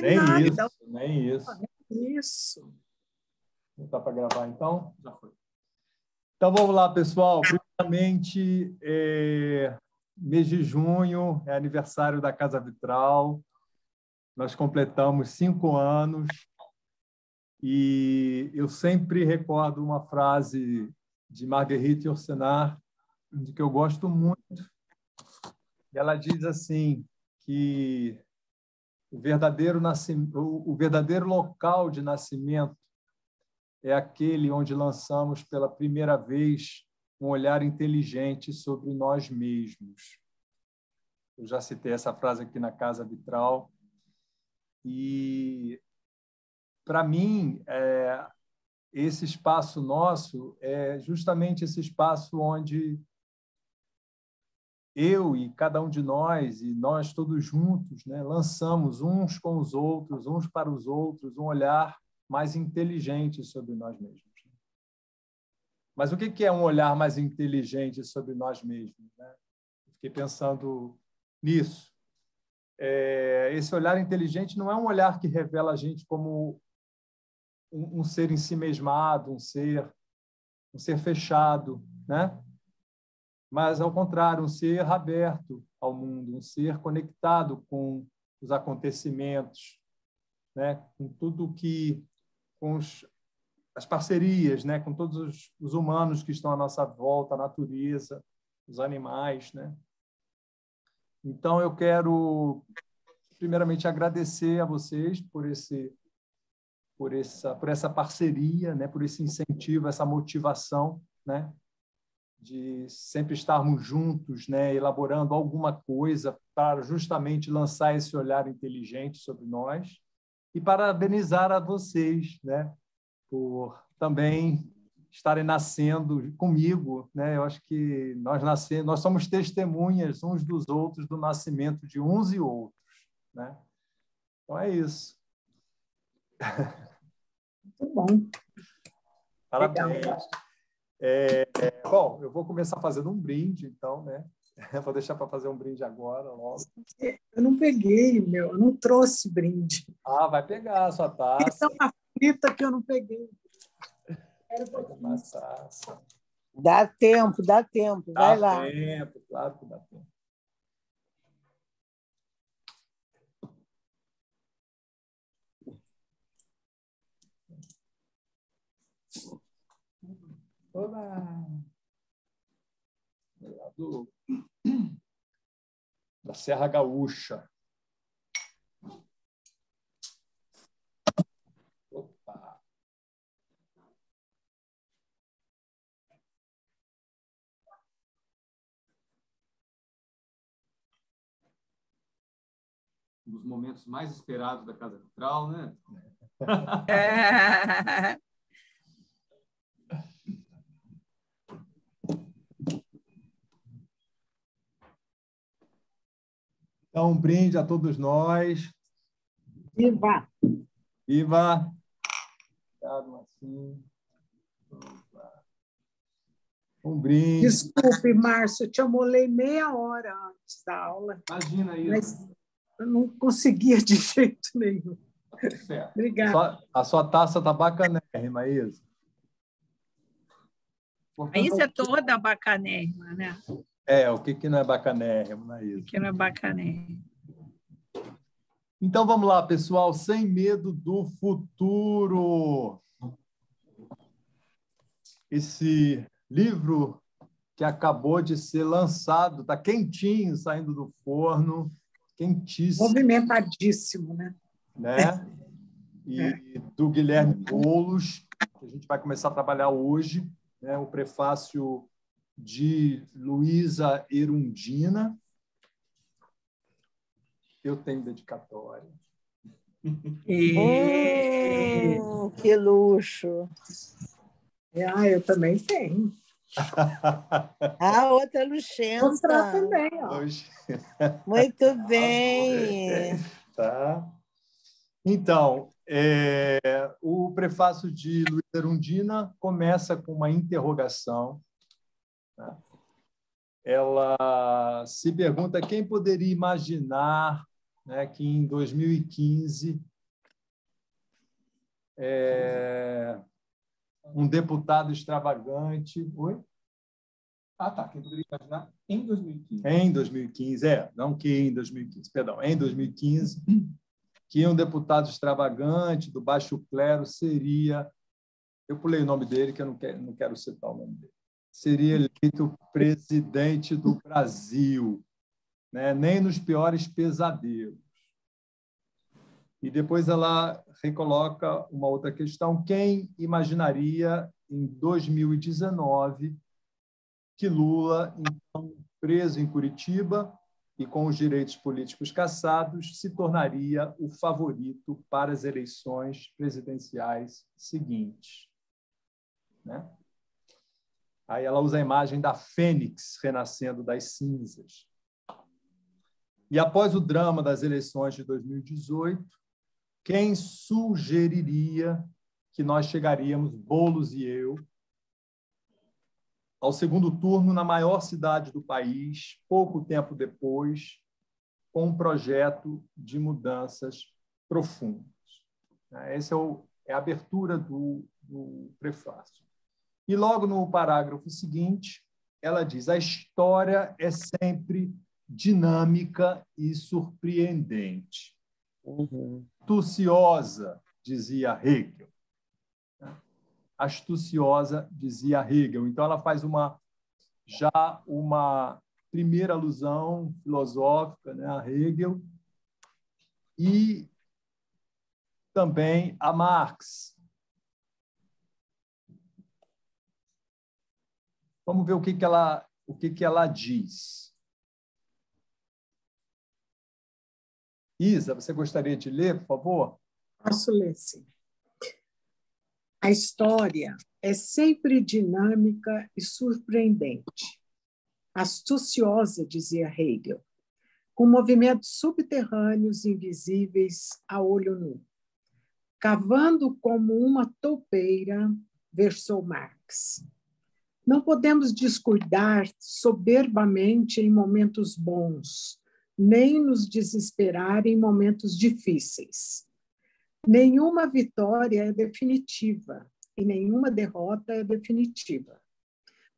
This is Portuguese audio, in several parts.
Nem nada. isso, nem isso. isso. Não está para gravar, então? Já foi. Então, vamos lá, pessoal. Primeiramente, é, mês de junho é aniversário da Casa Vitral. Nós completamos cinco anos e eu sempre recordo uma frase de Marguerite Yourcenar, de que eu gosto muito. Ela diz assim que o verdadeiro, o verdadeiro local de nascimento é aquele onde lançamos pela primeira vez um olhar inteligente sobre nós mesmos. Eu já citei essa frase aqui na Casa Vitral. E, para mim, é, esse espaço nosso é justamente esse espaço onde eu e cada um de nós, e nós todos juntos, né, lançamos uns com os outros, uns para os outros, um olhar mais inteligente sobre nós mesmos. Mas o que é um olhar mais inteligente sobre nós mesmos? Né? Fiquei pensando nisso. É, esse olhar inteligente não é um olhar que revela a gente como um, um ser em si mesmado, um ser, um ser fechado, né? Mas ao contrário, um ser aberto ao mundo, um ser conectado com os acontecimentos, né? Com tudo que com os, as parcerias, né? Com todos os, os humanos que estão à nossa volta, a natureza, os animais, né? Então, eu quero, primeiramente, agradecer a vocês por esse por essa por essa parceria, né, por esse incentivo, essa motivação, né, de sempre estarmos juntos, né, elaborando alguma coisa para justamente lançar esse olhar inteligente sobre nós e parabenizar a vocês, né, por também estarem nascendo comigo, né? Eu acho que nós nascemos, nós somos testemunhas uns dos outros do nascimento de uns e outros, né? Então é isso. Muito bom. Parabéns. É, bom, eu vou começar fazendo um brinde, então, né? Vou deixar para fazer um brinde agora, logo. Eu não peguei, meu, eu não trouxe brinde. Ah, vai pegar a sua taça. Essa é uma fita que eu não peguei. Uma taça. Dá tempo, dá tempo, Dá vai lá. tempo, claro que dá tempo. Olá. Do, da Serra Gaúcha. Opa. um dos momentos mais esperados da Casa Vitral, né? É. Então, um brinde a todos nós. Viva! Viva! Obrigado, Marcinho. Um brinde. Desculpe, Márcio, eu te amolei meia hora antes da aula, Imagina isso. mas eu não conseguia de jeito nenhum. Certo. Obrigada. Só- a sua taça tá bacanérrima, Isa. Portanto, A Isa é toda bacanérrima, né? É, o que, que não é bacanérrimo, né, Isa? Que não é bacanérrima. Então vamos lá, pessoal, sem medo do futuro. Esse livro que acabou de ser lançado, está quentinho, saindo do forno, quentíssimo, Movimentadíssimo, né? né? E do Guilherme Boulos, que a gente vai começar a trabalhar hoje, né? O prefácio de Luísa Erundina. Eu tenho dedicatória. E... Hum, que luxo. Ah, eu também tenho. A outra Mostrar luxenta. também, ó. Muito bem. Tá? Então, é, o prefácio de Luiz Erundina começa com uma interrogação. Ela se pergunta quem poderia imaginar né, que em 2015 é, um deputado extravagante. Oi? Ah, tá. Quem poderia imaginar em 2015. Em 2015, é, não que em 2015, perdão, em 2015, que um deputado extravagante do baixo clero seria, eu pulei o nome dele, que eu não quero, não quero citar o nome dele, seria eleito presidente do Brasil, né? nem nos piores pesadelos. E depois ela recoloca uma outra questão: quem imaginaria em 2019 que Lula, então preso em Curitiba e com os direitos políticos cassados, se tornaria o favorito para as eleições presidenciais seguintes? Né? Aí ela usa a imagem da fênix renascendo das cinzas. E após o drama das eleições de 2018, quem sugeriria que nós chegaríamos, Bolos e eu, ao segundo turno na maior cidade do país, pouco tempo depois, com um projeto de mudanças profundas. Essa é, é a abertura do prefácio. E logo no parágrafo seguinte, ela diz: a história é sempre dinâmica e surpreendente. Uhum. Astuciosa, dizia Hegel. Astuciosa, dizia Hegel. Então, ela faz uma já uma primeira alusão filosófica né, a Hegel e também a Marx. Vamos ver o que, que, ela, o que, que ela diz. Isa, você gostaria de ler, por favor? Posso ler, sim. A história é sempre dinâmica e surpreendente. Astuciosa, dizia Hegel, com movimentos subterrâneos invisíveis a olho nu. Cavando como uma toupeira, versou Marx. Não podemos descuidar soberbamente em momentos bons, nem nos desesperar em momentos difíceis. Nenhuma vitória é definitiva e nenhuma derrota é definitiva.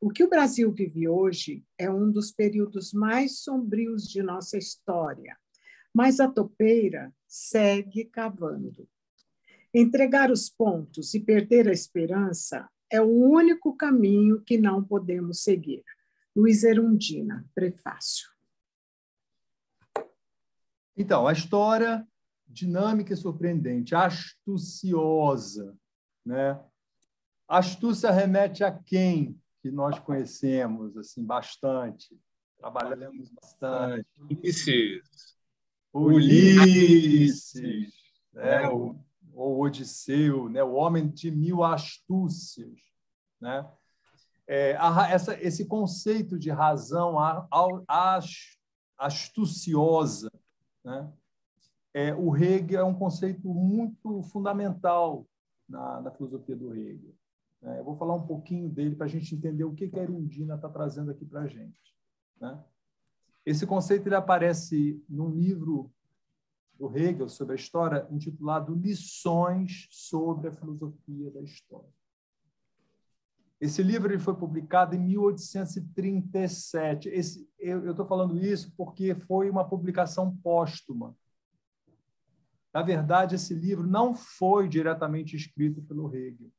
O que o Brasil vive hoje é um dos períodos mais sombrios de nossa história, mas a topeira segue cavando. Entregar os pontos e perder a esperança é o único caminho que não podemos seguir. Luiz Erundina, prefácio. Então, a história dinâmica e surpreendente, astuciosa, né? Astúcia remete a quem que nós conhecemos assim bastante, trabalhamos bastante. Ulisses. Ulisses, né? o, o Odisseu, né? o homem de mil astúcias. Né? É, a, essa, esse conceito de razão a, a, astuciosa né? É, o Hegel é um conceito muito fundamental na, na filosofia do Hegel. É, eu vou falar um pouquinho dele para a gente entender o que, que a Erundina está trazendo aqui para a gente. Né? Esse conceito ele aparece num livro do Hegel sobre a história, intitulado Lições sobre a Filosofia da História. Esse livro ele foi publicado em 1837. Esse, eu estou falando isso porque foi uma publicação póstuma. Na verdade, esse livro não foi diretamente escrito pelo Hegel.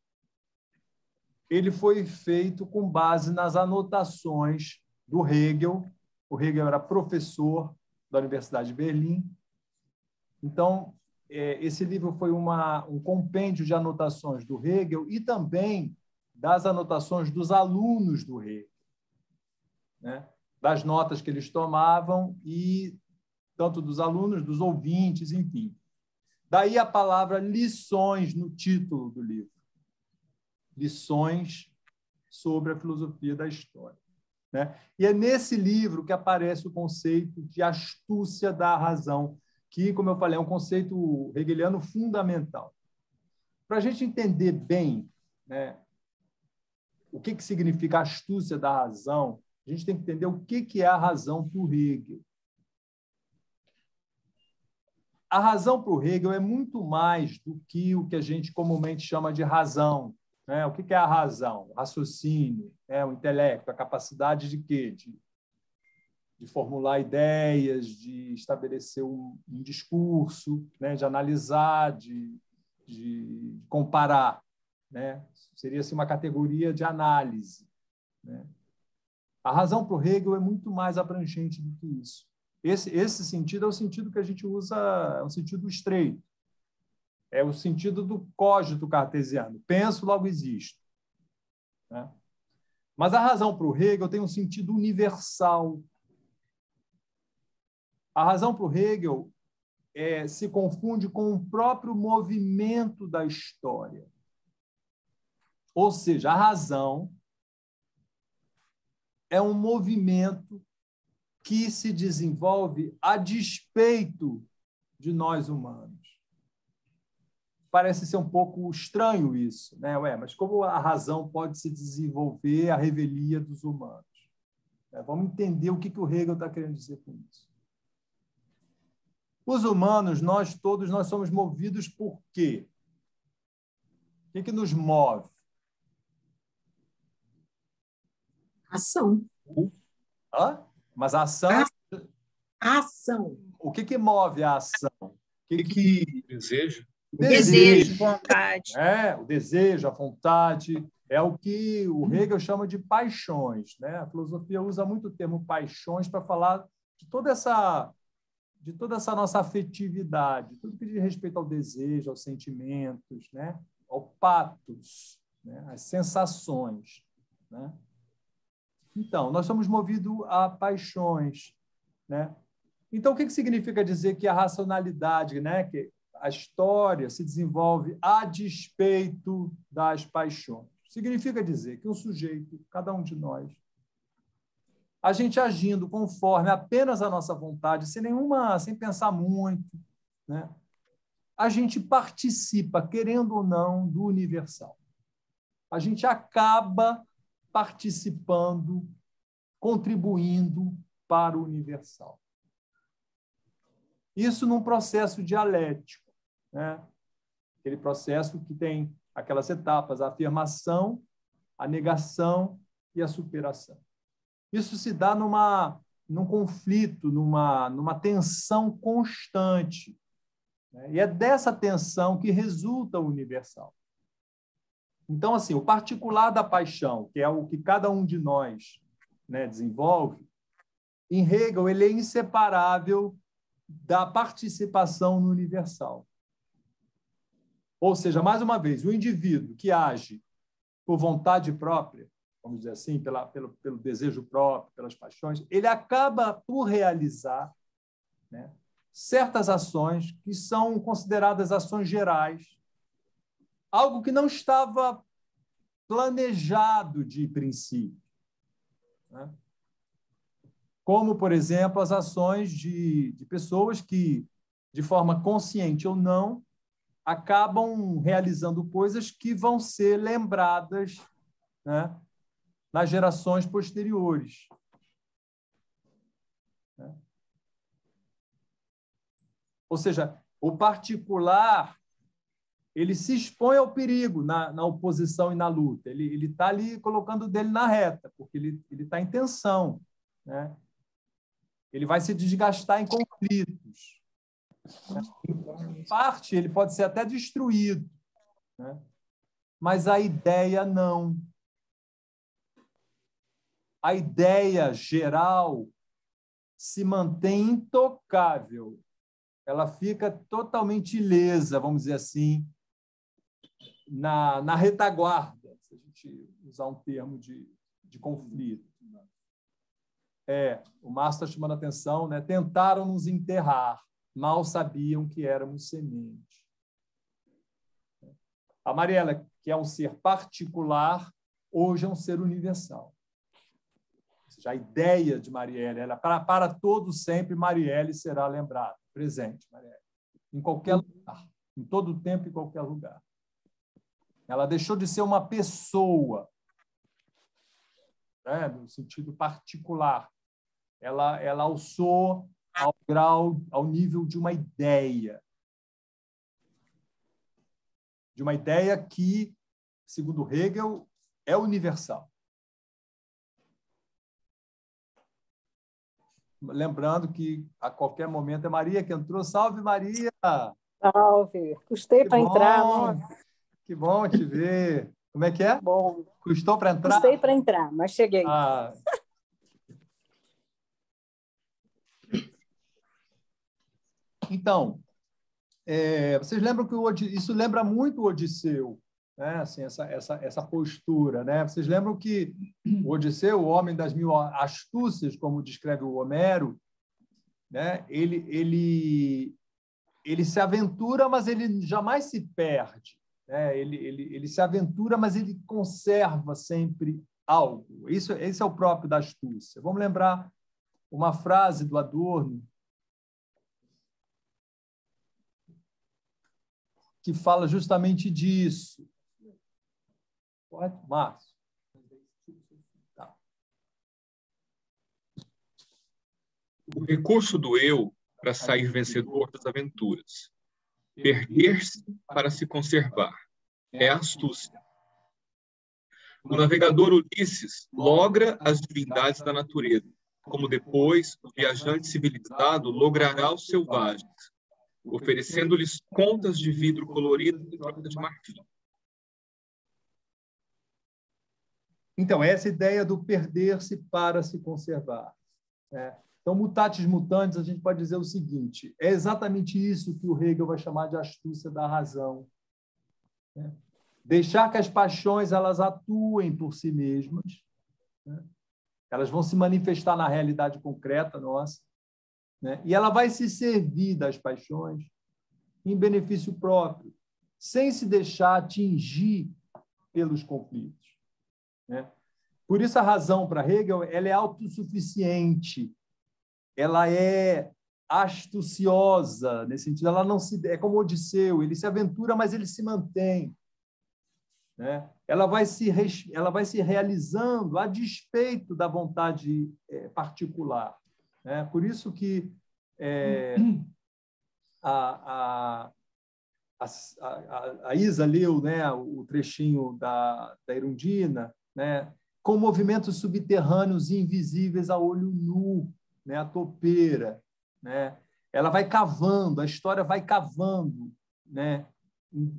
Ele foi feito com base nas anotações do Hegel. O Hegel era professor da Universidade de Berlim. Então, é, esse livro foi uma, um compêndio de anotações do Hegel e também das anotações dos alunos do rei, né? das notas que eles tomavam e tanto dos alunos, dos ouvintes, enfim. Daí a palavra lições no título do livro. Lições sobre a filosofia da história. Né? E é nesse livro que aparece o conceito de astúcia da razão, que, como eu falei, é um conceito hegeliano fundamental. Para a gente entender bem né, o que, que significa a astúcia da razão, a gente tem que entender o que, que é a razão do Hegel. a razão para o Hegel é muito mais do que o que a gente comumente chama de razão. Né? O que é a razão? O raciocínio, né? o intelecto, a capacidade de quê? De, de formular ideias, de estabelecer um, um discurso, né? de analisar, de, de comparar. Né? Seria assim, uma categoria de análise. Né? A razão para o Hegel é muito mais abrangente do que isso. Esse, esse sentido é o sentido que a gente usa, é um sentido estreito. É o sentido do cógito cartesiano. Penso, logo existo. Né? Mas a razão para o Hegel tem um sentido universal. A razão para o Hegel é, se confunde com o próprio movimento da história. Ou seja, a razão é um movimento que se desenvolve a despeito de nós humanos. Parece ser um pouco estranho isso, né? Ué, mas como a razão pode se desenvolver à revelia dos humanos? É, vamos entender o que, que o Hegel está querendo dizer com isso. Os humanos, nós todos, nós somos movidos por quê? O que, que nos move? Ação. Hã? Mas a ação. A ação. O que, que move a ação? O que, que... Desejo. Desejo, vontade. É, o desejo, a vontade, é o que o Hegel chama de paixões. Né? A filosofia usa muito o termo paixões para falar de toda essa de toda essa nossa afetividade, tudo que diz respeito ao desejo, aos sentimentos, né? ao patos, né? às sensações. Né? Então, nós somos movidos a paixões. Né? Então, o que significa dizer que a racionalidade, né? que a história se desenvolve a despeito das paixões? Significa dizer que um sujeito, cada um de nós, a gente agindo conforme apenas a nossa vontade, sem nenhuma, sem pensar muito, né? a gente participa, querendo ou não, do universal. A gente acaba participando, contribuindo para o universal. Isso num processo dialético, né? aquele processo que tem aquelas etapas, a afirmação, a negação e a superação. Isso se dá numa, num conflito, numa, numa tensão constante. Né? E é dessa tensão que resulta o universal. Então, assim, o particular da paixão, que é o que cada um de nós né, desenvolve, em Hegel, ele é inseparável da participação no universal. Ou seja, mais uma vez, o indivíduo que age por vontade própria, vamos dizer assim, pela, pelo, pelo desejo próprio, pelas paixões, ele acaba por realizar né, certas ações que são consideradas ações gerais algo que não estava planejado de princípio. Né? Como, por exemplo, as ações de, de pessoas que, de forma consciente ou não, acabam realizando coisas que vão ser lembradas né, nas gerações posteriores. Né? Ou seja, o particular ele se expõe ao perigo na, na oposição e na luta. Ele está ali colocando dele na reta, porque ele está em tensão. Né? Ele vai se desgastar em conflitos. Em parte, ele pode ser até destruído. Né? Mas a ideia não. A ideia geral se mantém intocável. Ela fica totalmente ilesa, vamos dizer assim, na, na retaguarda, se a gente usar um termo de, de conflito. Né? É, o Márcio está chamando a atenção, né? tentaram nos enterrar, mal sabiam que éramos semente. A Mariela, que é um ser particular, hoje é um ser universal. Seja, a ideia de Marielle, ela, para, para todo sempre, Marielle será lembrada, presente, Marielle, em qualquer lugar, em todo tempo, em qualquer lugar. Ela deixou de ser uma pessoa, né, no sentido particular. Ela, ela alçou ao grau, ao nível de uma ideia. De uma ideia que, segundo Hegel, é universal. Lembrando que a qualquer momento é Maria que entrou. Salve, Maria! Salve! Custei para entrar, nossa. Que bom te ver. Como é que é? Bom. Custou para entrar? Custei para entrar, mas cheguei. Ah. Então, é, vocês lembram que isso lembra muito o Odisseu, né? Assim, essa, essa, essa postura, né? Vocês lembram que o Odisseu, o homem das mil astúcias, como descreve o Homero, né? Ele, ele, ele se aventura, mas ele jamais se perde. Né? Ele, ele, ele se aventura, mas ele conserva sempre algo. Isso, esse é o próprio da astúcia. Vamos lembrar uma frase do Adorno que fala justamente disso. Pode, Márcio? Tá. O recurso do eu para sair vencedor das aventuras. Perder-se para se conservar. É astúcia. O navegador Ulisses logra as divindades da natureza, como depois o viajante civilizado logrará os selvagens, oferecendo-lhes contas de vidro colorido em troca de marfim. Então, essa ideia do perder-se para se conservar. Né? Então, mutatis mutandis, a gente pode dizer o seguinte: é exatamente isso que o Hegel vai chamar de astúcia da razão. Né? Deixar que as paixões elas atuem por si mesmas, né? elas vão se manifestar na realidade concreta nossa, né? e ela vai se servir das paixões em benefício próprio, sem se deixar atingir pelos conflitos. Né? Por isso, a razão para Hegel ela é autossuficiente, ela é astuciosa, nesse sentido, ela não se é como Odisseu, ele se aventura, mas ele se mantém. Né? Ela, vai se, ela vai se realizando a despeito da vontade é, particular. Né? Por isso que é, a, a, a, a, Isa leu né, o trechinho da, da Irundina, né, com movimentos subterrâneos invisíveis a olho nu, né, a topeira. Né? Ela vai cavando, a história vai cavando, né,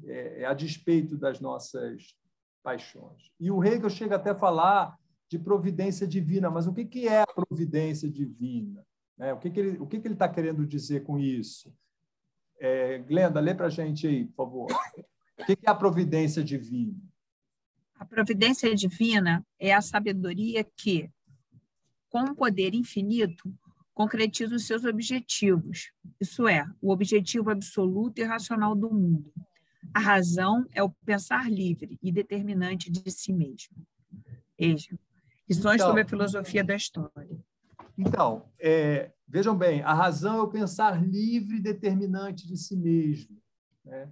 é, a despeito das nossas paixões. E o Hegel chega até a falar de providência divina, mas o que, que é a providência divina? Né? O que, que ele que, que está querendo dizer com isso? É, Glenda, lê para a gente aí, por favor. O que, que é a providência divina? A providência divina é a sabedoria que, com um poder infinito, concretiza os seus objetivos, isso é, o objetivo absoluto e racional do mundo. A razão é o pensar livre e determinante de si mesmo. Veja, lições então, sobre a filosofia da história. Então, é, vejam bem, a razão é o pensar livre e determinante de si mesmo. Né?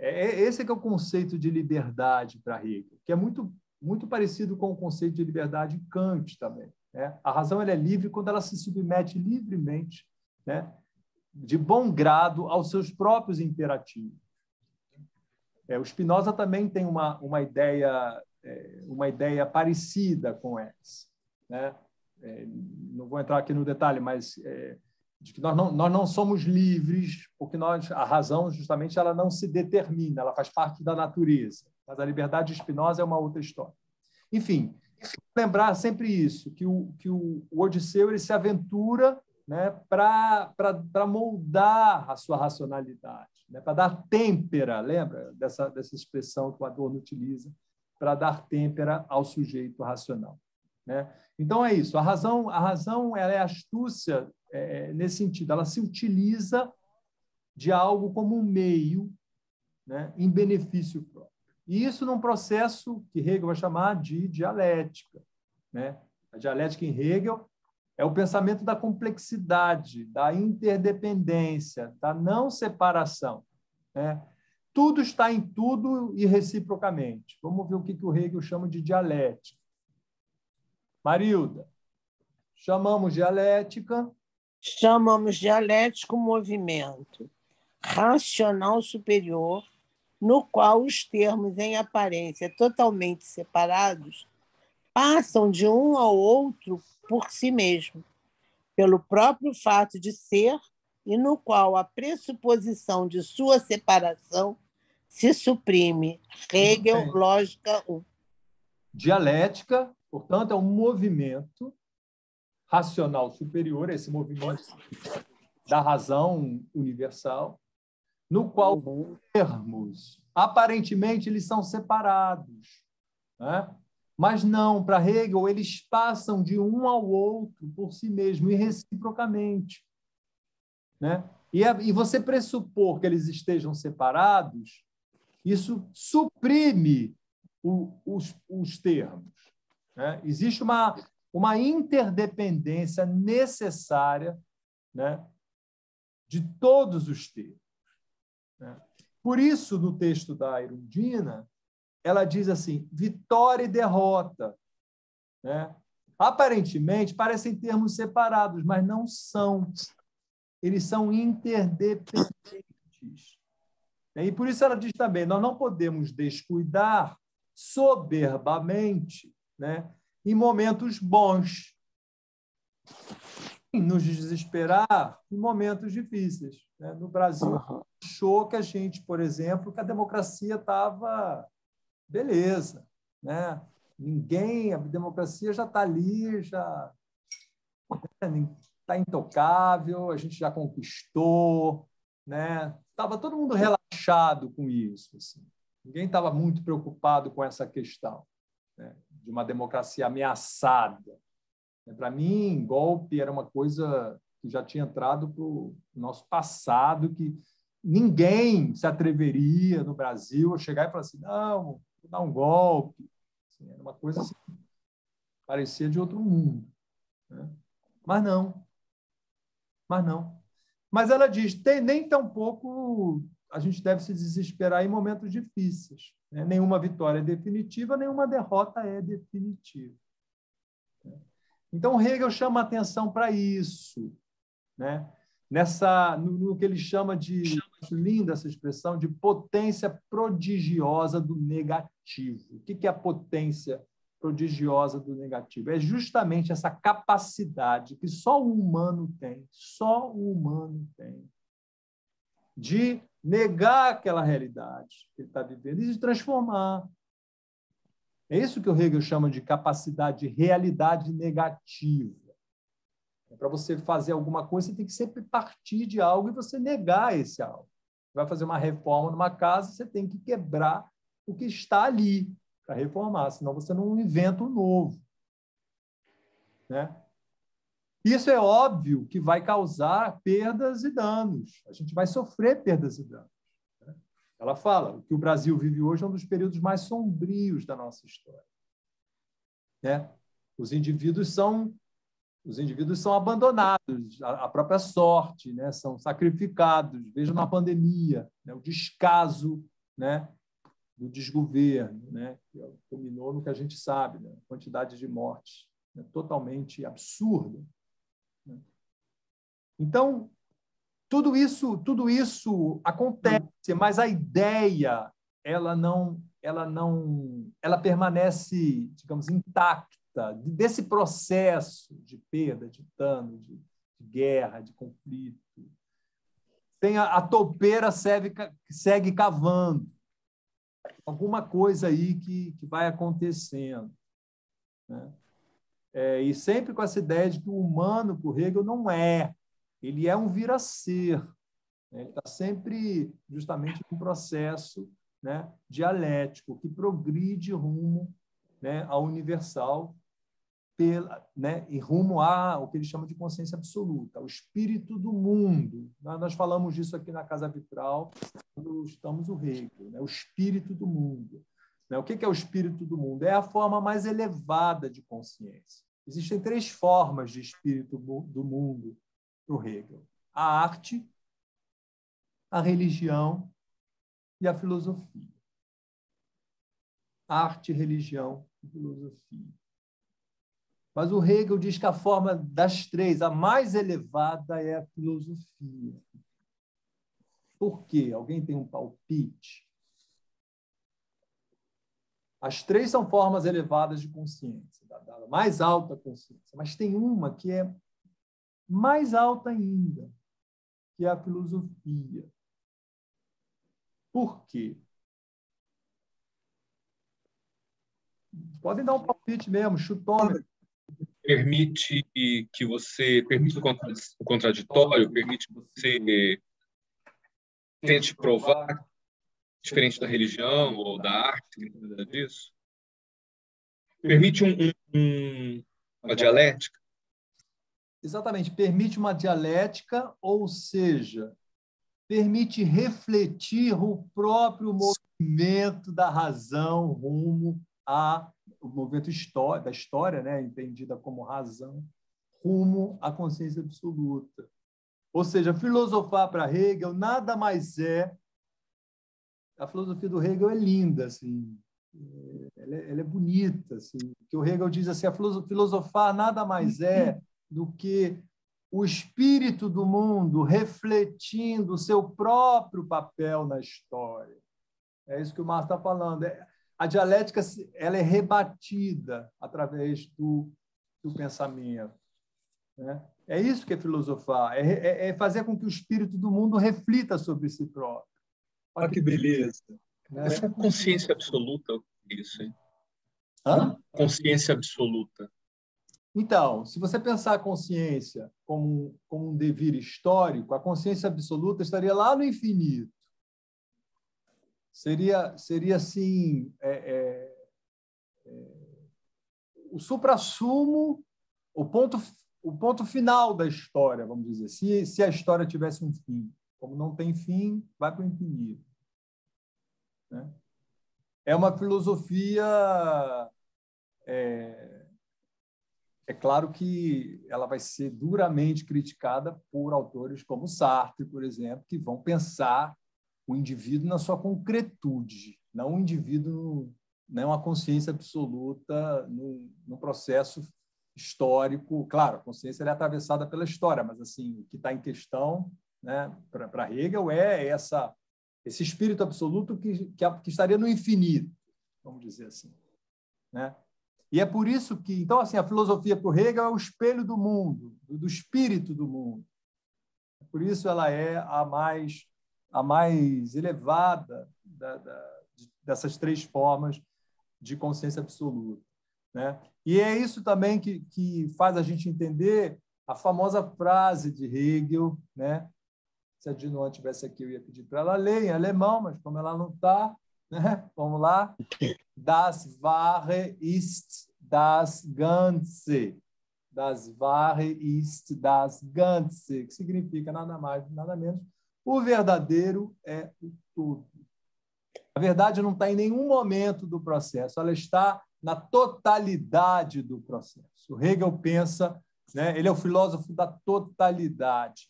É, é, esse é que é o conceito de liberdade para Hegel, que é muito, muito parecido com o conceito de liberdade de Kant também. Né? A razão ela é livre quando ela se submete livremente, né? de bom grado, aos seus próprios imperativos. É, o Spinoza também tem uma, uma, ideia, é, uma ideia parecida com essa. Né? É, não vou entrar aqui no detalhe, mas é, de que nós não, nós não somos livres, porque nós, a razão, justamente, ela não se determina, ela faz parte da natureza. Mas a liberdade espinosa é uma outra história. Enfim, lembrar sempre isso, que o, que o, o Odisseu ele se aventura né, para moldar a sua racionalidade, né, para dar têmpera, lembra dessa, dessa expressão que o Adorno utiliza, para dar têmpera ao sujeito racional. Né? Então é isso. A razão, a razão ela é astúcia é, nesse sentido. Ela se utiliza de algo como um meio né, em benefício próprio. E isso num processo que Hegel vai chamar de dialética. Né? A dialética em Hegel é o pensamento da complexidade, da interdependência, da não separação. Né? Tudo está em tudo e reciprocamente. Vamos ver o que o Hegel chama de dialética. Marilda, chamamos dialética chamamos dialético movimento racional superior, no qual os termos em aparência totalmente separados passam de um ao outro por si mesmo, pelo próprio fato de ser e no qual a pressuposição de sua separação se suprime. Hegel, lógica 1. Dialética, portanto, é um movimento racional superior, esse movimento da razão universal, no qual uhum. termos, aparentemente, eles são separados. Né? Mas não, para Hegel, eles passam de um ao outro por si mesmo e reciprocamente. Né? E, é, e você pressupor que eles estejam separados, isso suprime o, os, os termos. Né? Existe uma, uma interdependência necessária né, de todos os termos. Né? Por isso, no texto da Irundina, ela diz assim: vitória e derrota. Né? Aparentemente, parecem termos separados, mas não são. Eles são interdependentes. E por isso ela diz também: nós não podemos descuidar soberbamente né, em momentos bons, nos desesperar em momentos difíceis. Né? No Brasil, achou que a gente, por exemplo, que a democracia estava beleza, né? Ninguém, a democracia já está ali, já está intocável, a gente já conquistou, né? Estava todo mundo relaxado com isso, assim. ninguém estava muito preocupado com essa questão né? de uma democracia ameaçada. Para mim, golpe era uma coisa que já tinha entrado para o nosso passado, que ninguém se atreveria no Brasil a chegar e falar assim, não, vou dar um golpe. Assim, era uma coisa assim, parecia de outro mundo. Né? Mas não. Mas não. Mas ela diz, tem, nem tão pouco a gente deve se desesperar em momentos difíceis. Né? Nenhuma vitória é definitiva, nenhuma derrota é definitiva. Então, Hegel chama atenção para isso. Né? nessa no, no, que ele chama de linda essa expressão de potência prodigiosa do negativo. O que é a potência prodigiosa do negativo? É justamente essa capacidade que só o humano tem, só o humano tem, de negar aquela realidade que ele está vivendo e de transformar. É isso que o Hegel chama de capacidade de realidade negativa. Para você fazer alguma coisa, você tem que sempre partir de algo e você negar esse algo. Vai fazer uma reforma numa casa, você tem que quebrar o que está ali para reformar, senão você não inventa um novo. Né? Isso é óbvio que vai causar perdas e danos. A gente vai sofrer perdas e danos. Ela fala que o Brasil vive hoje é um dos períodos mais sombrios da nossa história. Né? Os indivíduos são os indivíduos são abandonados à própria sorte, né? são sacrificados. Veja na pandemia, né? o descaso né? do desgoverno, né? que culminou no que a gente sabe, né? quantidade de mortes né? totalmente absurda. Né? Então, tudo isso, tudo isso acontece, mas a ideia ela não, ela não, ela permanece, digamos, intacta desse processo de perda, de dano, de, de guerra, de conflito. Tem a, a topeira segue, segue cavando. Alguma coisa aí que, que vai acontecendo. Né? É, e sempre com essa ideia de que o humano, por Hegel, não é. Ele é um vir-a-ser. Né? Ele está sempre justamente um processo né, dialético que progride rumo né, ao universal pela, né, e rumo a o que eles chamam de consciência absoluta, o espírito do mundo. Nós falamos disso aqui na Casa Vitral, quando estamos o Hegel, né, o espírito do mundo. Né, o que é o espírito do mundo? É a forma mais elevada de consciência. Existem três formas de espírito do mundo para o Hegel: a arte, a religião e a filosofia. Arte, religião e filosofia. Mas o Hegel diz que a forma das três, a mais elevada é a filosofia. Por quê? Alguém tem um palpite? As três são formas elevadas de consciência, da mais alta consciência, mas tem uma que é mais alta ainda, que é a filosofia. Por quê? Podem dar um palpite mesmo, chutômetro. Permite que você permite o contraditório, permite que você tente provar diferente da religião ou da arte, nada disso? Permite um, um, uma dialética? Exatamente, permite uma dialética, ou seja, permite refletir o próprio movimento da razão rumo a o movimento história, da história, né, entendida como razão, rumo à consciência absoluta. Ou seja, filosofar para Hegel nada mais é a filosofia do Hegel é linda, assim, ela é, ela é bonita, assim, que o Hegel diz assim, a filosofar nada mais é do que o espírito do mundo refletindo o seu próprio papel na história. É isso que o Marco está falando. É, a dialética ela é rebatida através do, do pensamento. Né? É isso que é filosofar, é, é, é fazer com que o espírito do mundo reflita sobre si próprio. Olha que beleza. Né? Essa consciência absoluta, isso, hein? Hã? Consciência absoluta. Então, se você pensar a consciência como, como um devir histórico, a consciência absoluta estaria lá no infinito. Seria, seria assim, é, é, é, o supra-sumo, o ponto, o ponto final da história, vamos dizer, se, se a história tivesse um fim. Como não tem fim, vai para o infinito. Né? É uma filosofia. É, é claro que ela vai ser duramente criticada por autores como Sartre, por exemplo, que vão pensar o indivíduo na sua concretude, não o indivíduo, não uma consciência absoluta no processo histórico. Claro, a consciência é atravessada pela história, mas assim o que está em questão né, para Hegel é essa esse espírito absoluto que, que, que, estaria no infinito, vamos dizer assim, né? E é por isso que, então, assim, a filosofia para Hegel é o espelho do mundo, do, espírito do mundo. Por isso ela é a mais a mais elevada da, da, dessas três formas de consciência absoluta, né? E é isso também que, que faz a gente entender a famosa frase de Hegel, né? Se a Dino estivesse aqui, eu ia pedir para ela ler em alemão, mas como ela não está, né? vamos lá. Das Wahre ist das Ganze. Das Wahre ist das Ganze, que significa nada mais, nada menos. O verdadeiro é o tudo. A verdade não está em nenhum momento do processo, ela está na totalidade do processo. O Hegel pensa, né, ele é o filósofo da totalidade.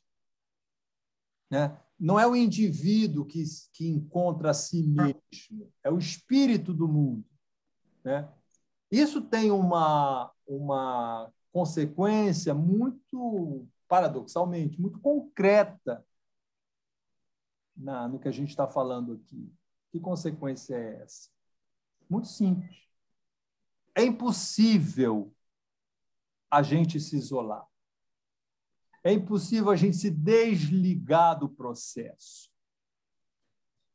Né? Não é o indivíduo que, que encontra a si mesmo, é o espírito do mundo. Né? Isso tem uma, uma consequência muito, paradoxalmente, muito concreta na, no que a gente está falando aqui. Que consequência é essa? Muito simples. É impossível a gente se isolar. É impossível a gente se desligar do processo.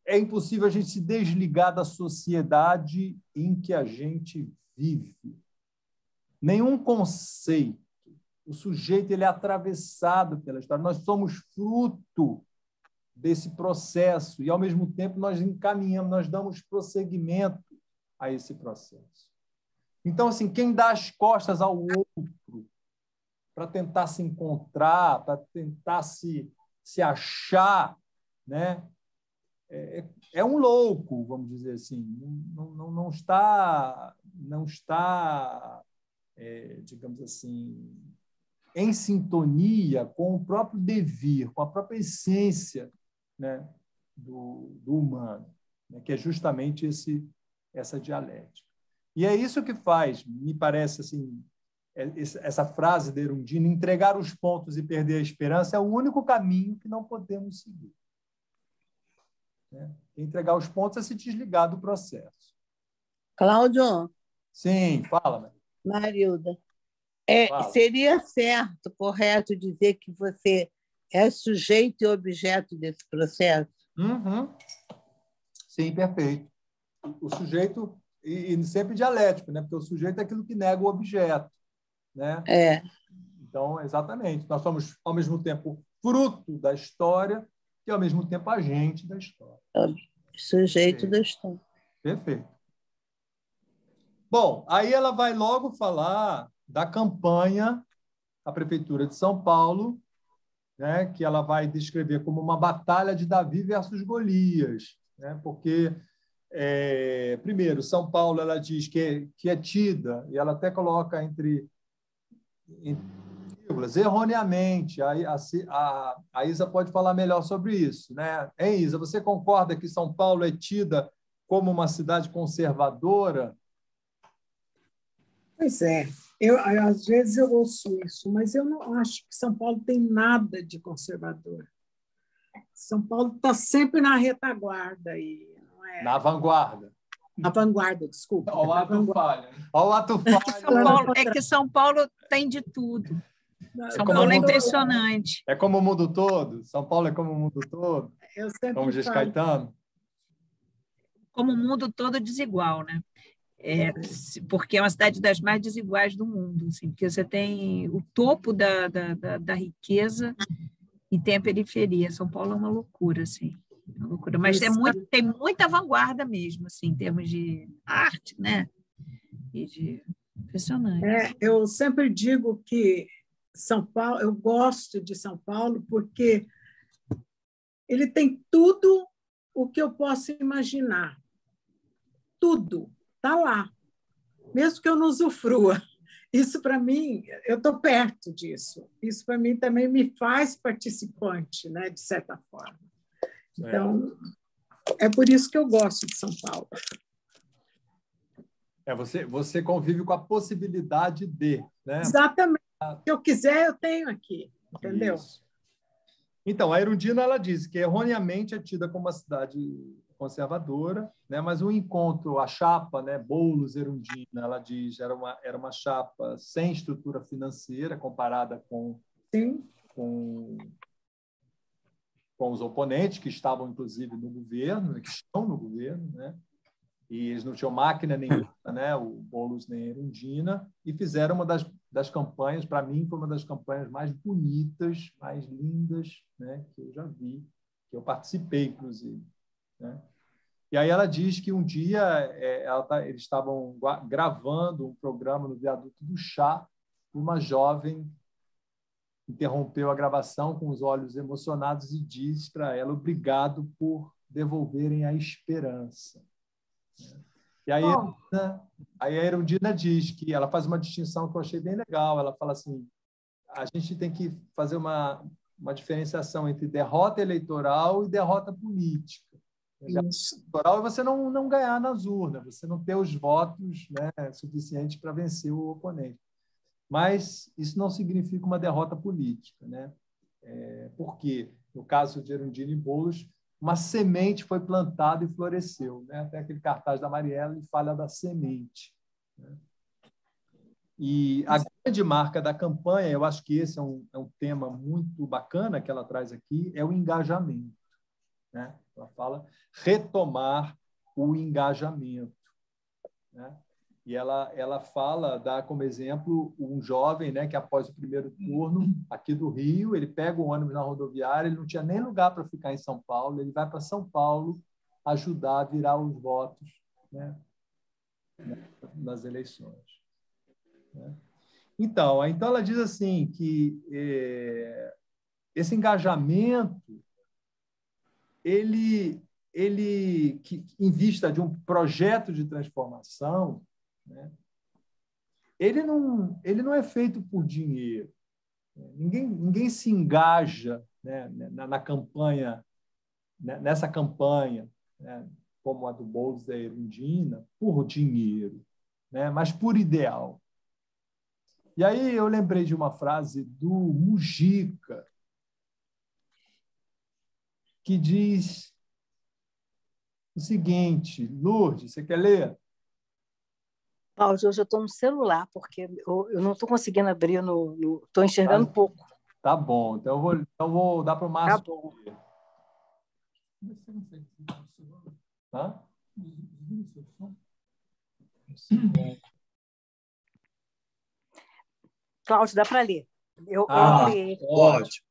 É impossível a gente se desligar da sociedade em que a gente vive. Nenhum conceito. O sujeito ele é atravessado pela história. Nós somos fruto desse processo e, ao mesmo tempo, nós encaminhamos, nós damos prosseguimento a esse processo. Então, assim, quem dá as costas ao outro para tentar se encontrar, para tentar se, se achar, né? É, é, um louco, vamos dizer assim, não, não, não está, não está é, digamos assim, em sintonia com o próprio devir, com a própria essência né, do, do humano, né, que é justamente esse, essa dialética. E é isso que faz, me parece assim, é, essa frase de Erundina, entregar os pontos e perder a esperança é o único caminho que não podemos seguir. Né? Entregar os pontos é se desligar do processo. Cláudio? Sim, fala. Marilda. É, seria certo, correto dizer que você é sujeito e objeto desse processo? Uhum. Sim, perfeito. O sujeito, e, e, sempre dialético, né? porque o sujeito é aquilo que nega o objeto. Né? É. Então, exatamente. Nós somos, ao mesmo tempo, fruto da história e, ao mesmo tempo, agente da história. Sujeito Perfeito. da história. Perfeito. Bom, aí ela vai logo falar da campanha da Prefeitura de São Paulo, né, que ela vai descrever como uma batalha de Davi versus Golias, né, porque, é, primeiro, São Paulo ela diz que é, que é tida, e ela até coloca entre vírgulas, erroneamente, a, a, a Isa pode falar melhor sobre isso. Né? Hein, Isa, você concorda que São Paulo é tida como uma cidade conservadora? Pois é, eu, às vezes eu ouço isso, mas eu não acho que São Paulo tem nada de conservador. São Paulo está sempre na retaguarda aí, é? Na vanguarda. Na vanguarda, desculpa. Olha o ato falha. Olha o ato falha. É que, São Paulo, é que São Paulo tem de tudo. São é Paulo é impressionante. É como o mundo todo? São Paulo é como o mundo todo? Eu sempre como diz Caetano? Como o mundo todo desigual, né? É, porque é uma cidade das mais desiguais do mundo, assim, porque você tem o topo da, da, da, da riqueza e tem a periferia. São Paulo é uma loucura, assim, é uma loucura. Mas é muito, tem muita vanguarda mesmo, assim, em termos de arte, né? E de impressionante. É, eu sempre digo que São Paulo, eu gosto de São Paulo porque ele tem tudo o que eu posso imaginar. Tudo está lá, mesmo que eu não usufrua. Isso, para mim, eu estou perto disso. Isso, para mim, também me faz participante, né, de certa forma. Então, é. é por isso que eu gosto de São Paulo. É, você, você convive com a possibilidade de. Né? Exatamente. Se eu quiser, eu tenho aqui, entendeu? Isso. Então, a Erundina ela diz que erroneamente é tida como uma cidade conservadora, né? mas o encontro, a chapa, né? Boulos Erundina, ela diz, era uma, era uma chapa sem estrutura financeira comparada com, Sim. com, com os oponentes, que estavam, inclusive, no governo, né? que estão no governo, né? e eles não tinham máquina nenhuma, né? o Boulos nem Erundina, e fizeram uma das, das campanhas, para mim, foi uma das campanhas mais bonitas, mais lindas né? que eu já vi, que eu participei, inclusive. Né? E aí ela diz que um dia é, tá, eles estavam gravando um programa no viaduto do chá uma jovem interrompeu a gravação com os olhos emocionados e diz para ela obrigado por devolverem a esperança. E aí, oh. aí a Erundina diz que ela faz uma distinção que eu achei bem legal. Ela fala assim: a gente tem que fazer uma, uma diferenciação entre derrota eleitoral e derrota política eleitoral é você não, não ganhar nas urnas, você não ter os votos né, suficientes para vencer o oponente. Mas isso não significa uma derrota política, né? É, porque, no caso de Erundina Boulos, uma semente foi plantada e floresceu. Né? Até aquele cartaz da Mariela ele fala da semente. Né? E a grande marca da campanha, eu acho que esse é um, é um tema muito bacana que ela traz aqui, é o engajamento. Né? Ela fala retomar o engajamento. Né? E ela, ela fala, dá como exemplo um jovem né, que, após o primeiro turno, aqui do Rio, ele pega o ônibus na rodoviária, ele não tinha nem lugar para ficar em São Paulo, ele vai para São Paulo ajudar a virar os votos né, nas eleições. Né? Então, então, ela diz assim que é, esse engajamento ele, ele que, em vista de um projeto de transformação, né, ele, não, ele não é feito por dinheiro. Ninguém, ninguém se engaja né, na, na, campanha, né, nessa campanha, né, como a do Boulos da Erundina, por dinheiro, né, mas por ideal. E aí eu lembrei de uma frase do Mujica, que diz o seguinte: Lourdes, você quer ler? Cláudio, hoje eu estou no celular, porque eu, eu não estou conseguindo abrir no. Estou enxergando Tá. pouco. Tá bom, então eu vou, então eu vou dar para o Márcio. Tá bom. Hã? Cláudio, dá para ler. Eu, eu Ah, ampliei. Ótimo.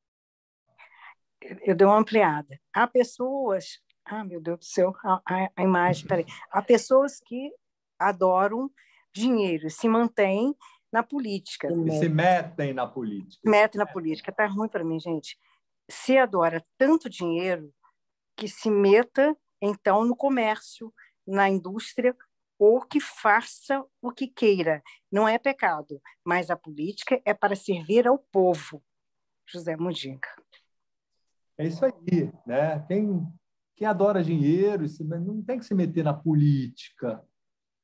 eu dei uma ampliada. Há pessoas. Ah, meu Deus do céu, a, a, a imagem, peraí. Há pessoas que adoram dinheiro, se mantêm na política, E se metem na política. metem na política. Tá ruim para mim, gente. Se adora tanto dinheiro que se meta, então, no comércio, na indústria, ou que faça o que queira. Não é pecado, mas a política é para servir ao povo. José Mujica. É isso aí, né? Quem, quem adora dinheiro não tem que se meter na política,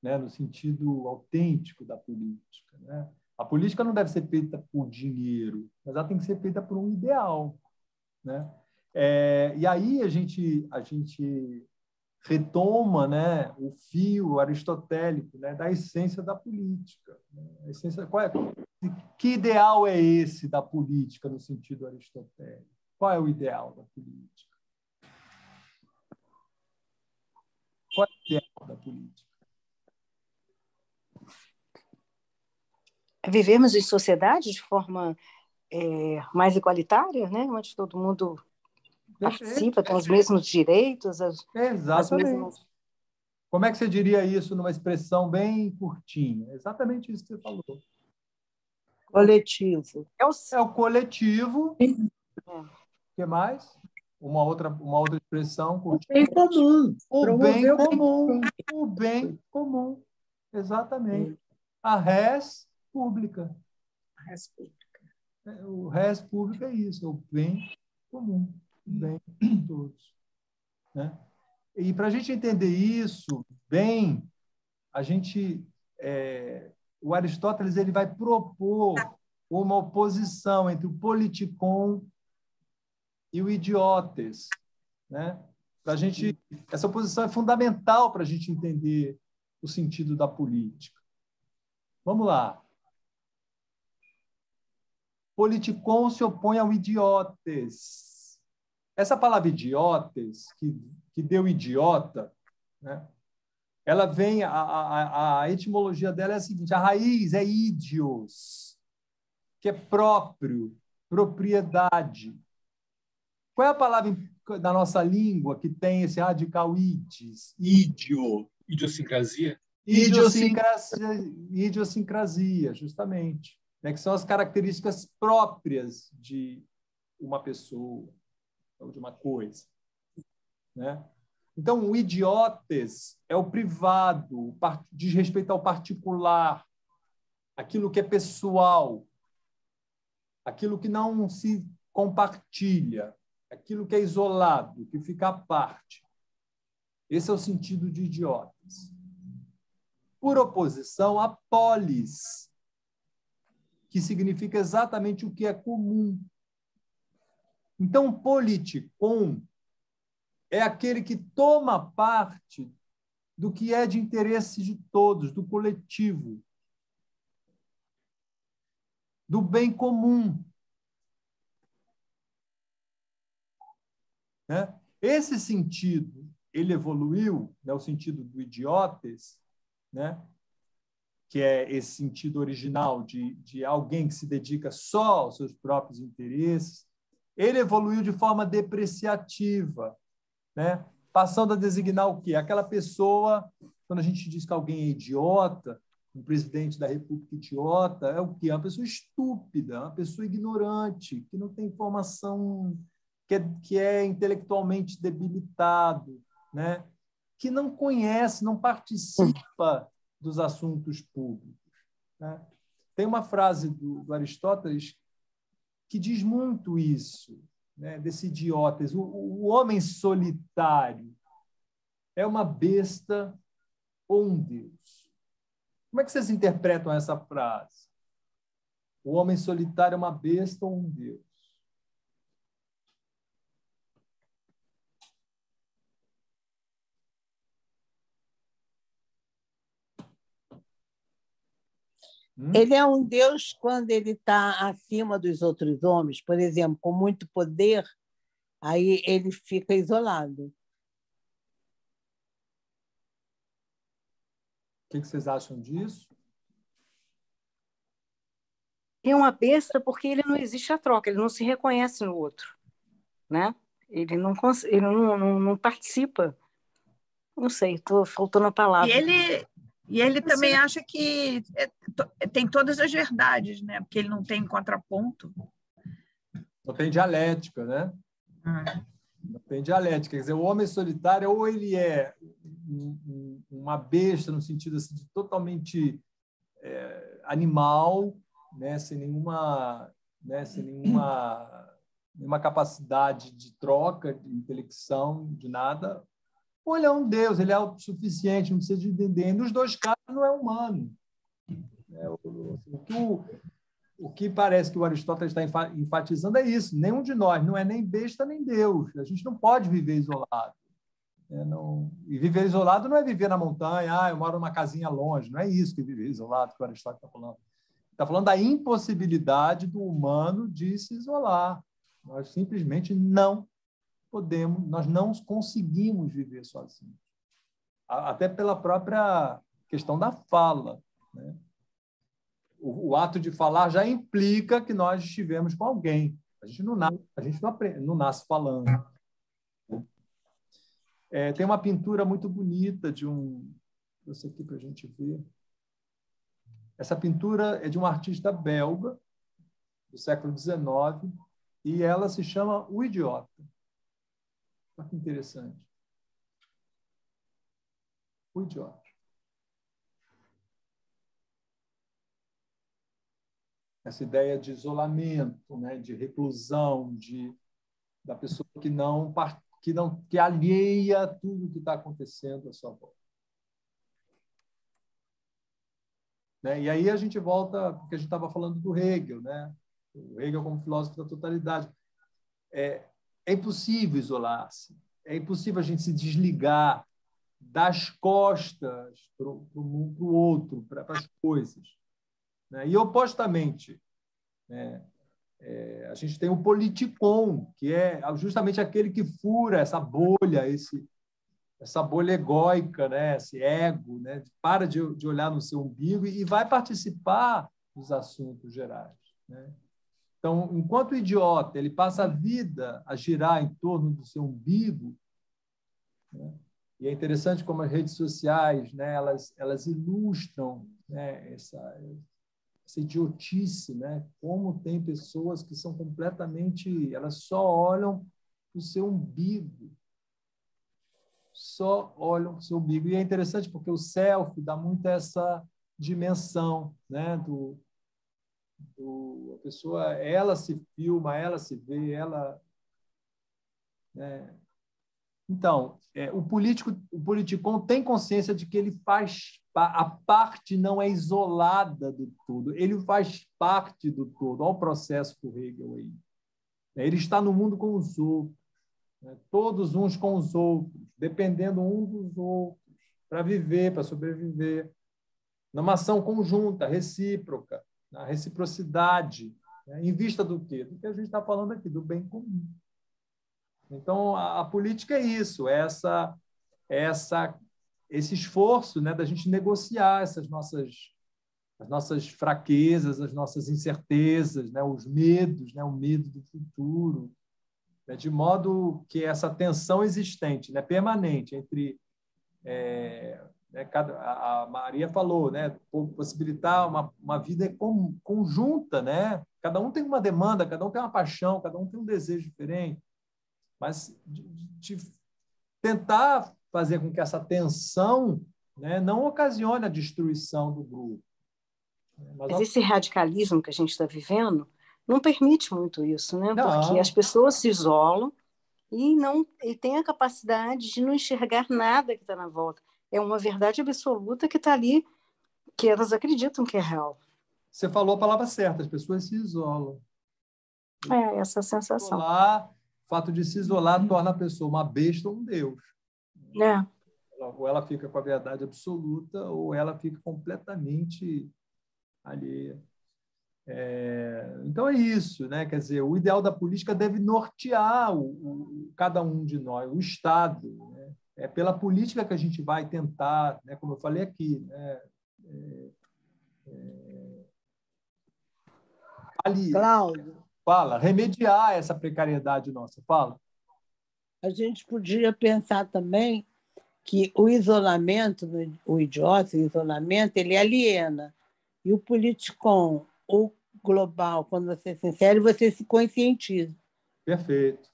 né? No sentido autêntico da política, né? A política não deve ser feita por dinheiro, mas ela tem que ser feita por um ideal, né? É, e aí a gente a gente retoma, né? O fio aristotélico, né? Da essência da política. né? A essência, qual é, que ideal é esse da política no sentido aristotélico? Qual é o ideal da política? Qual é o ideal da política? É vivermos em sociedade de forma é, mais igualitária, né? onde todo mundo participa, tem os mesmos direitos, as, as Exatamente. mesmas. Como é que você diria isso numa expressão bem curtinha? Exatamente isso que você falou. Coletivo. É o É o coletivo. É. O que mais? Uma outra, uma outra expressão curtinha. Bem comum. O Promover bem o bem comum. O bem comum. Exatamente. A res pública. É, O res pública é isso, é o bem comum, o bem de todos. Né? E para a gente entender isso bem, a gente, é, o Aristóteles ele vai propor uma oposição entre o politicon e o idiotes, né? Pra gente, essa oposição é fundamental para a gente entender o sentido da política. Vamos lá. Politicon se opõe ao idiotes. Essa palavra idiotes, que, que deu idiota, né? ela vem, a, a, a etimologia dela é a seguinte: a raiz é idios, que é próprio, propriedade. Qual é a palavra da nossa língua que tem esse radical ides? Idio. Idiosincrasia? Idiosincrasia, idiosincrasia justamente. Né? Que são as características próprias de uma pessoa ou de uma coisa. Né? Então, o idiotes é o privado, diz respeito ao particular, aquilo que é pessoal, aquilo que não se compartilha, aquilo que é isolado, que fica à parte. Esse é o sentido de idiotas. Por oposição a polis, que significa exatamente o que é comum. Então, politicon é aquele que toma parte do que é de interesse de todos, do coletivo, do bem comum. Né? Esse sentido, ele evoluiu, né, o sentido do idiotes, né, que é esse sentido original de, de alguém que se dedica só aos seus próprios interesses, ele evoluiu de forma depreciativa, né? passando a designar o quê? Aquela pessoa, quando a gente diz que alguém é idiota, um presidente da República idiota, é o quê? É uma pessoa estúpida, uma pessoa ignorante, que não tem informação, que é, que é intelectualmente debilitado, né? que não conhece, não participa dos assuntos públicos. Né? Tem uma frase do, do Aristóteles que diz muito isso, né, desse idiotas. O, o, homem solitário é uma besta ou um deus? Como é que vocês interpretam essa frase? O homem solitário é uma besta ou um Deus? Hum? Ele é um Deus quando ele está acima dos outros homens, por exemplo, com muito poder, aí ele fica isolado. O que vocês acham disso? É uma besta porque ele não existe a troca, ele não se reconhece no outro, né? Ele não, ele não, não, não participa. Não sei, estou faltando a palavra. E ele, e ele também acha que é, tem todas as verdades, né? Porque ele não tem contraponto. Não tem dialética, né? Ah. Não tem dialética. Quer dizer, o homem solitário, ou ele é uma besta no sentido assim, de totalmente é, animal, né? sem nenhuma, né? sem nenhuma, nenhuma capacidade de troca, de intelecção, de nada, ou ele é um Deus, ele é autossuficiente, não precisa de entender. Nos dois casos, não é humano. É, o, o, que o, o que parece que o Aristóteles está enfatizando é isso. Nenhum de nós não é nem besta nem Deus. A gente não pode viver isolado. É, não... E viver isolado não é viver na montanha, ah, eu moro numa casinha longe. Não é isso que viver isolado que o Aristóteles está falando. Está falando da impossibilidade do humano de se isolar. Nós simplesmente não podemos, nós não conseguimos viver sozinhos. Até pela própria questão da fala. Né? O, o, ato de falar já implica que nós estivemos com alguém. A gente não nasce, a gente não, aprende, não nasce falando. É, tem uma pintura muito bonita de um. Esse aqui para a gente ver. Essa pintura é de um artista belga do século XIX e ela se chama O Idiota. Olha que interessante. O idiota. Essa ideia de isolamento, né, de reclusão, de da pessoa que não que não que alheia tudo que está acontecendo à sua volta. Né? E aí a gente volta porque a gente estava falando do Hegel, né? O Hegel como filósofo da totalidade. É, é impossível isolar-se, é impossível a gente se desligar das costas para o outro, para as coisas. Né? E, opostamente, né? é, a gente tem o politicon, que é justamente aquele que fura essa bolha, esse, essa bolha egóica, né? esse ego, né? para de, de olhar no seu umbigo e vai participar dos assuntos gerais. Né? Então, enquanto o idiota ele passa a vida a girar em torno do seu umbigo, né? e é interessante como as redes sociais, né, elas, elas ilustram né, essa, essa idiotice, né? Como tem pessoas que são completamente, elas só olham o seu umbigo, só olham o seu umbigo. E é interessante porque o selfie dá muito essa dimensão, né? Do, a pessoa ela se filma, ela se vê, ela né? então é, o político, o politicon tem consciência de que ele faz a parte não é isolada do todo, ele faz parte do todo. Olha o processo por Hegel aí. É, ele está no mundo com os outros, né? todos uns com os outros, dependendo um dos outros, para viver, para sobreviver. Numa ação conjunta, recíproca na reciprocidade, né? em vista do quê? Do que a gente está falando aqui, do bem comum. Então, a, a política é isso, é essa, é essa, esse esforço né, da gente negociar essas nossas, as nossas fraquezas, as nossas incertezas, né, os medos, né, o medo do futuro, né, de modo que essa tensão existente, né, permanente, entre é, né? Cada, a Maria falou, né? possibilitar uma, uma vida conjunta, né? Cada um tem uma demanda, cada um tem uma paixão, cada um tem um desejo diferente, mas de, de tentar fazer com que essa tensão né, não ocasione a destruição do grupo. Mas, mas esse radicalismo que a gente está vivendo não permite muito isso, né? Não. Porque as pessoas se isolam e não e têm a capacidade de não enxergar nada que está na volta é uma verdade absoluta que está ali, que elas acreditam que é real. você falou a palavra certa, as pessoas se isolam. É, essa sensação. Isolar, o fato de se isolar torna a pessoa uma besta ou um deus. É. Ou ela fica com a verdade absoluta, ou ela fica completamente alheia. É, então é isso, né? Quer dizer, o ideal da política deve nortear o, o cada um de nós, o Estado. Né? É pela política que a gente vai tentar, né? Como eu falei aqui, né? É, é, ali, Cláudio, fala, remediar essa precariedade nossa. Fala. a gente podia pensar também que o isolamento, o idiota, o isolamento, ele aliena. E o politicon, o global, quando você se insere, você se conscientiza. Perfeito.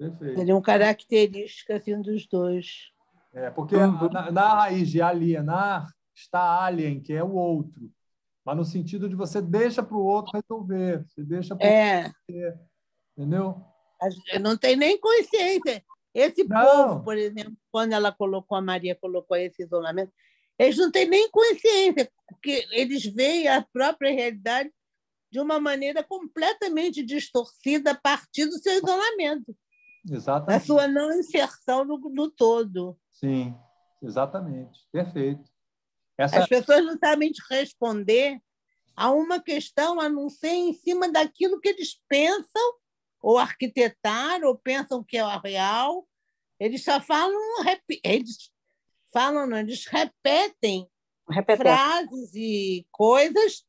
Perfeito. Seriam características assim, dos dois. É, porque na, na raiz de alienar está alien, que é o outro. Mas no sentido de você deixa para o outro resolver. Você deixa para É, Entendeu? a- não tem nem consciência. Esse Não. povo, por exemplo, quando ela colocou, a Maria colocou esse isolamento, eles não têm nem consciência, porque eles veem a própria realidade de uma maneira completamente distorcida a partir do seu isolamento, Exatamente. sua não inserção no, no todo. Sim, exatamente. Perfeito. Essa, As pessoas não sabem te responder a uma questão a não ser em cima daquilo que eles pensam, ou arquitetaram, ou pensam que é o real. Eles só falam, eles falam, não, eles repetem Repete. frases e coisas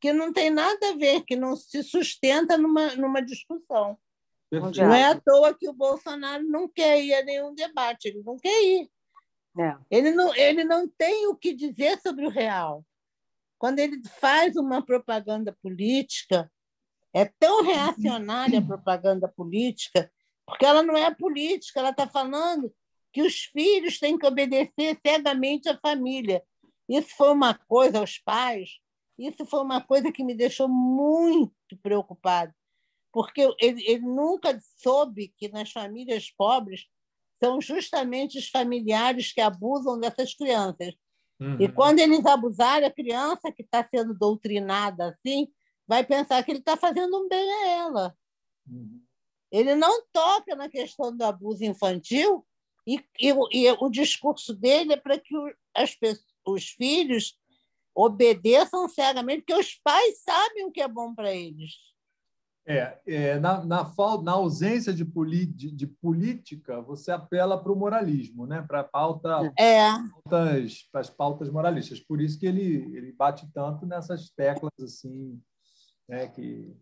que não tem nada a ver, que não se sustenta numa, numa discussão. Perfeito. Não é à toa que o Bolsonaro não quer ir a nenhum debate, ele não quer ir. É. Ele não, ele não tem o que dizer sobre o real. Quando ele faz uma propaganda política, é tão reacionária a propaganda política, porque ela não é política, ela está falando que os filhos têm que obedecer cegamente à família. Isso foi uma coisa, aos pais, isso foi uma coisa que me deixou muito preocupado, porque ele, ele nunca soube que nas famílias pobres são justamente os familiares que abusam dessas crianças. Uhum. E quando eles abusarem, a criança que está sendo doutrinada assim vai pensar que ele está fazendo um bem a ela. Uhum. Ele não toca na questão do abuso infantil e, e o- e o discurso dele é para que o- as os filhos obedeçam cegamente, porque os pais sabem o que é bom para eles. É, é, na, na, na ausência de, poli- de- de política, você apela para o moralismo, né? para pauta, É, pautas, as pautas moralistas. Por isso que ele, ele bate tanto nessas teclas assim, né? que,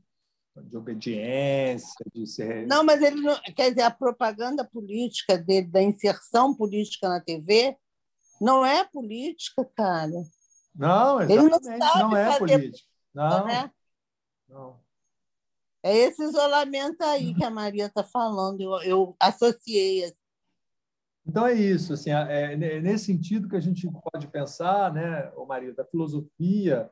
de obediência, de ser. não, mas ele não, quer dizer, a propaganda política dele, da inserção política na TV, não é política, cara. Não, Ele não exatamente, não, sabe é fazer política. Não, né? não. É esse isolamento aí que a Maria está falando, eu, eu associei. assim. Então é isso, assim, é é nesse sentido que a gente pode pensar, né, ô Maria, da filosofia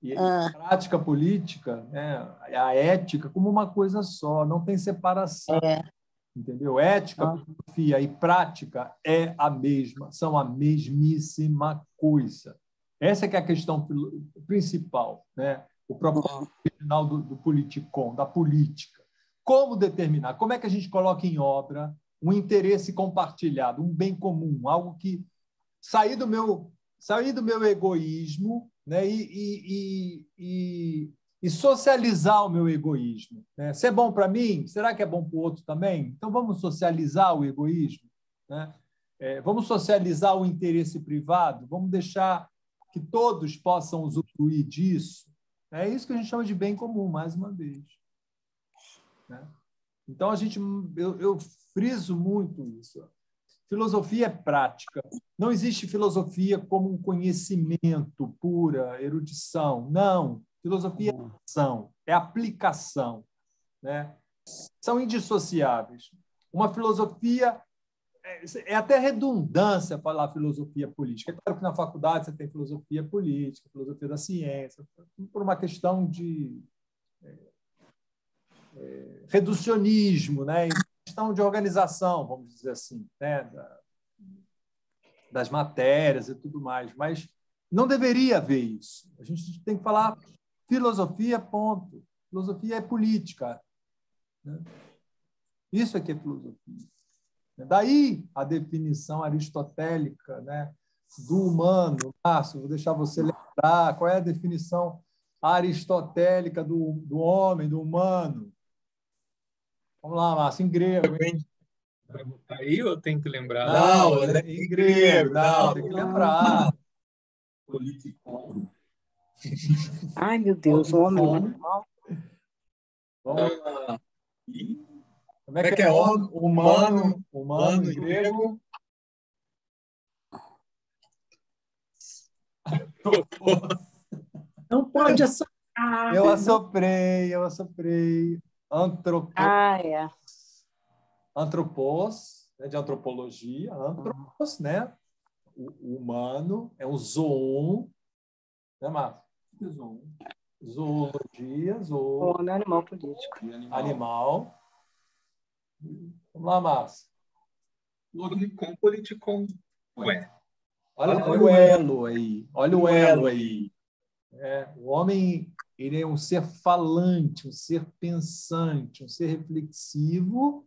e Ah. a prática política, né, a ética como uma coisa só, não tem separação, É. entendeu? Ética, Ah. filosofia e prática é a mesma, são a mesmíssima coisa. Essa que é a questão principal, né? O propósito original do, do politicon, da política. Como determinar? Como é que a gente coloca em obra um interesse compartilhado, um bem comum, algo que sair do meu sair do meu egoísmo, né? E, e, e, e, e socializar o meu egoísmo. Né? Se é bom para mim, será que é bom para o outro também? Então vamos socializar o egoísmo, né? É, vamos socializar o interesse privado, vamos deixar que todos possam usufruir disso. É isso que a gente chama de bem comum, mais uma vez. Né? Então, a gente, eu, eu friso muito isso. Filosofia é prática. Não existe filosofia como um conhecimento pura, erudição. Não. Filosofia é ação, é aplicação. Né? São indissociáveis. Uma filosofia é até redundância falar filosofia política. É claro que na faculdade você tem filosofia política, filosofia da ciência, por uma questão de é, é, reducionismo, né? questão de organização, vamos dizer assim, né? Da, das matérias e tudo mais. Mas não deveria haver isso. A gente tem que falar Filosofia, ponto. Filosofia é política. Né? Isso é que é filosofia. Daí a definição aristotélica né, do humano. Márcio, vou deixar você lembrar qual é a definição aristotélica do, do homem, do humano. Vamos lá, Márcio, em grego. Hein? Aí eu tenho que lembrar. Não, em grego, não, tem que lembrar. Ai, meu Deus, o homem. Vamos lá. Como é que é homem, humano, humano em grego? Não pode assoprar. Eu assoprei, eu assoprei. Antropos. Ah, é. Antropos, né, de antropologia. Antropos, né? O, humano é o zoon. Né, Márcio? Zoon. Zoologia, zoon. É animal político. Animal. animal. Vamos lá, Márcio. Logicon, politicon. Ué. Olha, olha o elo aí. Olha o elo aí. É, o homem ele é um ser falante, um ser pensante, um ser reflexivo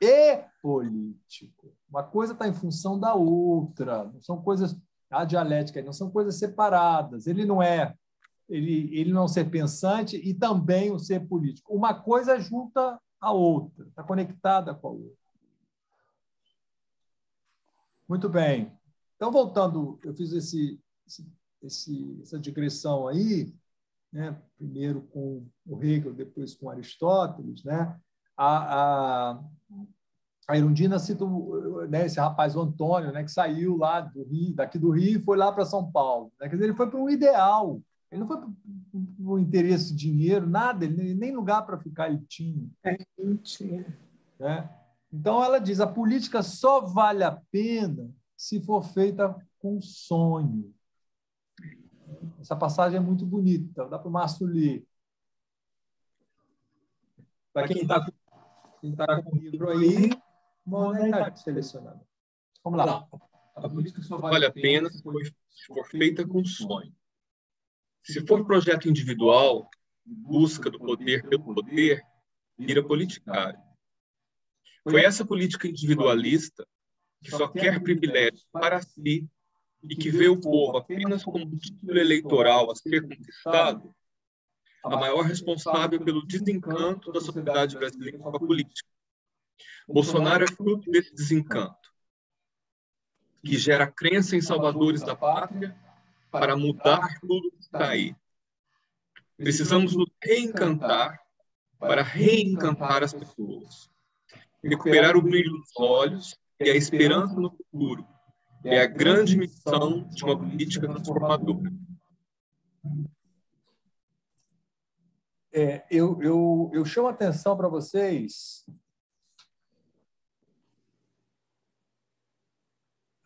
e político. Uma coisa está em função da outra. Não são coisas a dialética, não são coisas separadas. Ele não é ele, ele não ser pensante e também o ser político. Uma coisa junta a outra, está conectada com a outra. Muito bem. Então, voltando, eu fiz esse, esse essa digressão aí, né? primeiro com o Hegel, depois com Aristóteles, né? a, a, a Irundina cita né, esse rapaz, o Antônio, né, que saiu lá do Rio, daqui do Rio e foi lá para São Paulo. Né? Quer dizer, ele foi para um ideal, ele não foi um interesse de dinheiro, nada, ele, nem lugar para ficar ele tinha. É, não tinha. Né? Então, ela diz, a política só vale a pena se for feita com sonho. Essa passagem é muito bonita, dá para o Márcio ler. Para quem está tá com o livro aí, manda está selecionado. Vamos lá. A política só vale a pena se for feita com sonho. Se for projeto individual, busca do poder pelo poder, vira politicário. Foi essa política individualista que só quer privilégios para si e que vê o povo apenas como um título eleitoral a ser conquistado, a maior responsável pelo desencanto da sociedade brasileira com a política. Bolsonaro é fruto desse desencanto, que gera crença em salvadores da pátria para mudar tudo que está aí. Precisamos nos reencantar para reencantar as pessoas. Recuperar o brilho dos olhos e a esperança no futuro é a grande missão de uma política transformadora. É, eu, eu, eu chamo a atenção para vocês.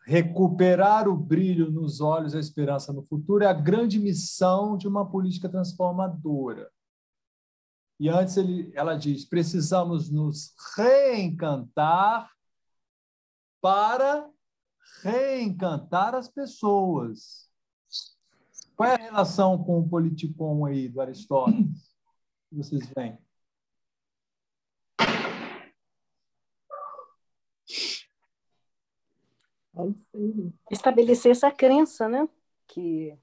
Recuperar o brilho nos olhos e a esperança no futuro é a grande missão de uma política transformadora. E antes ele, ela diz: precisamos nos reencantar para reencantar as pessoas. Qual é a relação com o politicon aí do Aristóteles? Vocês veem? Estabelecer essa crença, né? Que,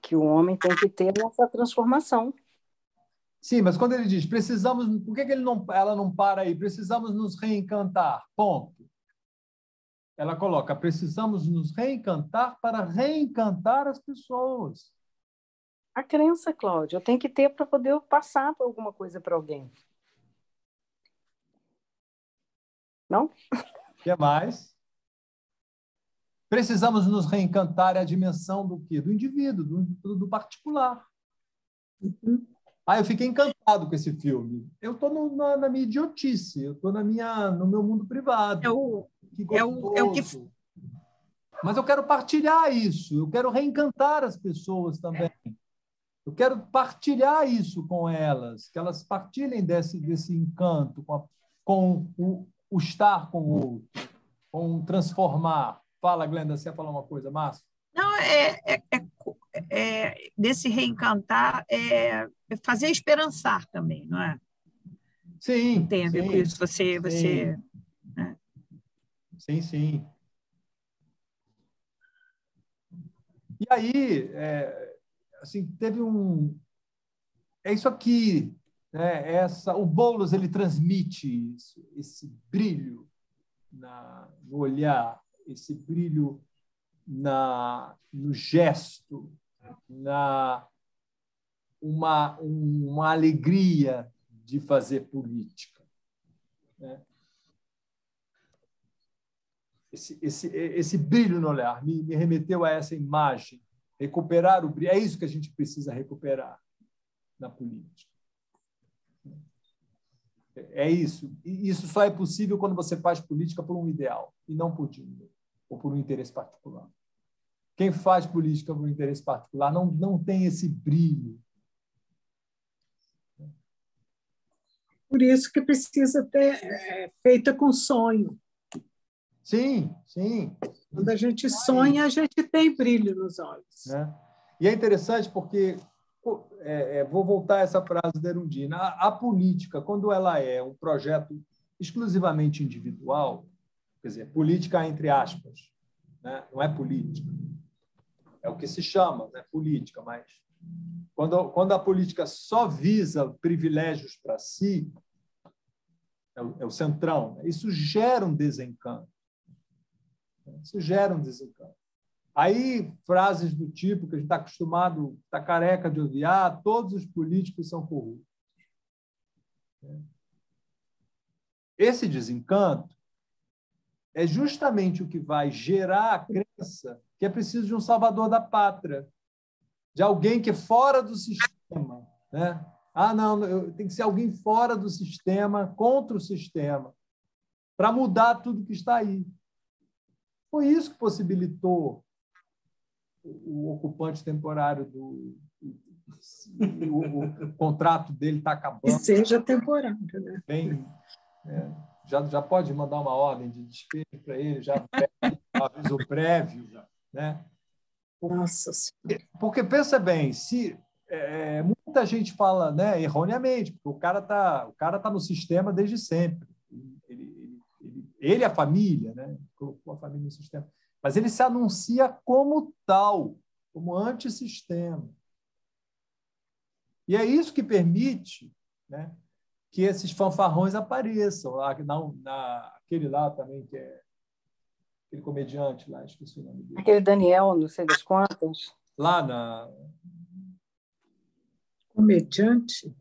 que o homem tem que ter essa transformação. Sim, mas quando ele diz precisamos, por que, que ele não, ela não para aí? Precisamos nos reencantar. Ponto ela coloca: precisamos nos reencantar para reencantar as pessoas. A crença, Cláudia, eu tenho que ter para poder passar por alguma coisa para alguém. Não? O que mais? Precisamos nos reencantar é a dimensão do quê? Do indivíduo, do, do particular. Uhum. Ah, eu fiquei encantado com esse filme. Eu estou na, na, minha idiotice, eu estou na minha, no meu mundo privado. Eu, que é, o, é o que. Mas eu quero partilhar isso, eu quero reencantar as pessoas também. Eu quero partilhar isso com elas, que elas partilhem desse, desse encanto com, a, com o, o, estar com o outro, com o transformar. Fala, Glenda, você ia falar uma coisa, Márcio? Não, é, é, é, é, desse reencantar é, é fazer esperançar também, não é? Sim. Tem a ver sim, com isso. Você, sim. você né? Sim, sim. E aí, é, assim, teve um. É isso aqui, né? Essa, o Boulos ele transmite isso, esse brilho na, no olhar, esse brilho na, no gesto, na uma, uma alegria de fazer política. Né? Esse, esse, esse brilho no olhar me, me remeteu a essa imagem. Recuperar o brilho. É isso que a gente precisa recuperar na política. É isso. E isso só é possível quando você faz política por um ideal e não por dinheiro ou por um interesse particular. Quem faz política por um interesse particular não, não tem esse brilho. Por isso que precisa ter é, feita com sonho. Sim, sim. Quando a gente sonha, a gente tem brilho nos olhos. Né? E é interessante porque é, é, vou voltar a essa frase da Erundina. A, a, política, quando ela é um projeto exclusivamente individual, quer dizer, política entre aspas, né? não é política, é o que se chama né? política, mas quando, quando a política só visa privilégios para si, é o, é o centrão, né? isso gera um desencanto. Isso gera um desencanto. Aí, frases do tipo que a gente está acostumado, está careca de ouvir, ah, todos os políticos são corruptos. Esse desencanto é justamente o que vai gerar a crença que é preciso de um salvador da pátria, de alguém que é fora do sistema. Né? Ah, não, tem que ser alguém fora do sistema, contra o sistema, para mudar tudo que está aí. Foi isso que possibilitou o ocupante temporário do. O, o contrato dele está acabando. Que seja temporário, né? Bem, é, já, já pode mandar uma ordem de despejo para ele, já aviso prévio, né? Nossa Porque pensa bem, se é, muita gente fala, né, erroneamente, porque o cara tá, o cara tá no sistema desde sempre. Ele, ele, ele, ele a família, né? Colocou a família no sistema mas ele se anuncia como tal, como antissistema. E é isso que permite né, que esses fanfarrões apareçam. Lá, na, na, aquele lá também, que é aquele comediante lá, esqueci o nome dele. Aquele Daniel, não sei das quantas. Lá na. Comediante?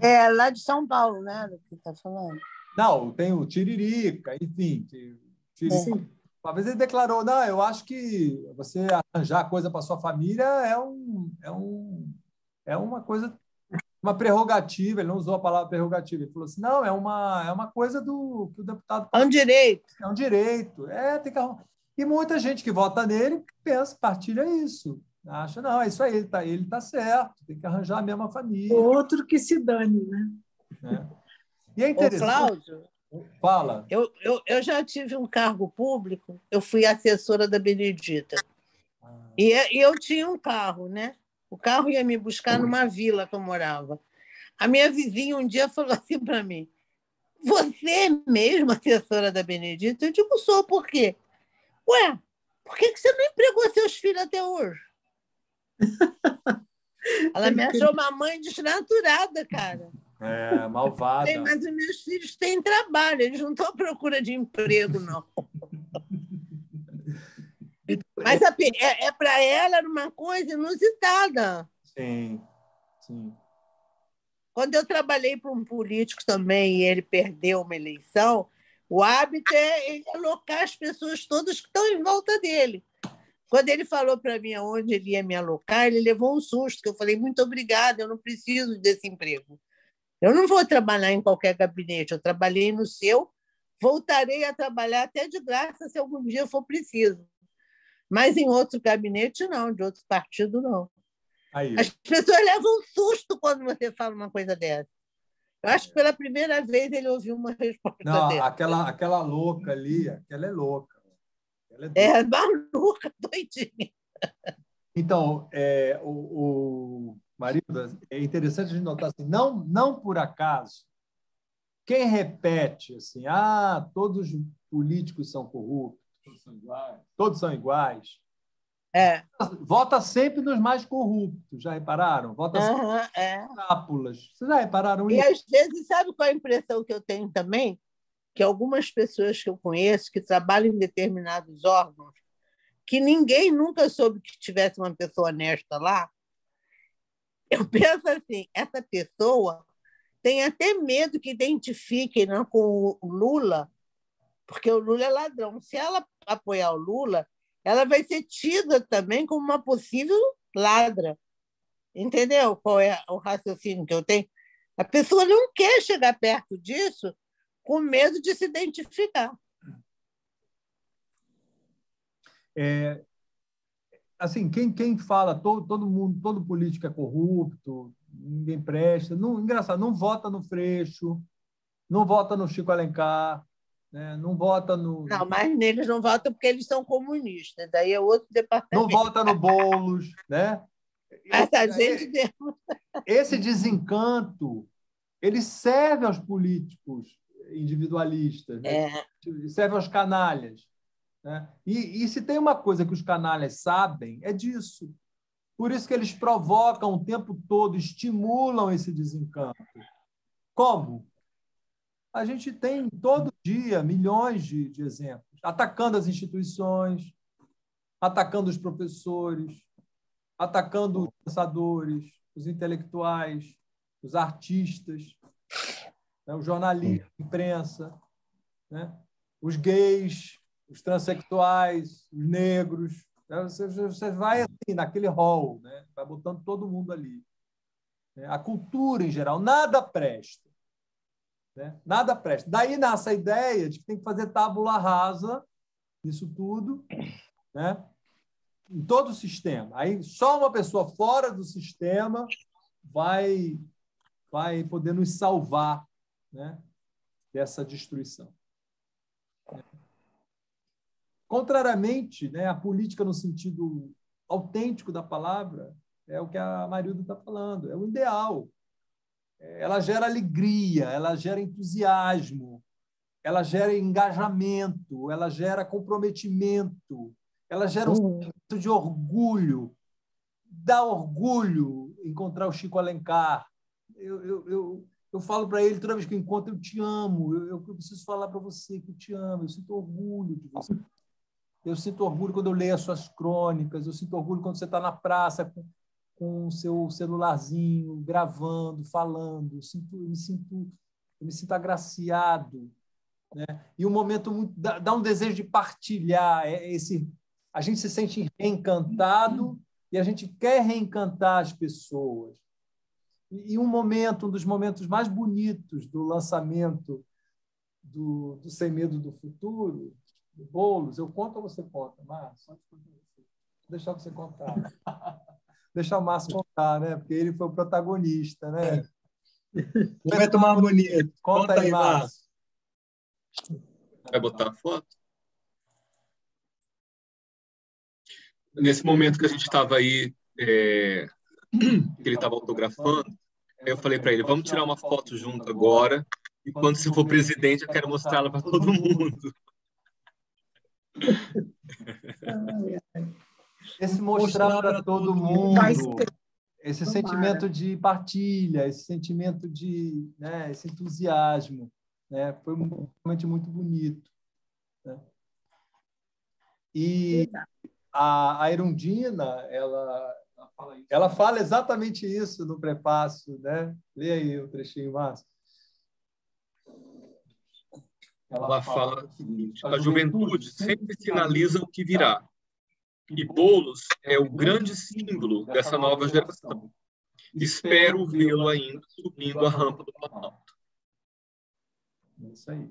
É, lá de São Paulo, né? Do que está falando. Não, tem o Tiririca, enfim. Tiririca. É. Uma vez ele declarou: não, eu acho que você arranjar coisa para sua família é, um, é, um, é uma coisa, uma prerrogativa. Ele não usou a palavra prerrogativa. Ele falou assim: não, é uma, é uma coisa do que o deputado. É um direito. É um direito. É, tem que arrumar. E muita gente que vota nele pensa, partilha isso. Acha, não, é isso aí, ele está ele tá certo, tem que arranjar a mesma família. Outro que se dane, né? É. E é interessante. Ô, Cláudio, Fala. Eu, eu, eu já tive um cargo público, eu fui assessora da Benedita. Ah. E, e eu tinha um carro, né? O carro ia me buscar numa vila que eu morava. A minha vizinha um dia falou assim para mim: Você é mesmo assessora da Benedita? Eu digo: Sou, por quê? Ué, por que, que você não empregou seus filhos até hoje? Ela me achou uma mãe desnaturada, cara. É, malvada. Mas os meus filhos têm trabalho, eles não estão à procura de emprego, não. Mas a, é, é para ela era uma coisa inusitada. Sim, sim. Quando eu trabalhei para um político também e ele perdeu uma eleição, o hábito é ele alocar as pessoas todas que estão em volta dele. Quando ele falou para mim aonde ele ia me alocar, ele levou um susto, que eu falei, muito obrigada, eu não preciso desse emprego. Eu não vou trabalhar em qualquer gabinete, eu trabalhei no seu, voltarei a trabalhar até de graça se algum dia for preciso. Mas em outro gabinete, não, de outro partido, não. Aí. As pessoas levam um susto quando você fala uma coisa dessa. Eu acho que pela primeira vez ele ouviu uma resposta não, dessa. Aquela, aquela louca ali, aquela é louca. Ela é, é maluca, doidinha. Então, é, o, o marido, é interessante a gente notar assim, não, não por acaso, quem repete assim, ah, todos os políticos são corruptos, todos são iguais, todos são iguais É. vota sempre nos mais corruptos, já repararam? Vota sempre Aham, é. cápulas. Vocês já repararam E isso? às vezes, sabe qual é a impressão que eu tenho também? Que algumas pessoas que eu conheço, que trabalham em determinados órgãos, que ninguém nunca soube que tivesse uma pessoa honesta lá, eu penso assim, essa pessoa tem até medo que identifiquem né, com o Lula, porque o Lula é ladrão. Se ela apoiar o Lula, ela vai ser tida também como uma possível ladra. Entendeu qual é o raciocínio que eu tenho? A pessoa não quer chegar perto disso com medo de se identificar. É, assim, quem, quem fala, todo, todo mundo, todo político é corrupto, ninguém presta, não, engraçado, não vota no Freixo, não vota no Chico Alencar, né? não vota no. Não, mas neles não votam porque eles são comunistas. Daí é outro não departamento. vota no Boulos, né? Mas a gente mesmo. esse desencanto ele serve aos políticos individualistas, né? É, serve aos canalhas. Né? E, e se tem uma coisa que os canalhas sabem, é disso. Por isso que eles provocam o tempo todo, estimulam esse desencanto. Como? A gente tem todo dia milhões de, de exemplos, atacando as instituições, atacando os professores, atacando os pensadores, os intelectuais, os artistas, né? os jornalistas, a imprensa, né? os gays, os transexuais, os negros. né? Você, você vai assim, naquele hall, né? vai botando todo mundo ali. né? A cultura em geral, nada presta. Né? Nada presta. Daí nasce a ideia de que tem que fazer tábula rasa, isso tudo, né? em todo o sistema. Aí só uma pessoa fora do sistema vai vai poder nos salvar, né, dessa destruição. Contrariamente, né, a política no sentido autêntico da palavra é o que a Marilda está falando, é o ideal. Ela gera alegria, ela gera entusiasmo, ela gera engajamento, ela gera comprometimento, ela gera um Uhum. sentimento de orgulho. Dá orgulho encontrar o Chico Alencar. Eu, eu, eu, eu falo para ele toda vez que eu encontro, eu te amo. Eu, eu preciso falar para você que eu te amo. Eu sinto orgulho de você. Eu sinto orgulho quando eu leio as suas crônicas. Eu sinto orgulho quando você está na praça com, o seu celularzinho, gravando, falando. Eu, sinto, eu me sinto, eu me sinto agraciado. Né? E um momento muito, dá, dá um desejo de partilhar é esse a gente se sente reencantado e a gente quer reencantar as pessoas. E um momento, um dos momentos mais bonitos do lançamento do, do Sem Medo do Futuro, do Boulos, eu conto ou você conta, Márcio? Vou deixar você contar. Deixar o Márcio contar, né? Porque ele foi o protagonista, né? Momento mais bonito. Conta, aí, Márcio. Vai botar a foto? Nesse momento que a gente estava aí, é, que ele estava autografando, eu falei para ele: vamos tirar uma foto junto agora, e quando você for presidente, eu quero mostrá-la para todo mundo. Esse mostrar para todo mundo, ser. esse sentimento de partilha, esse sentimento de, né, esse entusiasmo, né, foi realmente muito bonito. né? E a, a Erundina, ela, ela fala exatamente isso no prefácio, né? Lê aí o trechinho, Márcio. Ela fala o seguinte: a juventude sempre sinaliza o que virá. E Boulos é o grande símbolo dessa nova geração. Espero vê-lo ainda subindo a rampa do Planalto. É Isso aí.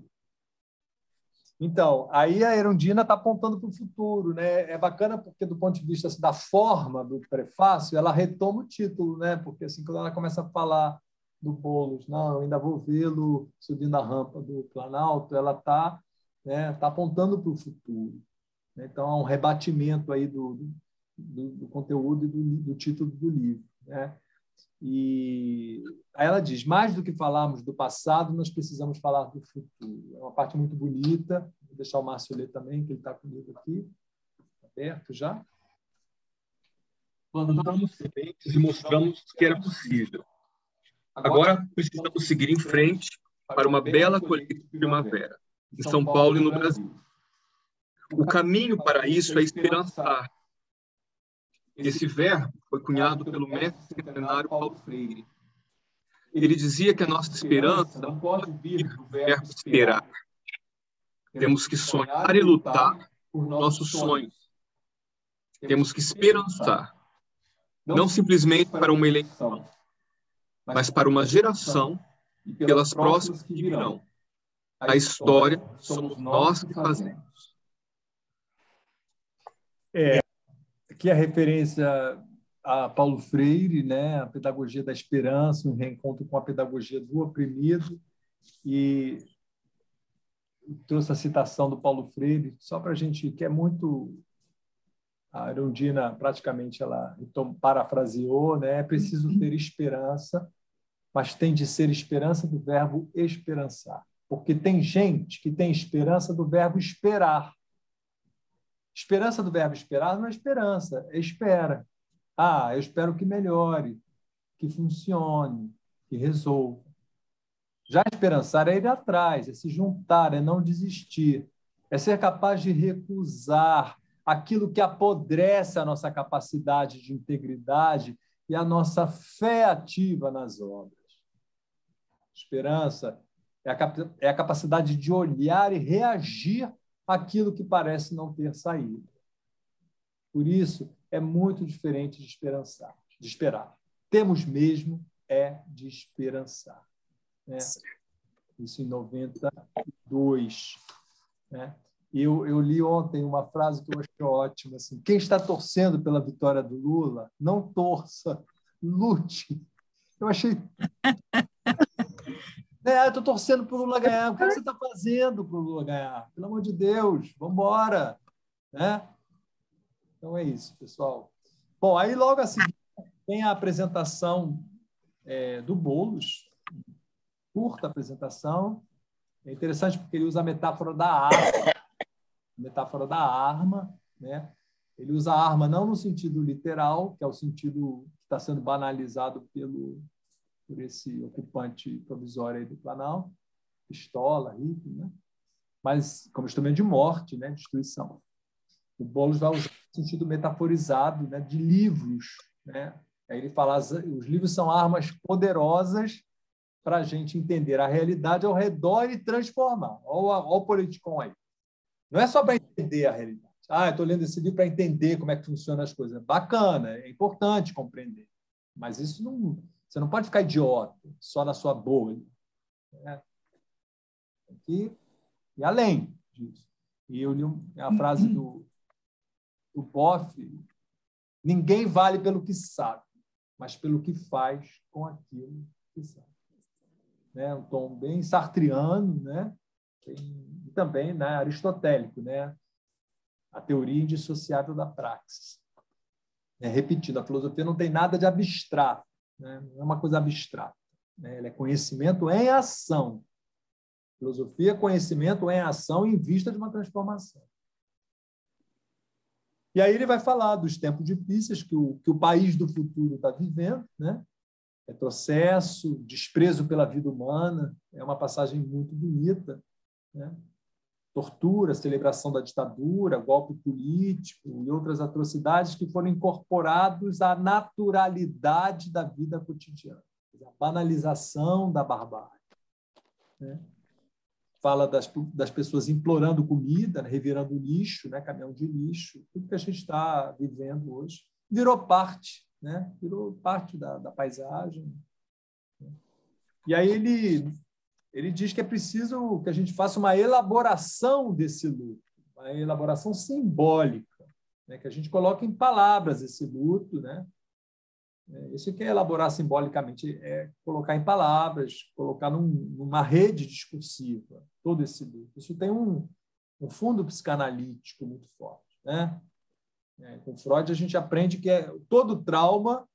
Então, aí a Erundina está apontando para o futuro, né? É bacana porque do ponto de vista assim, da forma do prefácio, ela retoma o título, né? Porque assim quando ela começa a falar do Boulos, não, eu ainda vou vê-lo subindo a rampa do Planalto, ela está né, tá apontando para o futuro. Né? Então há um rebatimento aí do, do do, do conteúdo e do, do, título do livro. Né? E aí ela diz: mais do que falarmos do passado, nós precisamos falar do futuro. É uma parte muito bonita. Vou deixar o Márcio ler também, que ele está comigo aqui, aberto já. Plantamos sementes e mostramos que era possível. Agora precisamos seguir em frente para uma bela colheita de primavera, em São Paulo e no Brasil. O caminho para isso é esperançar. Esse verbo foi cunhado pelo mestre centenário Paulo Freire. Ele dizia que a nossa esperança não pode vir do verbo esperar. Temos que sonhar e lutar por nossos sonhos. Temos que esperançar, não simplesmente para uma eleição, mas para uma geração e pelas próximas que virão. A história somos nós que fazemos. É, aqui a referência a Paulo Freire, né, a pedagogia da esperança, um reencontro com a pedagogia do oprimido, e trouxe a citação do Paulo Freire, só para a gente, que é muito. A Arundina, praticamente, ela parafraseou, né? é preciso ter esperança mas tem de ser esperança do verbo esperançar. Porque tem gente que tem esperança do verbo esperar. Esperança do verbo esperar não é esperança, é espera. Ah, eu espero que melhore, que funcione, que resolva. Já esperançar é ir atrás, é se juntar, é não desistir, é ser capaz de recusar aquilo que apodrece a nossa capacidade de integridade e a nossa fé ativa nas obras. Esperança é a, é a capacidade de olhar e reagir àquilo que parece não ter saído. Por isso, é muito diferente de esperançar, de esperar. Temos mesmo é de esperançar. Né? Isso em 92. Né? Eu, eu li ontem uma frase que eu achei ótima. Assim, Quem está torcendo pela vitória do Lula, não torça, lute. Eu achei é, eu estou torcendo para o Lula ganhar. O que, é que você está fazendo para o Lula ganhar? Pelo amor de Deus, vamos embora. Né? Então é isso, pessoal. Bom, aí logo assim tem a apresentação é, do Boulos, curta apresentação. É interessante porque ele usa a metáfora da arma, metáfora da arma, né? Ele usa a arma não no sentido literal, que é o sentido que está sendo banalizado pelo por esse ocupante provisório do Planalto, pistola, rifle, né? mas como instrumento de morte, né? destruição. O Boulos vai usar o sentido metaforizado né? de livros. Né? Aí ele fala os livros são armas poderosas para a gente entender a realidade ao redor e transformar. Olha o politicon aí. Não é só para entender a realidade. Ah, estou lendo esse livro para entender como é que funcionam as coisas. Bacana, é importante compreender. Mas isso não, você não pode ficar idiota só na sua bolha. Né? Que ir além disso. E eu li a frase do, do Boff: ninguém vale pelo que sabe, mas pelo que faz com aquilo que sabe. Né? Um tom bem sartriano, né? e também né, aristotélico, né? a teoria indissociável da praxis. É, repetindo, a filosofia não tem nada de abstrato né? não é uma coisa abstrata. Né? Ela é conhecimento em ação. Filosofia é conhecimento em ação em vista de uma transformação. E aí ele vai falar dos tempos difíceis que o, que o país do futuro está vivendo, né? retrocesso, desprezo pela vida humana, é uma passagem muito bonita. Né? Tortura, celebração da ditadura, golpe político e outras atrocidades que foram incorporados à naturalidade da vida cotidiana, a banalização da barbárie. Né? Fala das, das pessoas implorando comida, né? revirando lixo, né? caminhão de lixo, tudo que a gente está vivendo hoje virou parte, né? virou parte da, da paisagem. Né? E aí ele ele diz que é preciso que a gente faça uma elaboração desse luto, uma elaboração simbólica, né? que a gente coloque em palavras esse luto, né? Isso que é elaborar simbolicamente, é colocar em palavras, colocar num, numa rede discursiva todo esse luto. Isso tem um, um fundo psicanalítico muito forte. Né? É, com Freud, a gente aprende que é, todo trauma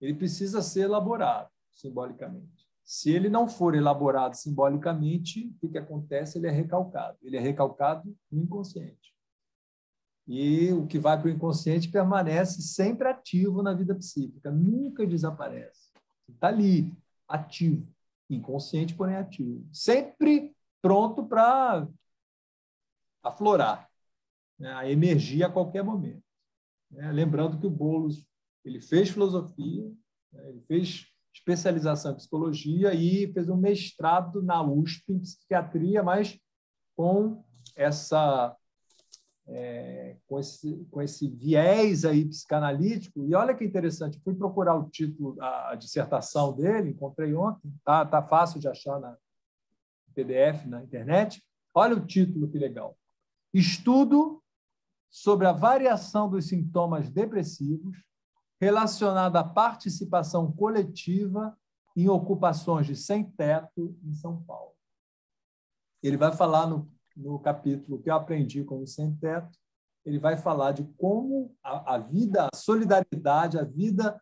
ele precisa ser elaborado simbolicamente. Se ele não for elaborado simbolicamente, o que, que acontece? Ele é recalcado. Ele é recalcado no inconsciente. E o que vai para o inconsciente permanece sempre ativo na vida psíquica, nunca desaparece. Está ali, ativo, inconsciente, porém ativo. Sempre pronto para aflorar, né? a emergir a qualquer momento. Né? Lembrando que o Boulos ele fez filosofia, né? ele fez especialização em psicologia e fez um mestrado na USP em psiquiatria, mas com essa é, com, esse, com esse viés aí psicanalítico. E olha que interessante, fui procurar o título, a, a dissertação dele, encontrei ontem, tá, tá fácil de achar na PDF na internet. Olha o título que legal. Estudo sobre a variação dos sintomas depressivos relacionada à participação coletiva em ocupações de sem-teto em São Paulo. Ele vai falar no, no capítulo que eu aprendi como sem-teto, ele vai falar de como a, a, vida, a solidariedade, a vida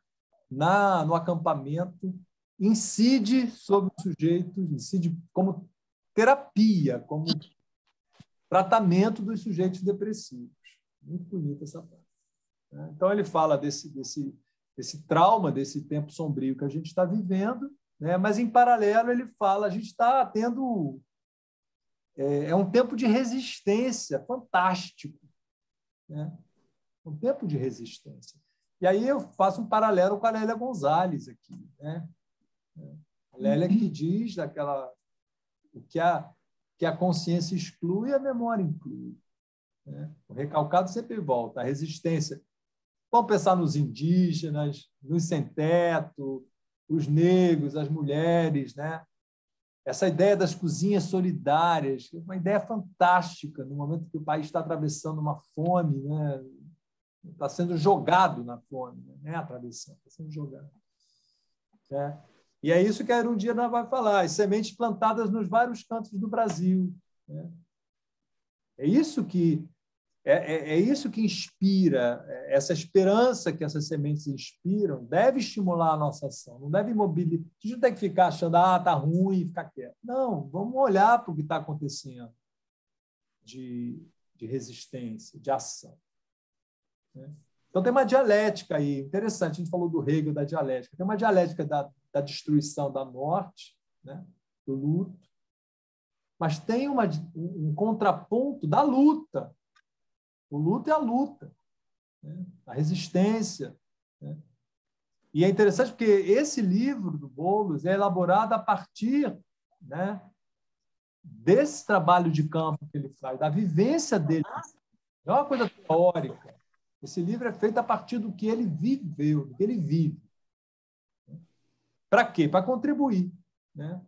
na, no acampamento incide sobre os sujeitos, incide como terapia, como tratamento dos sujeitos depressivos. Muito bonita essa parte. Né? Então, ele fala desse, desse, desse trauma, desse tempo sombrio que a gente está vivendo, né? mas, em paralelo, ele fala: a gente está tendo. É, é, um tempo de resistência fantástico. Né? Um tempo de resistência. E aí eu faço um paralelo com a Lélia Gonzalez aqui. Né? A Lélia que diz daquela o que a, que a consciência exclui, a memória inclui. Né? O recalcado sempre volta. A resistência Vamos pensar nos indígenas, nos sem-teto, os negros, as mulheres, né? Essa ideia das cozinhas solidárias, é uma ideia fantástica no momento que o país está atravessando uma fome, né? Está sendo jogado na fome, né? atravessando, está sendo jogado. É. E é isso que a Erundina vai falar, as sementes plantadas nos vários cantos do Brasil. Né? É isso que é, é, é, isso que inspira, é, essa esperança que essas sementes inspiram, deve estimular a nossa ação, não deve imobilizar. A gente não tem que ficar achando, ah, está ruim e ficar quieto. Não, vamos olhar para o que está acontecendo de, de resistência, de ação. Né? Então, tem uma dialética aí, interessante, a gente falou do Hegel, da dialética. Tem uma dialética da, da destruição da morte, né? do luto, mas tem uma, um contraponto da luta, o luto é a luta, né? a resistência. Né? E é interessante porque esse livro do Boulos é elaborado a partir né, desse trabalho de campo que ele faz, da vivência dele. Não é uma coisa teórica. Esse livro é feito a partir do que ele viveu, do que ele vive. Para quê? Para contribuir, né?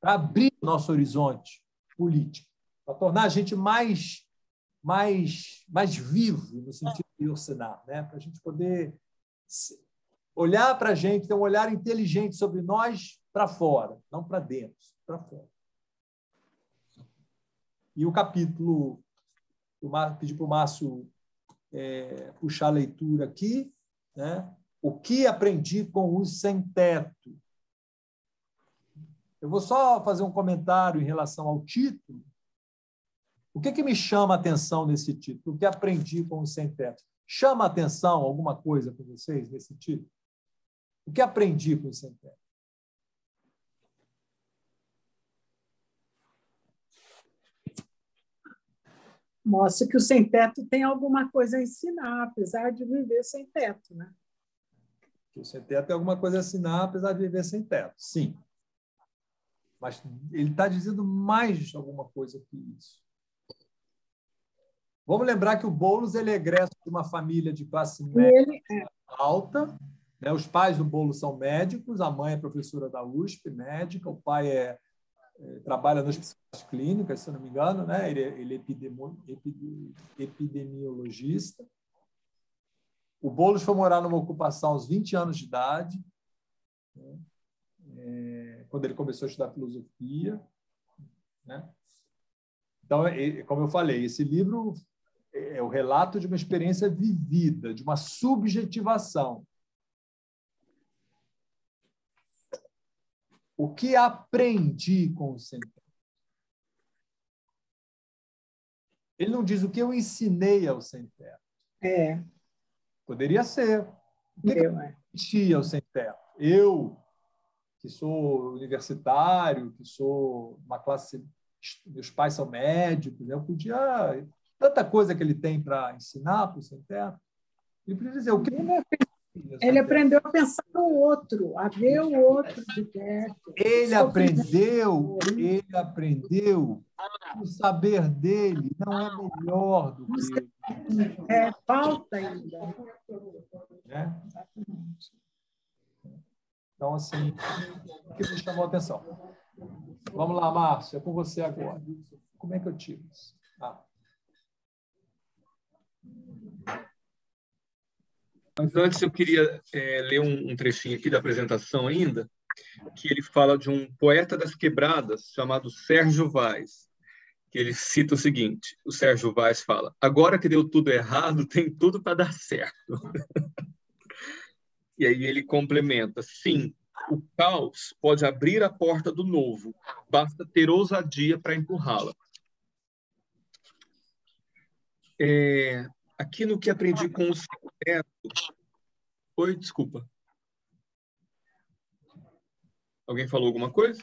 para abrir nosso horizonte político, para tornar a gente mais mais, mais vivo, no sentido de ensinar, né? para a gente poder olhar para a gente, ter um olhar inteligente sobre nós para fora, não para dentro, para fora. E o capítulo, eu pedi para o Márcio é, puxar a leitura aqui, né? o que aprendi com os sem-teto. Eu vou só fazer um comentário em relação ao título, o que, que me chama a atenção nesse título? O que aprendi com o sem-teto? Chama a atenção alguma coisa para vocês nesse título? O que aprendi com o sem-teto? Mostra que o sem-teto tem alguma coisa a ensinar, apesar de viver sem teto, né? Que o sem-teto tem alguma coisa a ensinar, apesar de viver sem teto, sim. Mas ele está dizendo mais alguma coisa que isso. Vamos lembrar que o Boulos ele é egresso de uma família de classe média é. alta. Né? Os pais do Boulos são médicos, a mãe é professora da USP, médica, o pai é, é trabalha nas hospitais clínicas, se não me engano, né? ele, é, ele é epidemo, epidemiologista. O Boulos foi morar numa ocupação aos 20 anos de idade, né? é, quando ele começou a estudar filosofia. Né? Então, como eu falei, esse livro é o relato de uma experiência vivida, de uma subjetivação. O que aprendi com o sem Ele não diz o que eu ensinei ao sem teto. É. Poderia ser. O que eu, é. ao sem teto? Eu, que sou universitário, que sou uma classe. Meus pais são médicos, eu podia. Tanta coisa que ele tem para ensinar para o sem teto. Ele precisa dizer o que ele aprendeu a pensar no outro, a ver o outro de perto. Ele aprendeu, ele aprendeu o saber dele não é melhor do que ele. É, falta ainda. É? Então, assim, o que me chamou a atenção? Vamos lá, Márcio, é com você agora. Como é que eu tiro isso? Ah. Mas antes eu queria é, ler um, um, trechinho aqui da apresentação ainda, que ele fala de um poeta das quebradas chamado Sérgio Vaz, que ele cita o seguinte, o Sérgio Vaz fala, agora que deu tudo errado, tem tudo para dar certo. e aí ele complementa, sim, o caos pode abrir a porta do novo, basta ter ousadia para empurrá-la. É, Aqui no que aprendi com o secreto. Oi, desculpa. Alguém falou alguma coisa?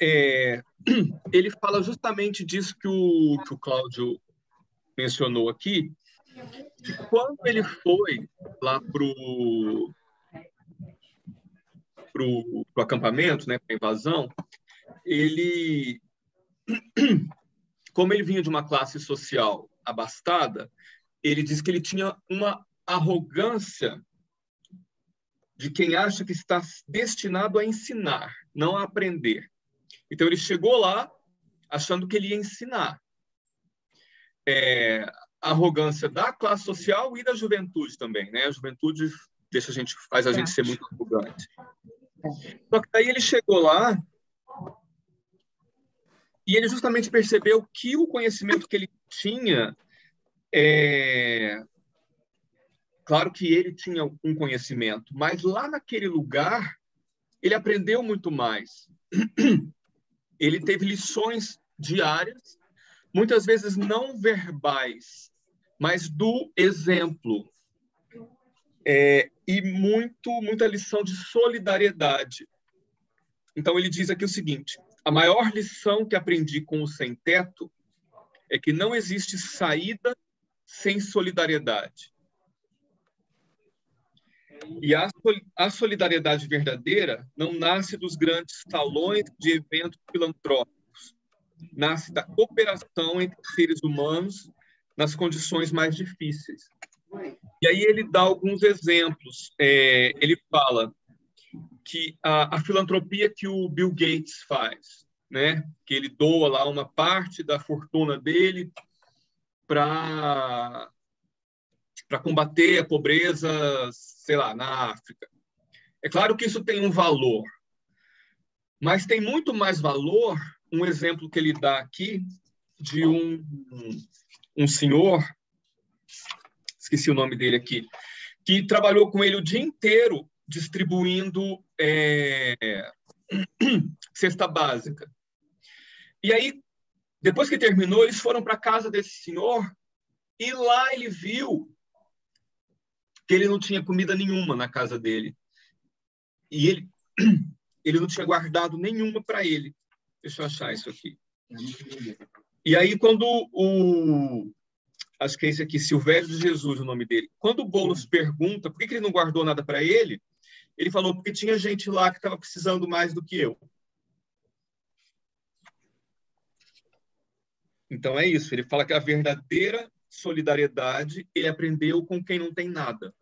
É, ele fala justamente disso que o, que o Cláudio mencionou aqui, que quando ele foi lá para o pro, pro acampamento, né, para invasão, ele como ele vinha de uma classe social abastada, ele diz que ele tinha uma arrogância de quem acha que está destinado a ensinar, não a aprender. Então ele chegou lá achando que ele ia ensinar. É, a arrogância da classe social e da juventude também, né? A juventude deixa a gente faz a gente ser muito arrogante. Só que daí ele chegou lá e ele justamente percebeu que o conhecimento que ele tinha, é... claro que ele tinha um conhecimento, mas lá naquele lugar ele aprendeu muito mais. Ele teve lições diárias, muitas vezes não verbais, mas do exemplo. É, e muito, muita lição de solidariedade. Então ele diz aqui o seguinte: a maior lição que aprendi com o sem teto é que não existe saída sem solidariedade. E a, solidariedade verdadeira não nasce dos grandes salões de eventos filantrópicos. Nasce da cooperação entre seres humanos nas condições mais difíceis. E aí ele dá alguns exemplos. É, ele fala que a, a, filantropia que o Bill Gates faz, né? Que ele doa lá uma parte da fortuna dele para para combater a pobreza, sei lá, na África. É claro que isso tem um valor, mas tem muito mais valor um exemplo que ele dá aqui de um, um senhor, esqueci o nome dele aqui, que trabalhou com ele o dia inteiro distribuindo é, cesta básica. E aí, depois que terminou, eles foram para a casa desse senhor e lá ele viu que ele não tinha comida nenhuma na casa dele. E ele, ele não tinha guardado nenhuma para ele. Deixa eu achar isso aqui. E aí, quando o, acho que é esse aqui, Silvério de Jesus, o nome dele. Quando o Boulos pergunta por que, ele não guardou nada para ele, ele falou porque tinha gente lá que estava precisando mais do que eu. Então é isso. Ele fala que a verdadeira solidariedade ele aprendeu com quem não tem nada.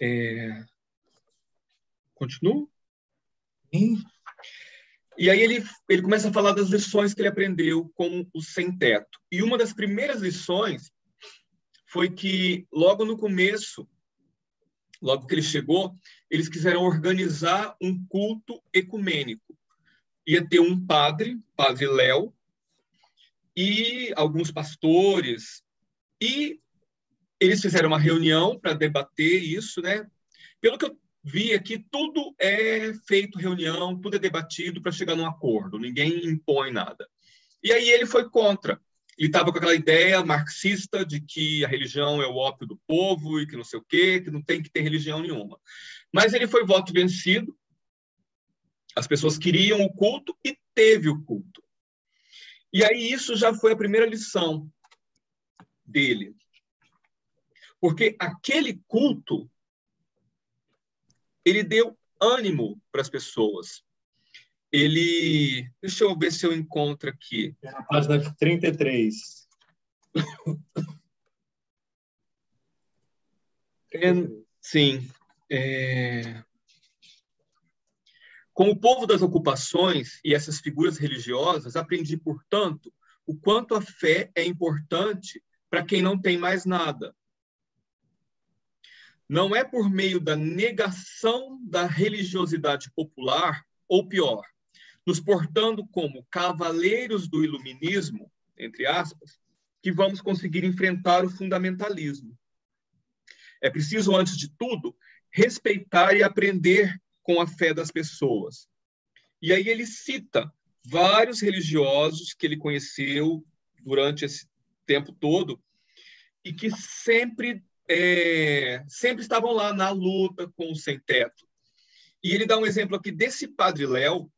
É... Continuo? Sim. E aí ele, ele começa a falar das lições que ele aprendeu com o sem-teto. E uma das primeiras lições foi que logo no começo, logo que ele chegou, eles quiseram organizar um culto ecumênico. ia ter um padre, padre Léo, e alguns pastores, e eles fizeram uma reunião para debater isso, né? Pelo que eu vi aqui, tudo é feito reunião, tudo é debatido para chegar num acordo, ninguém impõe nada. E aí ele foi contra. Ele estava com aquela ideia marxista de que a religião é o ópio do povo e que não sei o quê, que não tem que ter religião nenhuma. Mas ele foi voto vencido. As pessoas queriam o culto e teve o culto. E aí isso já foi a primeira lição dele. Porque aquele culto ele deu ânimo para as pessoas. Ele, deixa eu ver se eu encontro aqui. É na página 33. É, sim. É... Com o povo das ocupações e essas figuras religiosas, aprendi, portanto, o quanto a fé é importante para quem não tem mais nada não é por meio da negação da religiosidade popular, ou pior, nos portando como cavaleiros do iluminismo, entre aspas, que vamos conseguir enfrentar o fundamentalismo. É preciso, antes de tudo, respeitar e aprender com a fé das pessoas. E aí ele cita vários religiosos que ele conheceu durante esse tempo todo e que sempre é, sempre estavam lá na luta com o sem-teto. E ele dá um exemplo aqui desse padre Léo,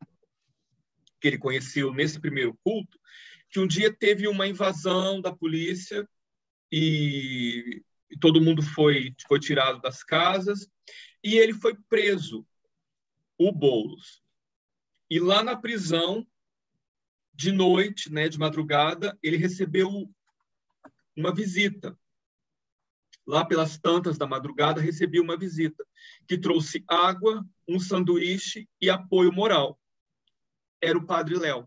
que ele conheceu nesse primeiro culto, que um dia teve uma invasão da polícia e, e todo mundo foi, foi tirado das casas e ele foi preso, o Boulos. E lá na prisão, de noite, né, de madrugada, ele recebeu uma visita lá pelas tantas da madrugada, recebi uma visita que trouxe água, um sanduíche e apoio moral. Era o Padre Léo.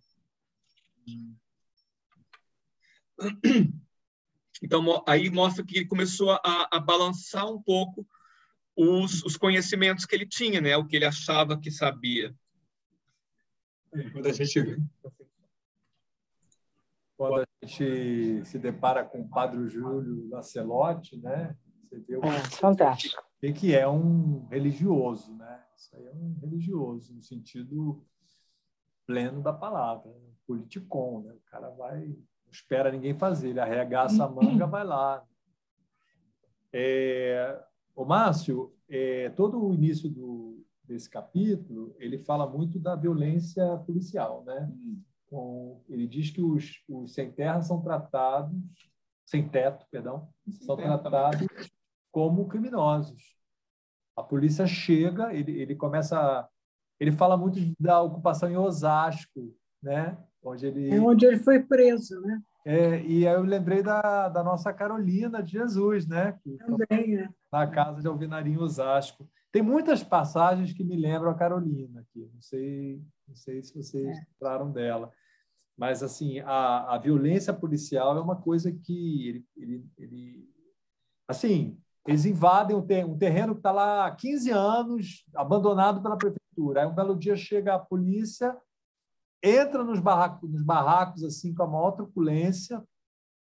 Então, aí mostra que ele começou a, a balançar um pouco os, os, conhecimentos que ele tinha, né? o que ele achava que sabia. Quando a gente quando a gente se depara com o Padre Júlio Lacelotti, né? Você vê o é, fantástico. que, que é um religioso, né? Isso aí é um religioso, no sentido pleno da palavra, né? politicon, né? O cara vai, não espera ninguém fazer, ele arregaça a manga, vai lá. É, o Márcio, é, todo o início do, desse capítulo, ele fala muito da violência policial, né? Ele diz que os, os sem terra são tratados, sem teto, perdão, sem são teto, tratados também. como criminosos. A polícia chega, ele, ele começa, ele fala muito da ocupação em Osasco, né? Onde ele é onde ele foi preso, né? É, e aí eu lembrei da, da nossa Carolina de Jesus, né? Que Também, né? Na casa de Alvinaria em Osasco. Tem muitas passagens que me lembram a Carolina aqui. Não sei, não sei se vocês é. dela. Mas, assim, a, a violência policial é uma coisa que ele, ele, ele assim, eles invadem um, ter, um terreno que está lá há 15 anos, abandonado pela prefeitura. Aí um belo dia chega a polícia, entra nos barracos, nos barracos assim com a maior truculência,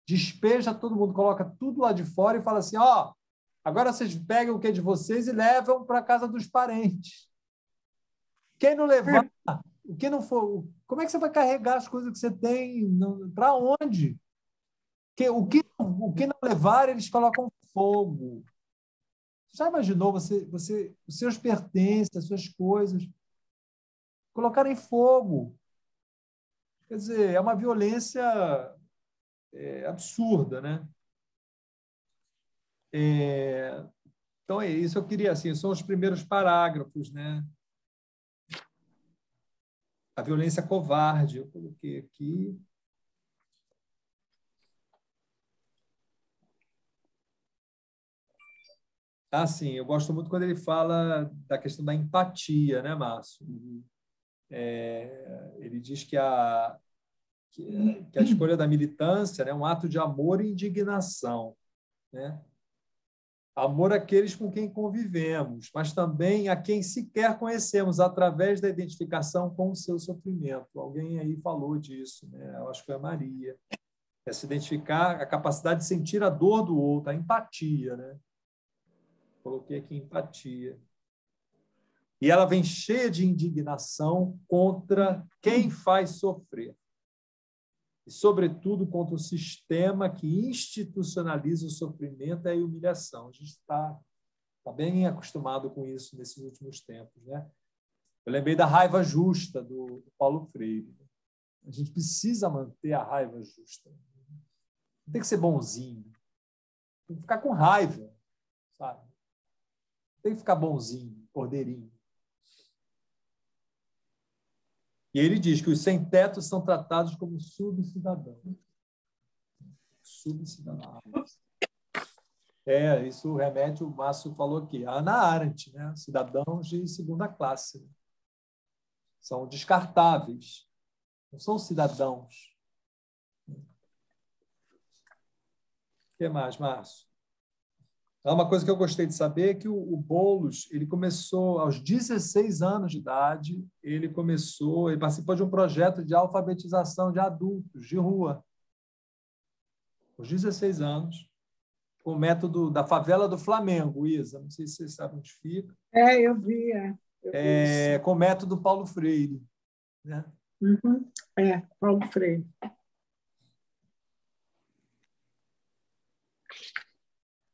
despeja todo mundo, coloca tudo lá de fora e fala assim: ó, oh, agora vocês pegam o que é de vocês e levam para casa dos parentes. Quem não levar, o que não for, como é que você vai carregar as coisas que você tem? Para onde? o, que, o que não levar, eles colocam fogo. Já imaginou você, você, os seus pertences, as suas coisas, colocarem fogo? Quer dizer, é uma violência é, absurda, né? É, então é isso. Eu queria assim, são os primeiros parágrafos, né? a violência covarde, eu coloquei aqui. Ah, sim, eu gosto muito quando ele fala da questão da empatia, né, Márcio? É, ele diz que a, que, que, a escolha da militância né, é um ato de amor e indignação. Né? Amor àqueles com quem convivemos, mas também a quem sequer conhecemos através da identificação com o seu sofrimento. Alguém aí falou disso, né? Eu acho que foi a Maria. É se identificar, a capacidade de sentir a dor do outro, a empatia, né? Coloquei aqui empatia. E ela vem cheia de indignação contra quem faz sofrer e, sobretudo, contra o sistema que institucionaliza o sofrimento e a humilhação. A gente está tá bem acostumado com isso nesses últimos tempos. Né? Eu lembrei da raiva justa do, do Paulo Freire. A gente precisa manter a raiva justa. Não tem que ser bonzinho. Tem que ficar com raiva, sabe? Tem que ficar bonzinho, cordeirinho. E ele diz que os sem-teto são tratados como subcidadãos. Subcidadãos. É, isso remete, o Márcio falou aqui, a Ana Arendt, né? cidadãos de segunda classe. São descartáveis, não são cidadãos. O que mais, Márcio? Uma coisa que eu gostei de saber é que o, o Boulos, ele começou aos 16 anos de idade, ele começou, ele participou de um projeto de alfabetização de adultos de rua. Aos 16 anos, com o método da favela do Flamengo, Isa, não sei se vocês sabem onde fica. É, eu vi, é. Eu é com o método Paulo Freire. Né? Uhum. É, Paulo Freire.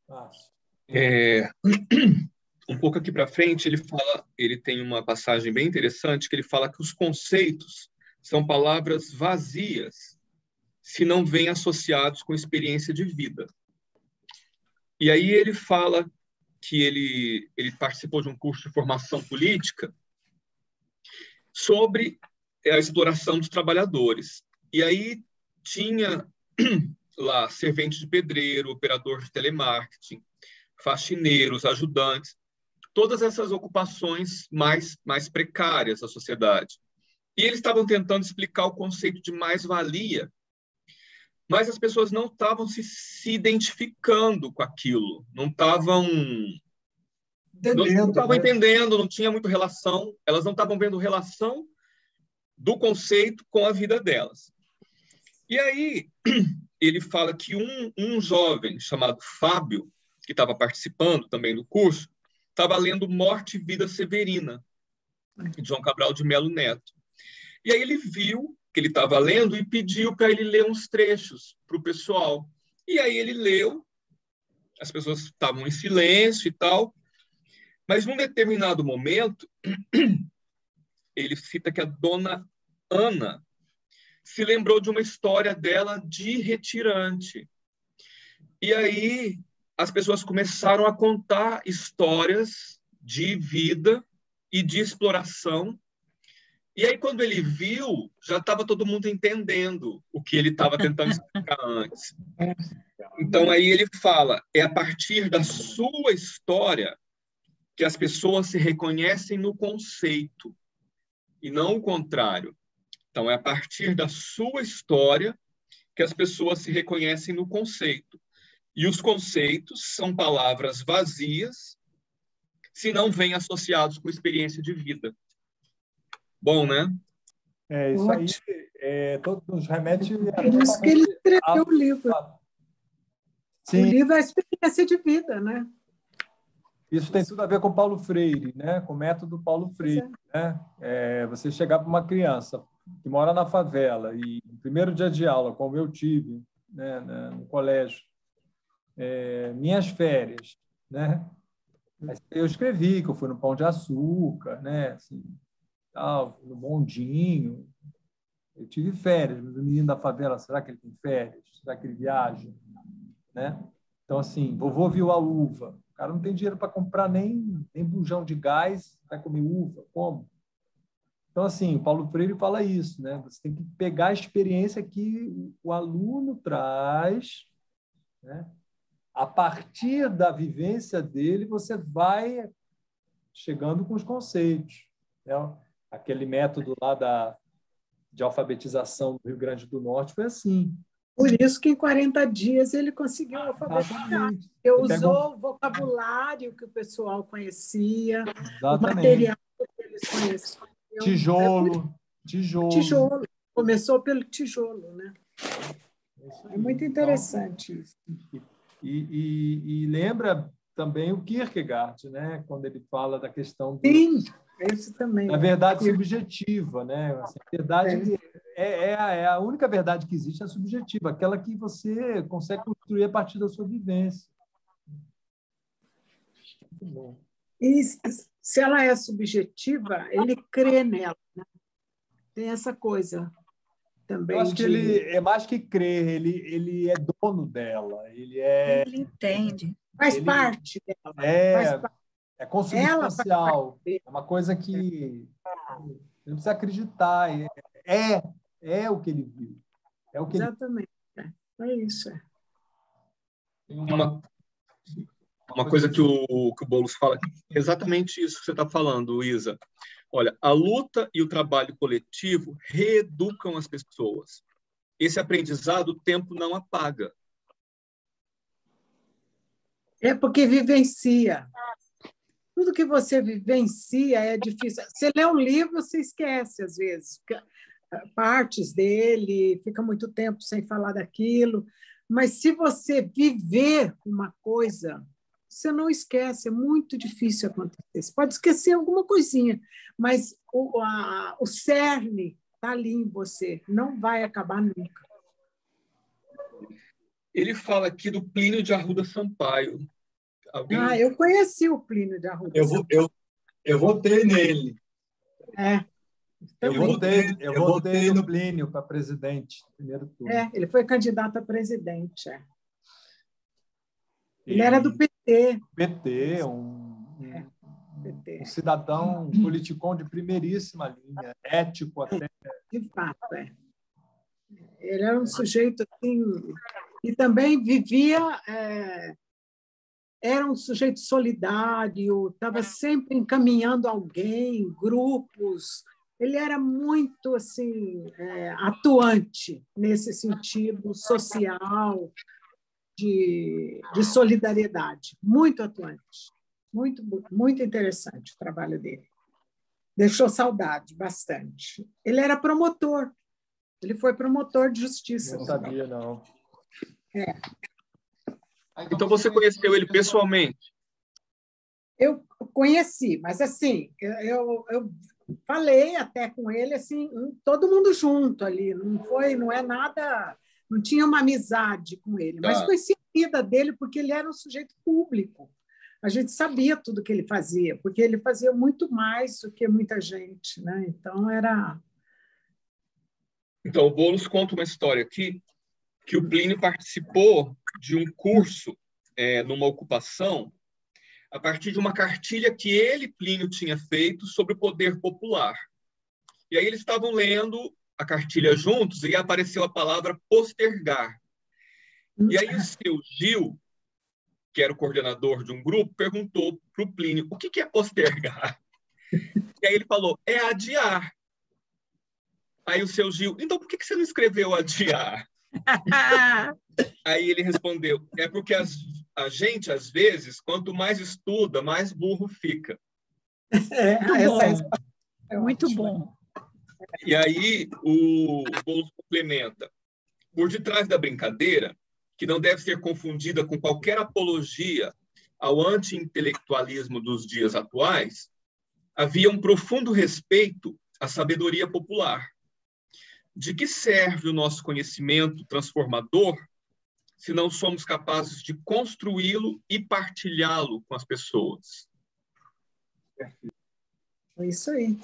Fácil. É, um pouco aqui para frente, ele fala, ele tem uma passagem bem interessante que ele fala que os conceitos são palavras vazias se não vêm associados com experiência de vida. E aí ele fala que ele ele participou de um curso de formação política sobre a exploração dos trabalhadores. E aí tinha lá servente de pedreiro, operador de telemarketing, faxineiros, ajudantes, todas essas ocupações mais, mais precárias da sociedade. E eles estavam tentando explicar o conceito de mais-valia, mas as pessoas não estavam se, se identificando com aquilo, não estavam não estavam né? entendendo, não tinha muito relação, elas não estavam vendo relação do conceito com a vida delas. E aí ele fala que um, um jovem chamado Fábio, que estava participando também do curso, estava lendo Morte e Vida Severina, de João Cabral de Melo Neto. E aí ele viu que ele estava lendo e pediu para ele ler uns trechos para o pessoal. E aí ele leu, as pessoas estavam em silêncio e tal, mas num determinado momento, ele cita que a dona Ana se lembrou de uma história dela de retirante. E aí as pessoas começaram a contar histórias de vida e de exploração. E aí, quando ele viu, já estava todo mundo entendendo o que ele estava tentando explicar antes. Então, aí ele fala: é a partir da sua história que as pessoas se reconhecem no conceito, e não o contrário. Então, é a partir da sua história que as pessoas se reconhecem no conceito. E os conceitos são palavras vazias se não vêm associados com experiência de vida. Bom, né? É, isso aí é, nos remete... Por isso que ele escreveu a... o livro. Sim. O livro é a experiência de vida, né? Isso tem tudo a ver com Paulo Freire, né? com o método Paulo Freire. É. Né? É, você chegar para uma criança que mora na favela e no primeiro dia de aula, como eu tive né, no colégio, é, minhas férias, né? Eu escrevi que eu fui no Pão de Açúcar, né? Assim, no Bondinho. Eu tive férias, mas o menino da favela, será que ele tem férias? Será que ele viaja? Né? Então, assim, vovô viu a uva. O cara não tem dinheiro para comprar nem, nem bujão de gás, vai comer uva, como? Então, assim, o Paulo Freire fala isso, né? Você tem que pegar a experiência que o aluno traz, né? A partir da vivência dele, você vai chegando com os conceitos. Né? Aquele método lá da, de alfabetização do Rio Grande do Norte foi assim. Por isso que em 40 dias ele conseguiu alfabetizar. Ele usou o vocabulário que o pessoal conhecia, Exatamente. o material que eles conheciam. Tijolo, é tijolo. Tijolo. Começou pelo tijolo, né? É muito interessante isso. E, e, e, lembra também o Kierkegaard, né? quando ele fala da questão do, Sim, esse também. da verdade subjetiva. Né? Assim, a verdade é. É, é, a, é, a, única verdade que existe, é subjetiva, aquela que você consegue construir a partir da sua vivência. Muito bom. E se ela é subjetiva, ele crê nela. Né? Tem essa coisa também. Eu acho de... que ele é mais que crer, ele, ele é dono dela, ele é. Ele entende. Faz ele... parte dela. É, parte. é consubstancial. É uma coisa que ele precisa acreditar. É, é, é o que ele viu. É o que Exatamente. Ele... É, é isso. É. Uma, uma coisa que o, que o Boulos fala é exatamente isso que você está falando, Isa. Olha, a luta e o trabalho coletivo reeducam as pessoas. Esse aprendizado o tempo não apaga. É porque vivencia. Tudo que você vivencia é difícil. Você lê um livro, você esquece às vezes partes dele, fica muito tempo sem falar daquilo. Mas se você viver uma coisa, você não esquece, é muito difícil acontecer. Você pode esquecer alguma coisinha, mas o, a, o cerne está ali em você, não vai acabar nunca. Ele fala aqui do Plínio de Arruda Sampaio. Alguém... Ah, eu conheci o Plínio de Arruda eu, vou, eu, eu votei nele. É. Eu votei, eu, eu votei no Plínio para presidente, primeiro turno. É, ele foi candidato a presidente. É. Ele era do PT. PT, um, é, PT. um cidadão um politicão de primeiríssima linha, ético até. De fato, é. Ele era um sujeito assim, e também vivia, é, era um sujeito solidário, estava sempre encaminhando alguém, grupos. Ele era muito assim é, atuante nesse sentido social, de, de solidariedade, muito atuante, muito, muito interessante o trabalho dele. Deixou saudade, bastante. Ele era promotor, ele foi promotor de justiça. Não sabia, não. É. Então você conheceu ele pessoalmente? Eu conheci, mas assim, eu, eu falei até com ele assim, todo mundo junto ali, não foi, não é nada não tinha uma amizade com ele, mas ah. conhecia a vida dele porque ele era um sujeito público. A gente sabia tudo que ele fazia, porque ele fazia muito mais do que muita gente, né? Então era. Então o Bolos conta uma história aqui que o Plínio participou de um curso é, numa ocupação a partir de uma cartilha que ele, Plínio, tinha feito sobre o poder popular. E aí eles estavam lendo a cartilha juntos e apareceu a palavra postergar. E aí o seu Gil, que era o coordenador de um grupo, perguntou para o Plínio o que, que é postergar. E aí ele falou, é adiar. Aí o seu Gil, então por que, que você não escreveu adiar? aí ele respondeu, é porque as, a gente, às vezes, quanto mais estuda, mais burro fica. É, muito bom. É muito bom. E aí o, Boulos complementa. Por detrás da brincadeira, que não deve ser confundida com qualquer apologia ao anti-intelectualismo dos dias atuais, havia um profundo respeito à sabedoria popular. De que serve o nosso conhecimento transformador se não somos capazes de construí-lo e partilhá-lo com as pessoas? É isso aí.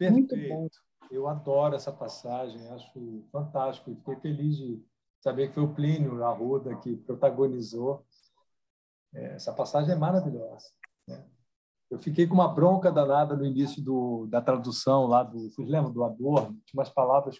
Perfeito. Muito bom. Eu adoro essa passagem, acho fantástico. Fiquei feliz de saber que foi o Plínio Arruda que protagonizou. É, essa passagem é maravilhosa. Né? Eu fiquei com uma bronca danada no início do, da tradução lá do. Vocês lembram do Adorno? Tinha umas palavras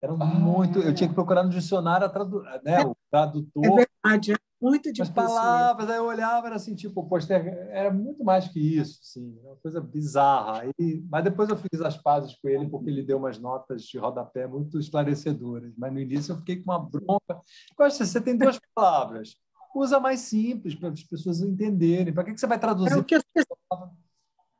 eram ah, muito. Eu tinha que procurar no dicionário a tradu, né, o tradutor. É verdade. Muito As difícil. palavras, aí eu olhava, era assim, tipo, poxa, era muito mais que isso, assim, uma coisa bizarra. Aí, mas depois eu fiz as pazes com ele, porque ele deu umas notas de rodapé muito esclarecedoras. Mas no início eu fiquei com uma bronca. Poxa, você tem duas palavras. Usa mais simples para as pessoas entenderem. Para que, que você vai traduzir? É, o que as pessoas-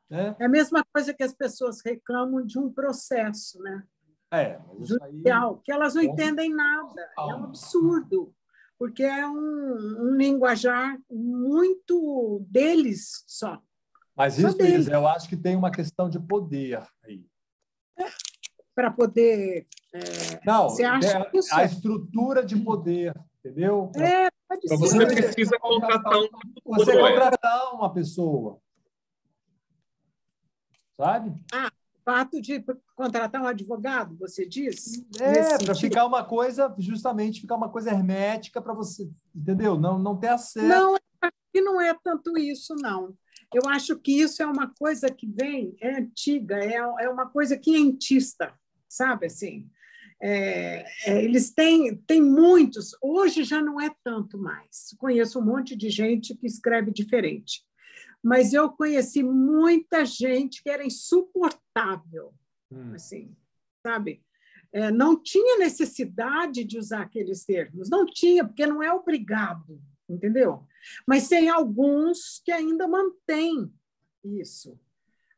né? é a mesma coisa que as pessoas reclamam de um processo, né? É, mas isso aí... judicial, que elas não entendem nada. É um absurdo, porque é um, um linguajar muito deles só. Mas Só isso. Isa, eu acho que tem uma questão de poder aí. Para poder. Não, Você acha é isso? a estrutura de poder, entendeu? É, pode Então ser. você precisa contratar um Você é. contratar uma pessoa, sabe? O fato de contratar um advogado, você diz? É, para ficar uma coisa, justamente ficar uma coisa hermética para você, entendeu? Não, não ter acesso. Não, que não é tanto isso, não. Eu acho que isso é uma coisa que vem, é antiga, é, é uma coisa quientista, sabe assim? É, é, eles têm, têm muitos, hoje já não é tanto mais. Conheço um monte de gente que escreve diferente. Mas eu conheci muita gente que era insuportável, Hum. assim, sabe? É, não tinha necessidade de usar aqueles termos, não tinha, porque não é obrigado, entendeu? Mas tem alguns que ainda mantêm isso.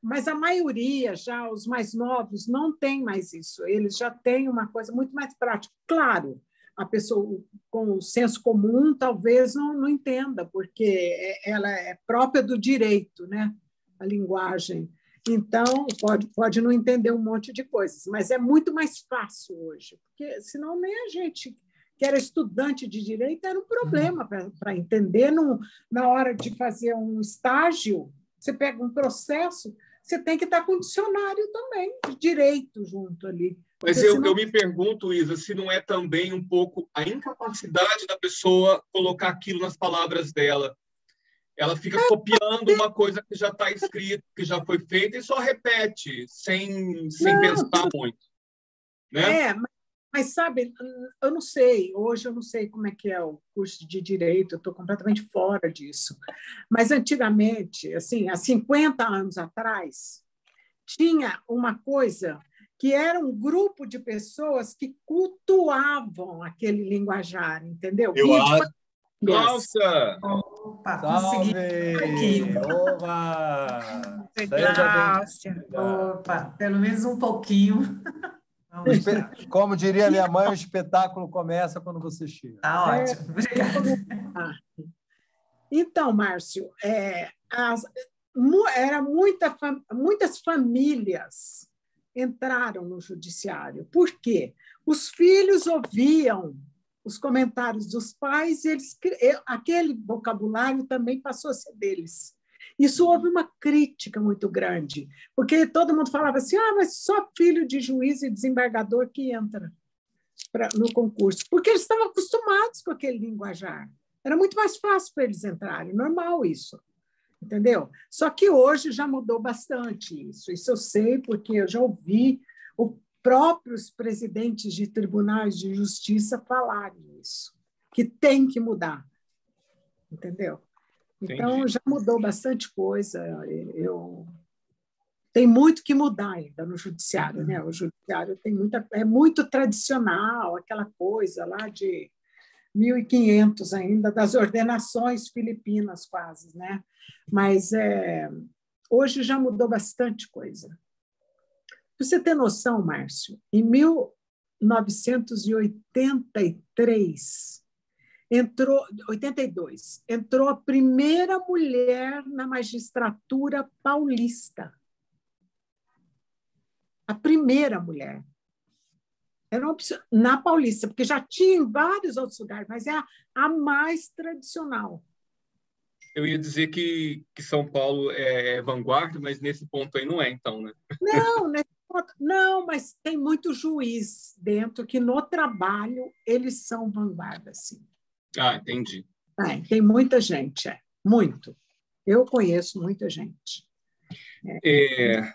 Mas a maioria, já os mais novos, não tem mais isso. Eles já têm uma coisa muito mais prática. Claro, a pessoa com o senso comum talvez não, não entenda, porque é- ela é própria do direito, né? a linguagem. Então, pode, pode não entender um monte de coisas, mas é muito mais fácil hoje, porque senão nem a gente que era estudante de direito era um problema para entender. Num, na hora de fazer um estágio, você pega um processo, você tem que estar com um dicionário também, de direito junto ali. Mas eu, senão- eu me pergunto, Isa, se não é também um pouco a incapacidade da pessoa colocar aquilo nas palavras dela. Ela fica copiando uma coisa que já está escrita, que já foi feita, e só repete, sem, sem Não, pensar muito. Né? É, mas, mas sabe, eu não sei, hoje eu não sei como é que é o curso de direito, eu estou completamente fora disso. Mas antigamente, assim, há 50 anos atrás, tinha uma coisa que era um grupo de pessoas que cultuavam aquele linguajar, entendeu? Eu acho-. Nossa! Opa, consegui. Salve! pouquinho. Oba! Seja Gláucia. Opa, pelo menos um pouquinho. Como diria minha mãe, o espetáculo começa quando você chega. Tá É. ótimo. Obrigada. Então, Márcio, é, as- mu- era muita, muitas famílias entraram no judiciário. Por quê? Os filhos ouviam os comentários dos pais e eles, aquele vocabulário também passou a ser deles. Isso houve uma crítica muito grande, porque todo mundo falava assim: ah, mas só filho de juiz e desembargador que entra pra, no concurso, porque eles estavam acostumados com aquele linguajar. Era muito mais fácil para eles entrarem, normal isso, entendeu? Só que hoje já mudou bastante isso. Isso eu sei porque eu já ouvi os próprios presidentes de tribunais de justiça falarem isso, que tem que mudar, entendeu? Então Entendi. já mudou bastante coisa. Eu tem muito que mudar ainda no judiciário, né? O judiciário tem muita é muito tradicional, aquela coisa lá de 1500 ainda das ordenações filipinas quase, né? Mas é, hoje já mudou bastante coisa. Pra você ter noção, Márcio, em 1983 entrou 82 entrou a primeira mulher na magistratura paulista. A primeira mulher. Era uma opção- na Paulista, porque já tinha em vários outros lugares, mas é a, a mais tradicional. Eu ia dizer que, que São Paulo é vanguarda, mas nesse ponto aí não é, então, né? Não, nesse ponto- não, mas tem muito juiz dentro que no trabalho eles são vanguarda, sim. Ah, entendi. É, tem muita gente, é, muito. Eu conheço muita gente. É,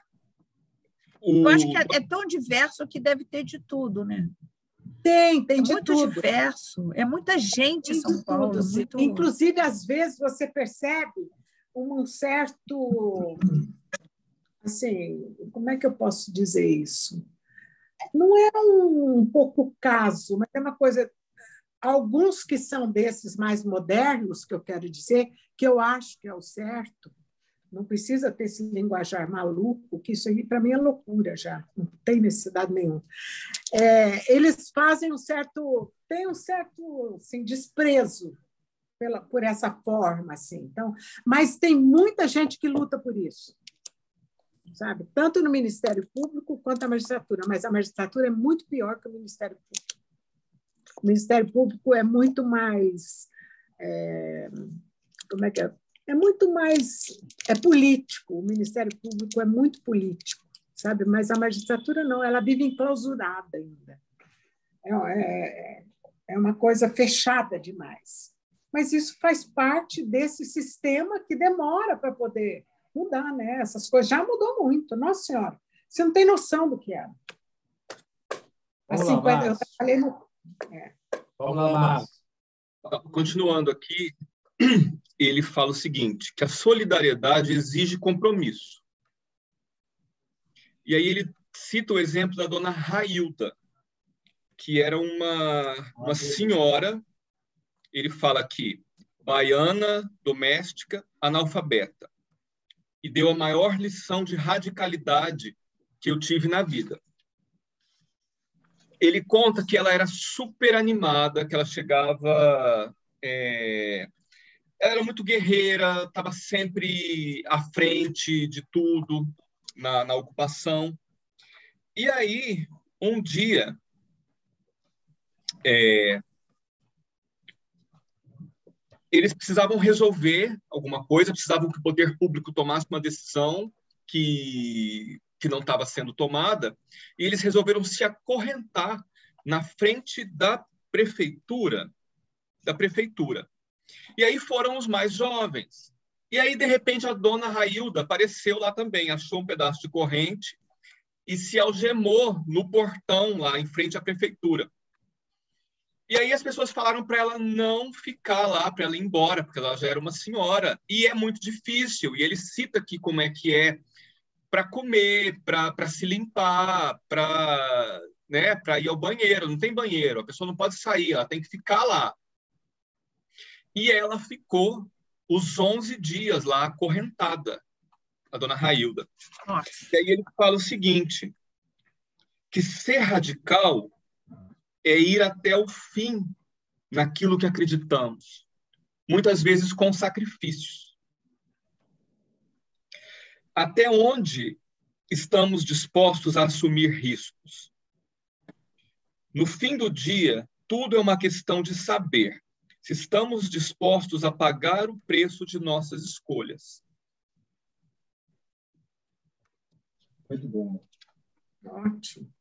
o- Eu acho que é, é tão diverso que deve ter de tudo, né? Tem, tem é de muito tudo. diverso, é muita gente em São Paulo. tudo, muito- Inclusive, às vezes, você percebe um certo. Assim, como é que eu posso dizer isso? Não é um, pouco caso, mas é uma coisa. Alguns que são desses mais modernos, que eu quero dizer, que eu acho que é o certo, não precisa ter esse linguajar maluco, que isso aí para mim é loucura já, não tem necessidade nenhuma. É, eles fazem um certo, tem um certo assim, desprezo pela, por essa forma, assim. Então, mas tem muita gente que luta por isso, sabe? Tanto no Ministério Público quanto a magistratura, mas a magistratura é muito pior que o Ministério Público. O Ministério Público é muito mais, é, como é que é? É muito mais é político. O Ministério Público é muito político, sabe? Mas a magistratura não, ela vive enclausurada ainda. É, é, é uma coisa fechada demais mas isso faz parte desse sistema que demora para poder mudar, né? Essas coisas já mudou muito, nossa senhora. Você não tem noção do que é. Vamos Assim, lá, quando eu Márcio. falei no. É. Vamos lá, Márcio. Continuando aqui, ele fala o seguinte, que a solidariedade exige compromisso. E aí ele cita o exemplo da dona Railda, que era uma, uma senhora, ele fala aqui, baiana, doméstica, analfabeta, e deu a maior lição de radicalidade que eu tive na vida. Ele conta que ela era super animada, que ela chegava é, ela era muito guerreira, estava sempre à frente de tudo na, na ocupação. E aí, um dia, é, eles precisavam resolver alguma coisa, precisavam que o poder público tomasse uma decisão que, que não estava sendo tomada, e eles resolveram se acorrentar na frente da prefeitura, da prefeitura. E aí foram os mais jovens. E aí, de repente, a dona Railda apareceu lá também, achou um pedaço de corrente e se algemou no portão lá em frente à prefeitura. E aí as pessoas falaram para ela não ficar lá, para ela ir embora, porque ela já era uma senhora. E é muito difícil. E ele cita aqui como é que é para comer, para se limpar, para né, ir ao banheiro. Não tem banheiro, a pessoa não pode sair, ela tem que ficar lá. E ela ficou os 11 dias lá acorrentada, a dona Railda. Nossa. E aí ele fala o seguinte, que ser radical é ir até o fim naquilo que acreditamos, muitas vezes com sacrifícios. Até onde estamos dispostos a assumir riscos? No fim do dia, tudo é uma questão de saber se estamos dispostos a pagar o preço de nossas escolhas. Muito bom. Ótimo.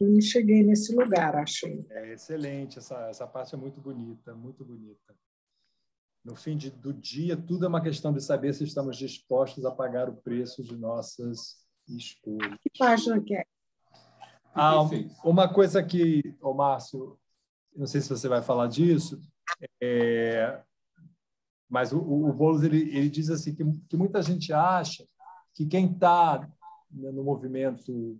Eu não cheguei nesse lugar, achei. É excelente, essa, essa parte é muito bonita, muito bonita. No fim de, do dia, tudo é uma questão de saber se estamos dispostos a pagar o preço de nossas escolhas. Que página que é? Ah, 36. uma coisa que, ô Márcio, não sei se você vai falar disso, é, mas o, o Boulos ele, ele diz assim que, que muita gente acha que quem está no movimento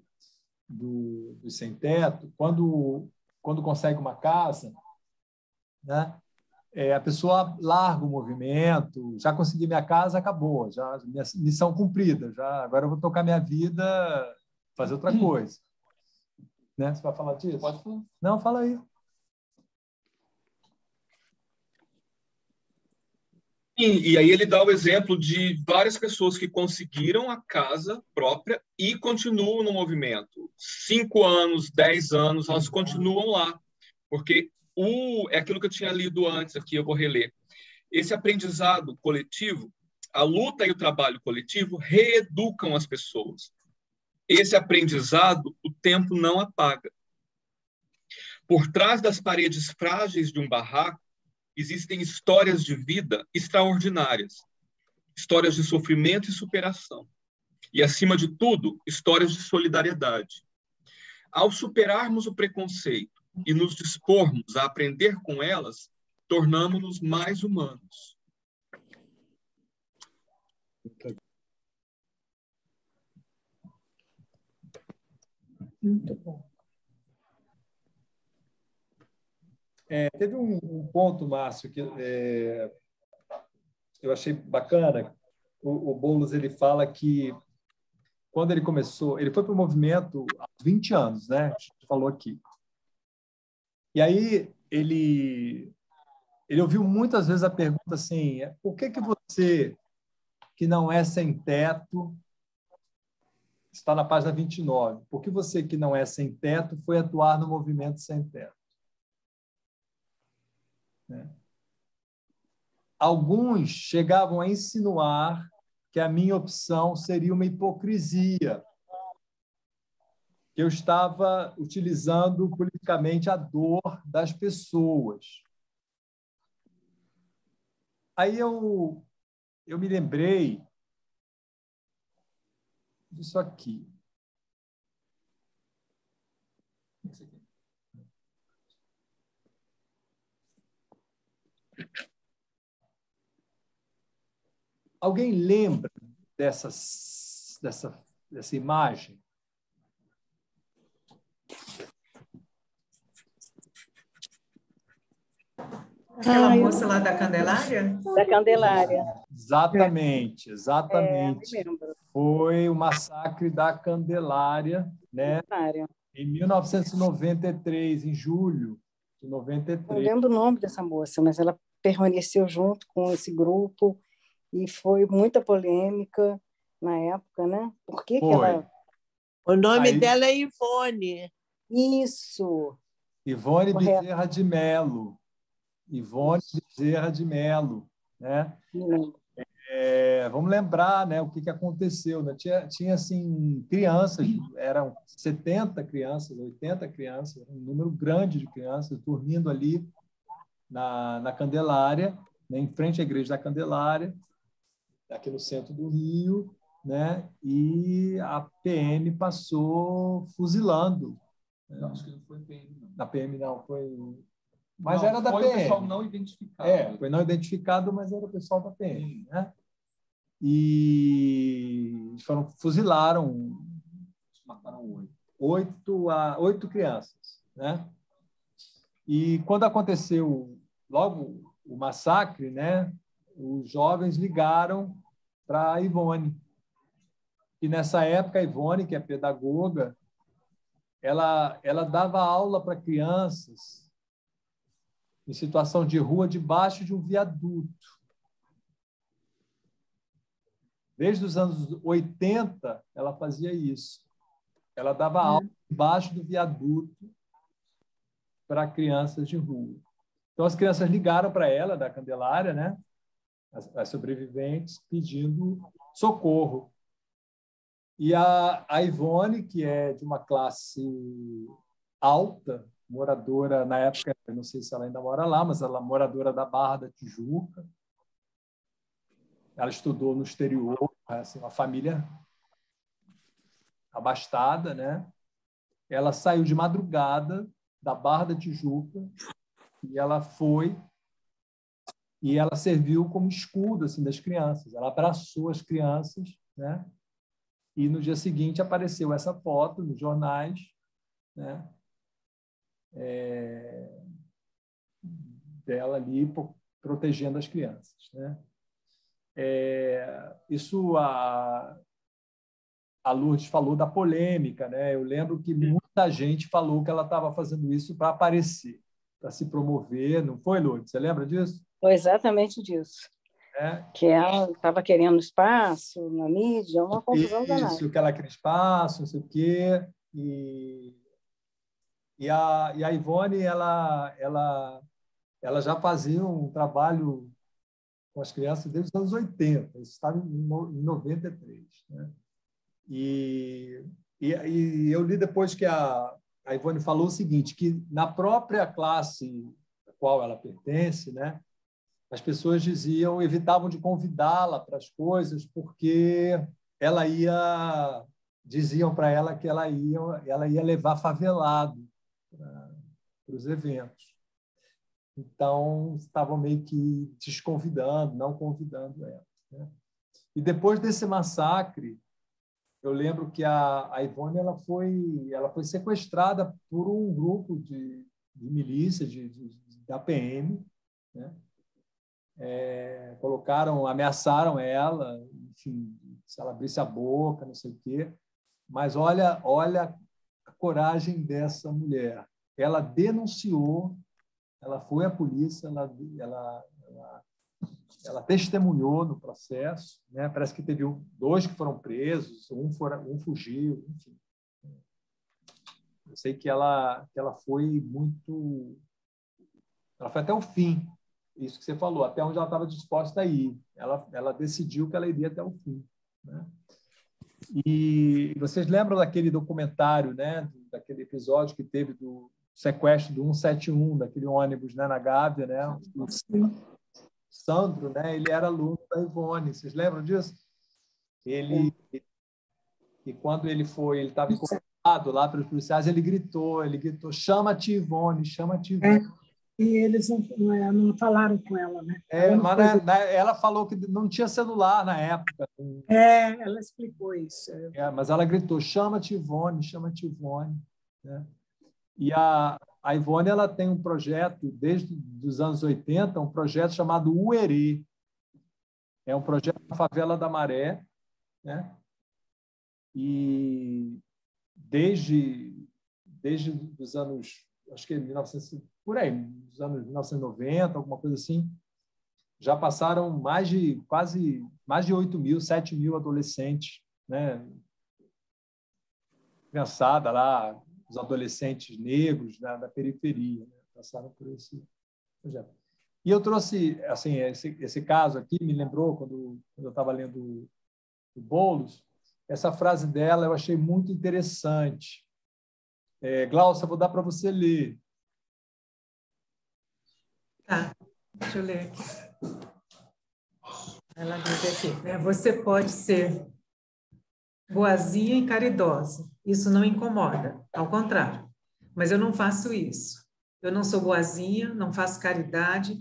do, do sem teto, quando quando consegue uma casa, né, é, a pessoa larga o movimento, já consegui minha casa, acabou, já minha missão cumprida, já agora eu vou tocar minha vida, fazer outra coisa. Né? Você vai falar disso? Pode falar. Não, fala aí. E, e aí ele dá o exemplo de várias pessoas que conseguiram a casa própria e continuam no movimento. Cinco anos, dez anos, elas continuam lá. Porque o, é aquilo que eu tinha lido antes aqui, eu vou reler. Esse aprendizado coletivo, a luta e o trabalho coletivo reeducam as pessoas. Esse aprendizado, o tempo não apaga. Por trás das paredes frágeis de um barraco, existem histórias de vida extraordinárias, histórias de sofrimento e superação. E, acima de tudo, histórias de solidariedade. Ao superarmos o preconceito e nos dispormos a aprender com elas, tornamos-nos mais humanos. Muito bom. É, teve um, um, ponto, Márcio, que é, eu achei bacana. O, o Boulos ele fala que quando ele começou, ele foi para o movimento há 20 anos, né? A gente falou aqui. E aí ele ele ouviu muitas vezes a pergunta assim: por que que você que não é sem teto está na página 29. Por que você que não é sem teto foi atuar no movimento sem teto? Né? Alguns chegavam a insinuar que a minha opção seria uma hipocrisia, que eu estava utilizando politicamente a dor das pessoas. Aí eu, eu me lembrei disso aqui. Alguém lembra dessas, dessa, dessa imagem? Aquela Ai, moça lá da Candelária? Da Candelária. Exatamente, exatamente. É, Foi o massacre da Candelária, né? Candelária. Em 1993, em julho de 93. Não lembro o nome dessa moça, mas ela permaneceu junto com esse grupo e foi muita polêmica na época, né? Por que, que ela. O nome Aí... dela é Ivone. Isso. Ivone Correto. Bezerra de Melo. Ivone Bezerra de Melo. Né? É, vamos lembrar né, o que, que aconteceu. Né? Tinha, tinha assim, crianças, eram 70 crianças, 80 crianças, um número grande de crianças dormindo ali na, na Candelária, né, em frente à Igreja da Candelária, aqui no centro do Rio, né, e a PM passou fuzilando. Não, acho que não foi PM, não. Na PM não, foi mas não, era da foi PM. Foi o pessoal não identificado. É, foi não identificado, mas era o pessoal da PM. Né? E foram, fuzilaram. Mataram oito. Oito, a, oito crianças. Né? E quando aconteceu logo o massacre, né, os jovens ligaram para a Ivone. E nessa época, a Ivone, que é pedagoga, ela, ela dava aula para crianças em situação de rua debaixo de um viaduto. Desde os anos 80, ela fazia isso. Ela dava aula debaixo do viaduto para crianças de rua. Então, as crianças ligaram para ela, da Candelária, né? as, as sobreviventes, pedindo socorro. E a, a Ivone, que é de uma classe alta, moradora, na época, não sei se ela ainda mora lá, mas ela é moradora da Barra da Tijuca. Ela estudou no exterior, assim, uma família abastada, né? Ela saiu de madrugada da Barra da Tijuca e ela foi e ela serviu como escudo assim das crianças. Ela abraçou as crianças, né? E no dia seguinte apareceu essa foto nos jornais, né? é, dela ali protegendo as crianças. Né? É, isso a, a Lourdes falou da polêmica, né? Eu lembro que muita gente falou que ela estava fazendo isso para aparecer, para se promover, não foi, Lourdes? Você lembra disso? Foi exatamente disso. É. Que ela estava querendo espaço na mídia, uma confusão isso, danada. Isso, que ela queria espaço, não sei o quê. E e a, e a Ivone, ela, ela, ela já fazia um trabalho com as crianças desde os anos 80, isso estava em 93. Né? E, e, e eu li depois que a, a Ivone falou o seguinte, que na própria classe a qual ela pertence, né, as pessoas diziam, evitavam de convidá-la para as coisas, porque ela ia diziam para ela que ela ia, ela ia levar favelado para os eventos. Então, estavam meio que desconvidando, não convidando ela. Né? E depois desse massacre, eu lembro que a, a Ivone ela foi, ela foi sequestrada por um grupo de, de milícia, de, de, da PM, né? É, colocaram, ameaçaram ela, enfim, se ela abrisse a boca, não sei o quê. Mas olha, olha a coragem dessa mulher. Ela denunciou, ela foi à polícia, ela, ela, ela, ela testemunhou no processo. Né? Parece que teve dois que foram presos, um, for, um fugiu, enfim. Eu sei que ela, que ela foi muito. Ela foi até o fim, isso que você falou, até onde ela estava disposta a ir. Ela, ela decidiu que ela iria até o fim. Né? E vocês lembram daquele documentário, né, daquele episódio que teve do sequestro do 171, daquele ônibus né, na Gávea, né? O Sandro, né, ele era aluno da Ivone. Vocês lembram disso? Ele e quando ele foi, ele estava encontrado lá pelos policiais, ele gritou, ele gritou: "Chama-te Ivone, chama-te Ivone". É e eles não, não, falaram com ela, né? É, ela mas foi... né, ela falou que não tinha celular na época. É, ela explicou isso. É, mas ela gritou: chama-te Ivone, chama-te Ivone. Né? E a, a Ivone ela tem um projeto, desde os anos 80, um projeto chamado Uerê. É um projeto da favela da Maré. Né? E desde, desde os anos, acho que 1900 por aí, nos anos 1990, alguma coisa assim, já passaram mais de quase mais de 8 mil, 7 mil adolescentes, né? Criançada lá, os adolescentes negros né, da periferia, né? passaram por esse projeto. E eu trouxe, assim, esse, esse caso aqui me lembrou, quando, quando eu estava lendo o Boulos, essa frase dela eu achei muito interessante. É, Glaucia, vou dar para você ler. Tá, deixa eu ler aqui. Ela diz aqui, né? Você pode ser boazinha e caridosa. Isso não incomoda, ao contrário. Mas eu não faço isso. Eu não sou boazinha, não faço caridade.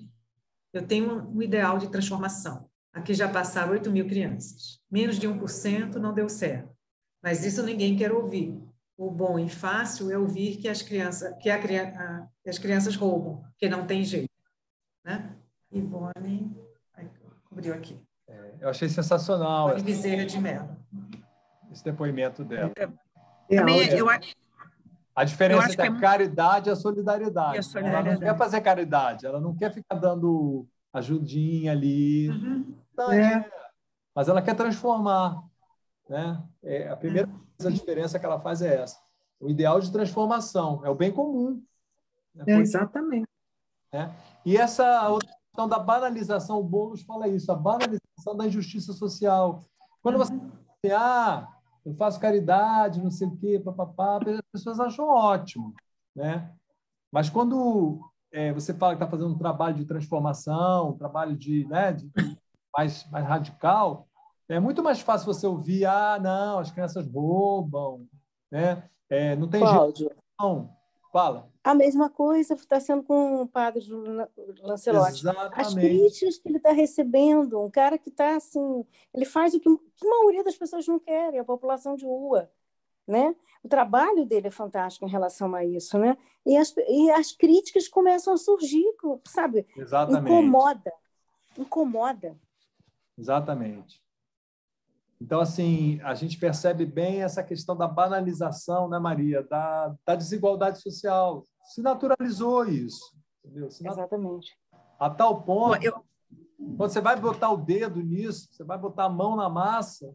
Eu tenho um ideal de transformação. Aqui já passaram 8 mil crianças. Menos de 1% não deu certo. Mas isso ninguém quer ouvir. O bom e fácil é ouvir que as crianças, que, a, que as crianças roubam, que não tem jeito né? Ivone, cobriu aqui. É, eu achei sensacional. Ivone Bezerra de Mello. Esse depoimento dela. É, também, eu, a diferença entre a é... caridade e a solidariedade. E a solidariedade. Ela não quer fazer caridade, ela não quer ficar dando ajudinha ali. Uhum. Não, é. Mas ela quer transformar. Né? É, a primeira uhum. a diferença que ela faz é essa. O ideal de transformação é o bem comum. Né? É, exatamente. Né? E essa outra questão da banalização, o Boulos fala isso, a banalização da injustiça social. Quando você ah, eu faço caridade, não sei o quê, papapá, as pessoas acham ótimo, né? Mas quando é, você fala que está fazendo um trabalho de transformação, um trabalho de, né, de mais, mais radical, é muito mais fácil você ouvir, ah, não, as crianças roubam, né? É, não tem Cláudio. jeito. Não. Fala. A mesma coisa está sendo com o padre Lancelotti. Exatamente. As críticas que ele está recebendo, um cara que está assim, ele faz o que, que a maioria das pessoas não querem, a população de rua. Né? O trabalho dele é fantástico em relação a isso, né? E as, e as críticas começam a surgir, sabe? Exatamente. Incomoda, incomoda. Exatamente. Então, assim, a gente percebe bem essa questão da banalização, né, Maria, da, da desigualdade social se naturalizou isso. Entendeu? Se Exatamente. A tal ponto, eu... quando você vai botar o dedo nisso, você vai botar a mão na massa,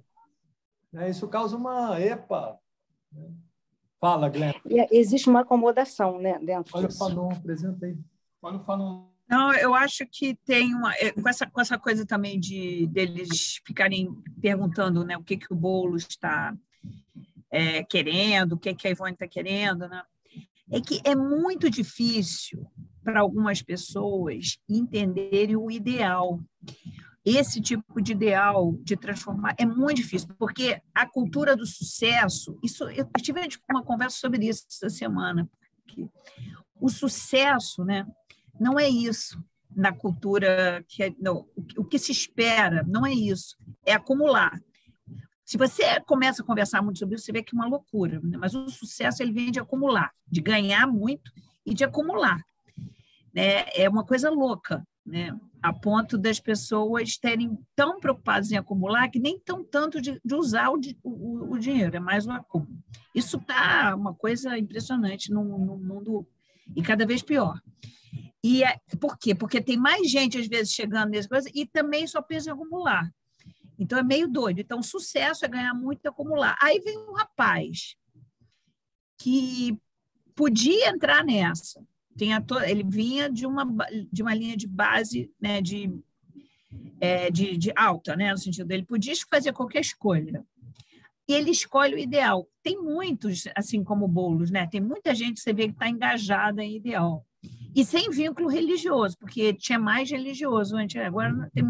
né, isso causa uma epa. Né? Fala, Glenn. existe uma acomodação né, dentro Olha disso. Olha o Fanon, apresentei. Olha o Fanon. Não, eu acho que tem uma. É, com essa, com essa coisa também de deles ficarem perguntando né, o que, que o bolo está é, querendo, o que, que a Ivone está querendo, né? É que é muito difícil para algumas pessoas entenderem o ideal. esse tipo de ideal de transformar é muito difícil, porque a cultura do sucesso, isso eu tive uma conversa sobre isso essa semana, o sucesso, né, não é isso na cultura que é, não, o que se espera não é isso, é acumular. Se você começa a conversar muito sobre isso, você vê que é uma loucura, né? mas o sucesso ele vem de acumular, de ganhar muito e de acumular. Né? É uma coisa louca, né? a ponto das pessoas estarem tão preocupadas em acumular que nem tão tanto de, de usar o, o, o, dinheiro, é mais um acúmulo. Isso está uma coisa impressionante no, no, mundo e cada vez pior. E é, por quê? Porque tem mais gente, às vezes, chegando nessa coisa e também só pensa em acumular. Então, é meio doido. Então, sucesso é ganhar muito e acumular. Aí vem um rapaz que podia entrar nessa, to... ele vinha de uma, de uma linha de base né, de, é, de, de alta, né, no sentido dele podia fazer qualquer escolha. E ele escolhe o ideal. Tem muitos, assim como bolos, né? Tem muita gente que você vê que está engajada em ideal. E sem vínculo religioso, porque tinha mais religioso antes. Agora tem,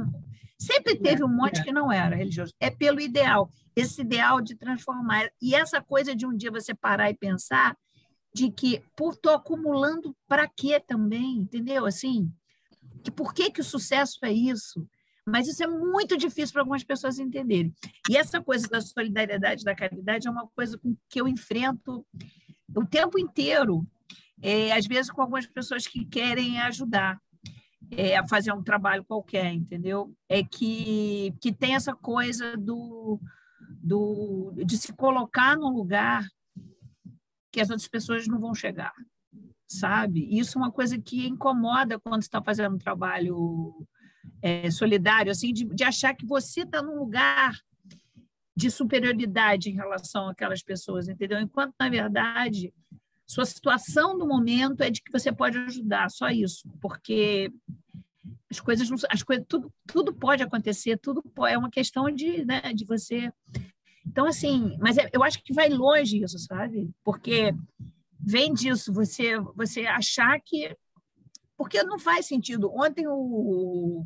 sempre teve um monte que não era religioso. É pelo ideal, esse ideal de transformar. E essa coisa de um dia você parar e pensar de que por tô acumulando para quê também, entendeu? Assim, que por que que o sucesso é isso? Mas isso é muito difícil para algumas pessoas entenderem. E essa coisa da solidariedade, da caridade é uma coisa que eu enfrento o tempo inteiro, é, às vezes com algumas pessoas que querem ajudar é, a fazer um trabalho qualquer, entendeu? É que, que tem essa coisa do, do de se colocar no lugar que as outras pessoas não vão chegar, sabe? Isso é uma coisa que incomoda quando está fazendo um trabalho é, solidário, assim, de, de achar que você está num lugar de superioridade em relação àquelas pessoas, entendeu? Enquanto, na verdade, sua situação no momento é de que você pode ajudar, só isso, porque as coisas, as coisas tudo, tudo pode acontecer, tudo é uma questão de, né, de você então, assim, mas é, eu acho que vai longe isso, sabe? Porque vem disso, você, você achar que. Porque não faz sentido. Ontem o,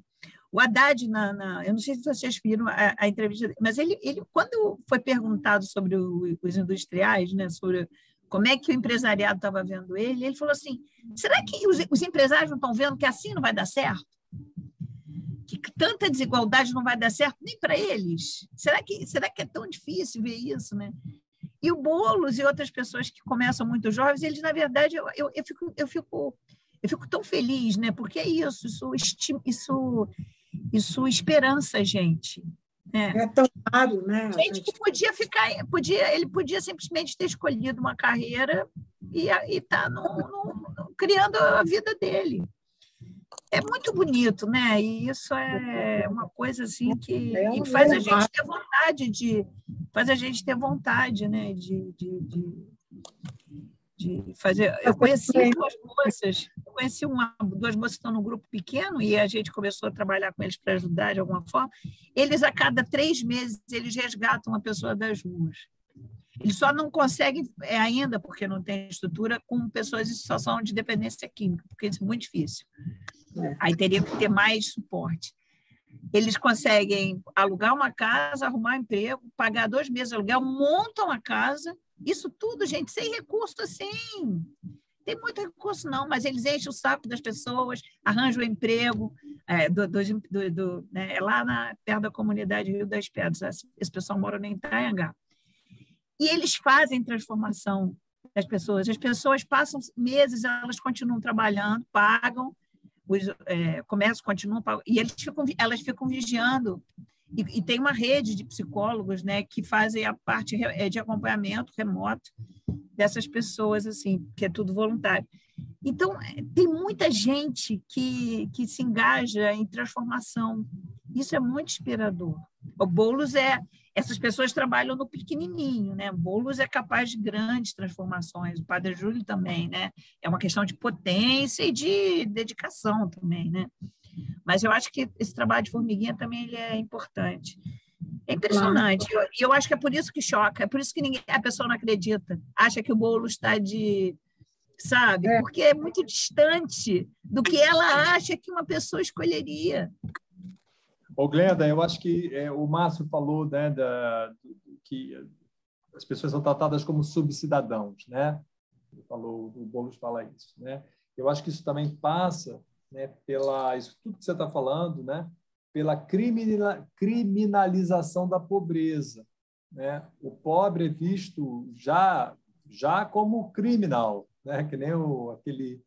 o Haddad, na, na, eu não sei se vocês viram a, a entrevista, mas ele, ele, quando foi perguntado sobre o, os industriais, né, sobre como é que o empresariado estava vendo ele, ele falou assim: será que os, os empresários não estão vendo que assim não vai dar certo? Que tanta desigualdade não vai dar certo nem para eles. Será que, será que é tão difícil ver isso, né? E o Boulos e outras pessoas que começam muito jovens, eles, na verdade, eu, eu, eu, fico, eu, fico, eu fico tão feliz, né? Porque é isso, isso, isso, isso esperança a gente. Né? É tão raro, né? Gente que podia ficar, podia, ele podia simplesmente ter escolhido uma carreira e estar tá criando a vida dele é muito bonito, né? E isso é uma coisa assim que, é faz a gente ter vontade de faz a gente ter vontade, né? De, de, de, de fazer. Eu conheci duas moças, eu conheci uma, duas moças que estão num grupo pequeno e a gente começou a trabalhar com eles para ajudar de alguma forma. Eles a cada três meses eles resgatam uma pessoa das ruas. Eles só não conseguem é, ainda, porque não tem estrutura, com pessoas em situação de dependência química, porque isso é muito difícil. É. Aí teria que ter mais suporte. Eles conseguem alugar uma casa, arrumar emprego, pagar dois meses de aluguel, montam a casa. Isso tudo, gente, sem recurso assim. Tem muito recurso, não, mas eles enchem o saco das pessoas, arranjam o emprego. É, do, do, do, né, é lá na, perto da comunidade Rio das Pedras. Esse pessoal mora em Itaiangá. E eles fazem transformação das pessoas. As pessoas passam meses, elas continuam trabalhando, pagam, os é, comércios continuam e eles ficam, elas ficam vigiando. E, e, tem uma rede de psicólogos né que fazem a parte é, de acompanhamento remoto dessas pessoas assim que é tudo voluntário. Então é, tem muita gente que que se engaja em transformação. Isso é muito inspirador. O Boulos é essas pessoas trabalham no pequenininho, né? Boulos é capaz de grandes transformações, o Padre Júlio também, né? É uma questão de potência e de dedicação também, né? Mas eu acho que esse trabalho de formiguinha também ele é importante. É impressionante. E eu, eu, acho que é por isso que choca, é por isso que ninguém, a pessoa não acredita. Acha que o bolo está de. Sabe? É. Porque é muito distante do que ela acha que uma pessoa escolheria. Ô, Glenda, eu acho que é, o Márcio falou né, da, que as pessoas são tratadas como subcidadãos, né? Ele falou, o Boulos fala isso, né? Eu acho que isso também passa né, pela isso tudo que você está falando, né? Pela criminalização da pobreza, né? O pobre é visto já já como criminal, né? Que nem o, aquele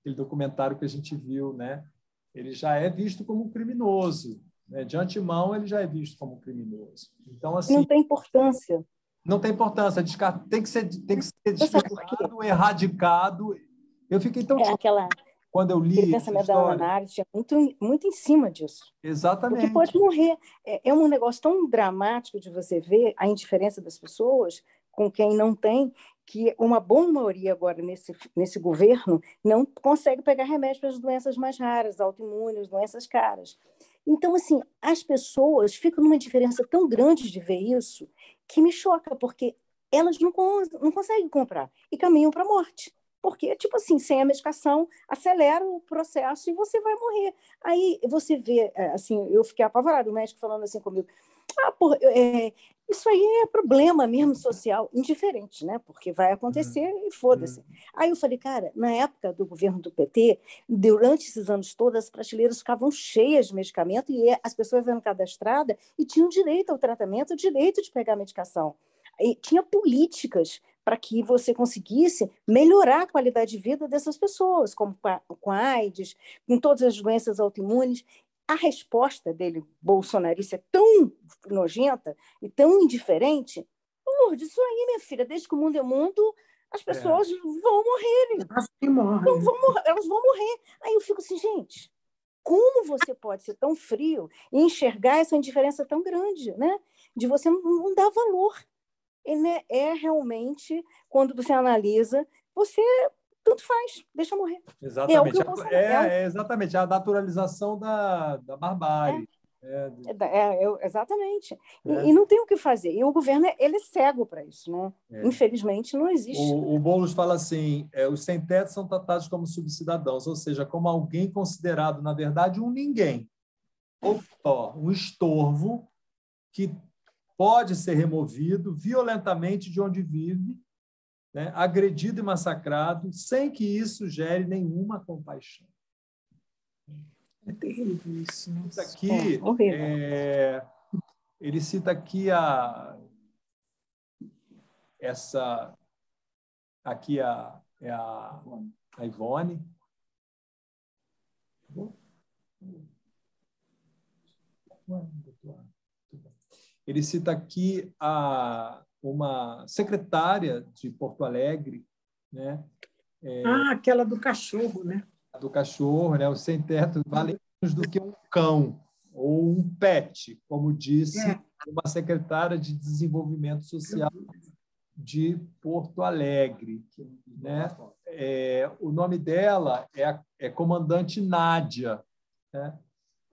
aquele documentário que a gente viu, né? Ele já é visto como criminoso, né? De antemão ele já é visto como criminoso. Então assim não tem importância. Não tem importância, tem que ser tem que ser desfigurado, erradicado. Eu fiquei tão é aquela quando eu li o pensamento da Ana tinha muito, muito em cima disso. Exatamente. Porque pode morrer. É, é um negócio tão dramático de você ver a indiferença das pessoas com quem não tem, que uma boa maioria agora nesse, nesse governo não consegue pegar remédio para as doenças mais raras, autoimunes, doenças caras. Então, assim, as pessoas ficam numa diferença tão grande de ver isso que me choca, porque elas não, não conseguem comprar e caminham para a morte. Porque, tipo assim, sem a medicação, acelera o processo e você vai morrer. Aí você vê, é, assim, eu fiquei apavorada, o médico falando assim comigo, ah, por, é, isso aí é problema mesmo social, indiferente, né? Porque vai acontecer uhum. e foda-se. Uhum. Aí eu falei, cara, na época do governo do PT, durante esses anos todos, as prateleiras ficavam cheias de medicamento e as pessoas eram cadastradas e tinham direito ao tratamento, direito de pegar a medicação. E tinha políticas para que você conseguisse melhorar a qualidade de vida dessas pessoas, como com a AIDS, com todas as doenças autoimunes. A resposta dele, bolsonarista, é tão nojenta e tão indiferente. Lourdes, isso aí, minha filha, desde que o mundo é mundo, as é. pessoas é. vão morrer. Vão, vão. Elas vão morrer. Aí eu fico assim, gente, como você pode ser tão frio e enxergar essa indiferença tão grande, né? De você não, não dar valor ele é realmente, quando você analisa, você tanto faz, deixa morrer. Exatamente. É, é, é, exatamente, a naturalização da, da barbárie. É, é, é exatamente. E, e, não tem o que fazer. E o governo ele é cego para isso, né? Infelizmente não existe. O, o Boulos fala assim: os sem-teto são tratados como subcidadãos, ou seja, como alguém considerado, na verdade, um ninguém. Ou ó, um estorvo que pode ser removido violentamente de onde vive, né, agredido e massacrado, sem que isso gere nenhuma compaixão. É terrível isso. Nossa. Aqui, é, é, ele cita aqui a essa aqui a, é a, a Ivone. Ele cita aqui a, uma secretária de Porto Alegre, né? É, ah, aquela do cachorro, né? Do cachorro, né? O sem teto vale menos do que um cão ou um pet, como disse é. uma secretária de Desenvolvimento Social de Porto Alegre, né? É, o nome dela é, é Comandante Nádia, né?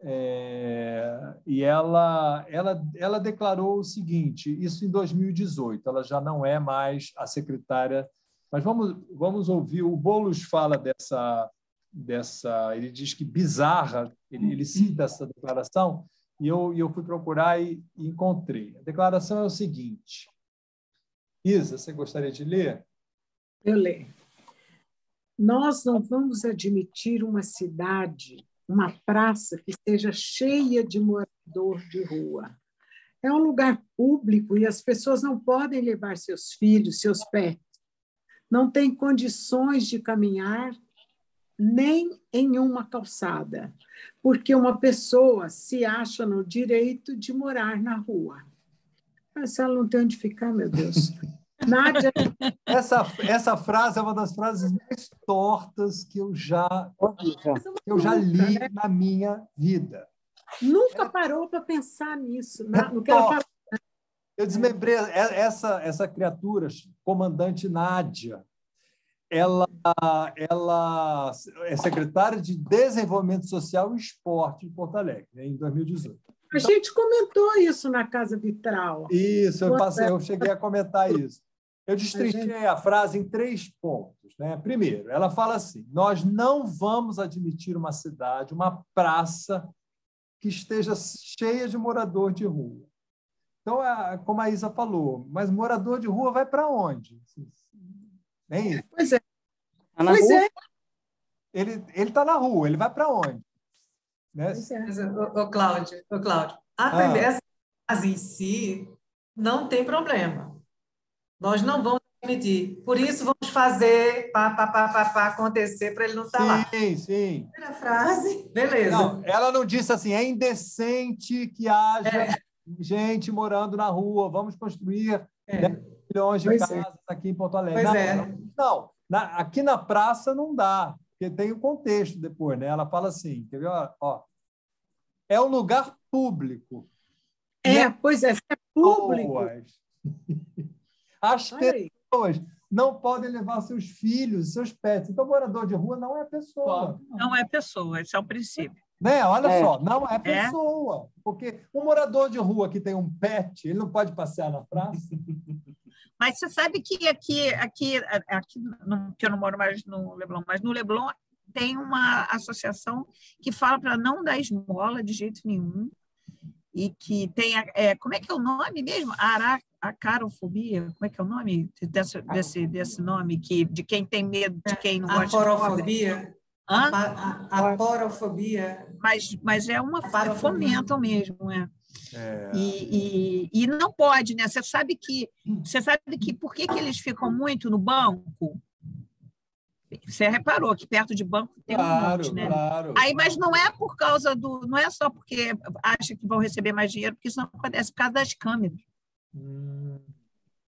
É, e ela, ela, ela declarou o seguinte: isso em 2018, ela já não é mais a secretária. Mas vamos, vamos ouvir, o Boulos fala dessa, dessa ele diz que bizarra, ele, ele cita essa declaração, e eu, eu fui procurar e, e encontrei. A declaração é o seguinte: Isa, você gostaria de ler? Eu leio. Nós não vamos admitir uma cidade uma praça que esteja cheia de morador de rua. É um lugar público e as pessoas não podem levar seus filhos, seus pets. Não têm condições de caminhar nem em uma calçada, porque uma pessoa se acha no direito de morar na rua. Mas ela não tem onde ficar, meu Deus. Nádia. Essa, essa frase é uma das frases mais tortas que eu já, que eu já li né? na minha vida. Nunca é, parou para pensar nisso, na, no que ela fala. Eu desmembrei é, essa, essa criatura, comandante Nádia. Ela, ela é secretária de Desenvolvimento Social e Esporte de Porto Alegre, em 2018. A gente comentou isso na Casa Vitral. Isso, eu, passei, eu cheguei a comentar isso. Eu destrinchei a frase em três pontos. Né? Primeiro, ela fala assim: nós não vamos admitir uma cidade, uma praça, que esteja cheia de morador de rua. Então, como a Isa falou, mas morador de rua vai para onde? Nem isso. Pois é. Tá na Pois rua? é. Ele está na rua, ele vai para onde? Né? É. Mas, ô, ô, Cláudio, ô, Cláudio, a Ah. primeira frase em si não tem problema. Nós não vamos admitir. Por isso, vamos fazer pá, pá, pá, pá, pá, acontecer para ele não estar lá. Sim, sim. Primeira frase, beleza. Não, ela não disse assim, é indecente que haja É. gente morando na rua, vamos construir É. milhões de Pois é. casas aqui em Porto Alegre. Pois não, é. não, não. Na- aqui na praça não dá, porque tem o contexto depois, né? Ela fala assim, quer ver? Ó, ó, é um lugar público. E É, pois é, se é público. As Olha aí. pessoas não podem levar seus filhos, seus pets. Então, morador de rua não é pessoa. Não é pessoa, esse é o princípio. Né? Olha É. só, não é pessoa. Porque um morador de rua que tem um pet, ele não pode passear na praça? Mas você sabe que aqui, aqui, aqui no, que eu não moro mais no Leblon, mas no Leblon tem uma associação que fala para não dar esmola de jeito nenhum e que tem, a- é, como é que é o nome mesmo? Ara, acarofobia? Como é que é o nome desse, desse, desse nome que de quem tem medo, de quem não A gosta de pobre? porofobia, Hã? a, a, a porofobia, Mas, mas é uma Parafobia. fomentam mesmo, é. É. E, e, e não pode, né? Você sabe que você sabe que por que, que eles ficam muito no banco? Você reparou que perto de banco tem um Claro, monte, né? claro. Aí, mas não é por causa do, não é só porque acha que vão receber mais dinheiro, porque isso não acontece por causa das câmeras. Hum,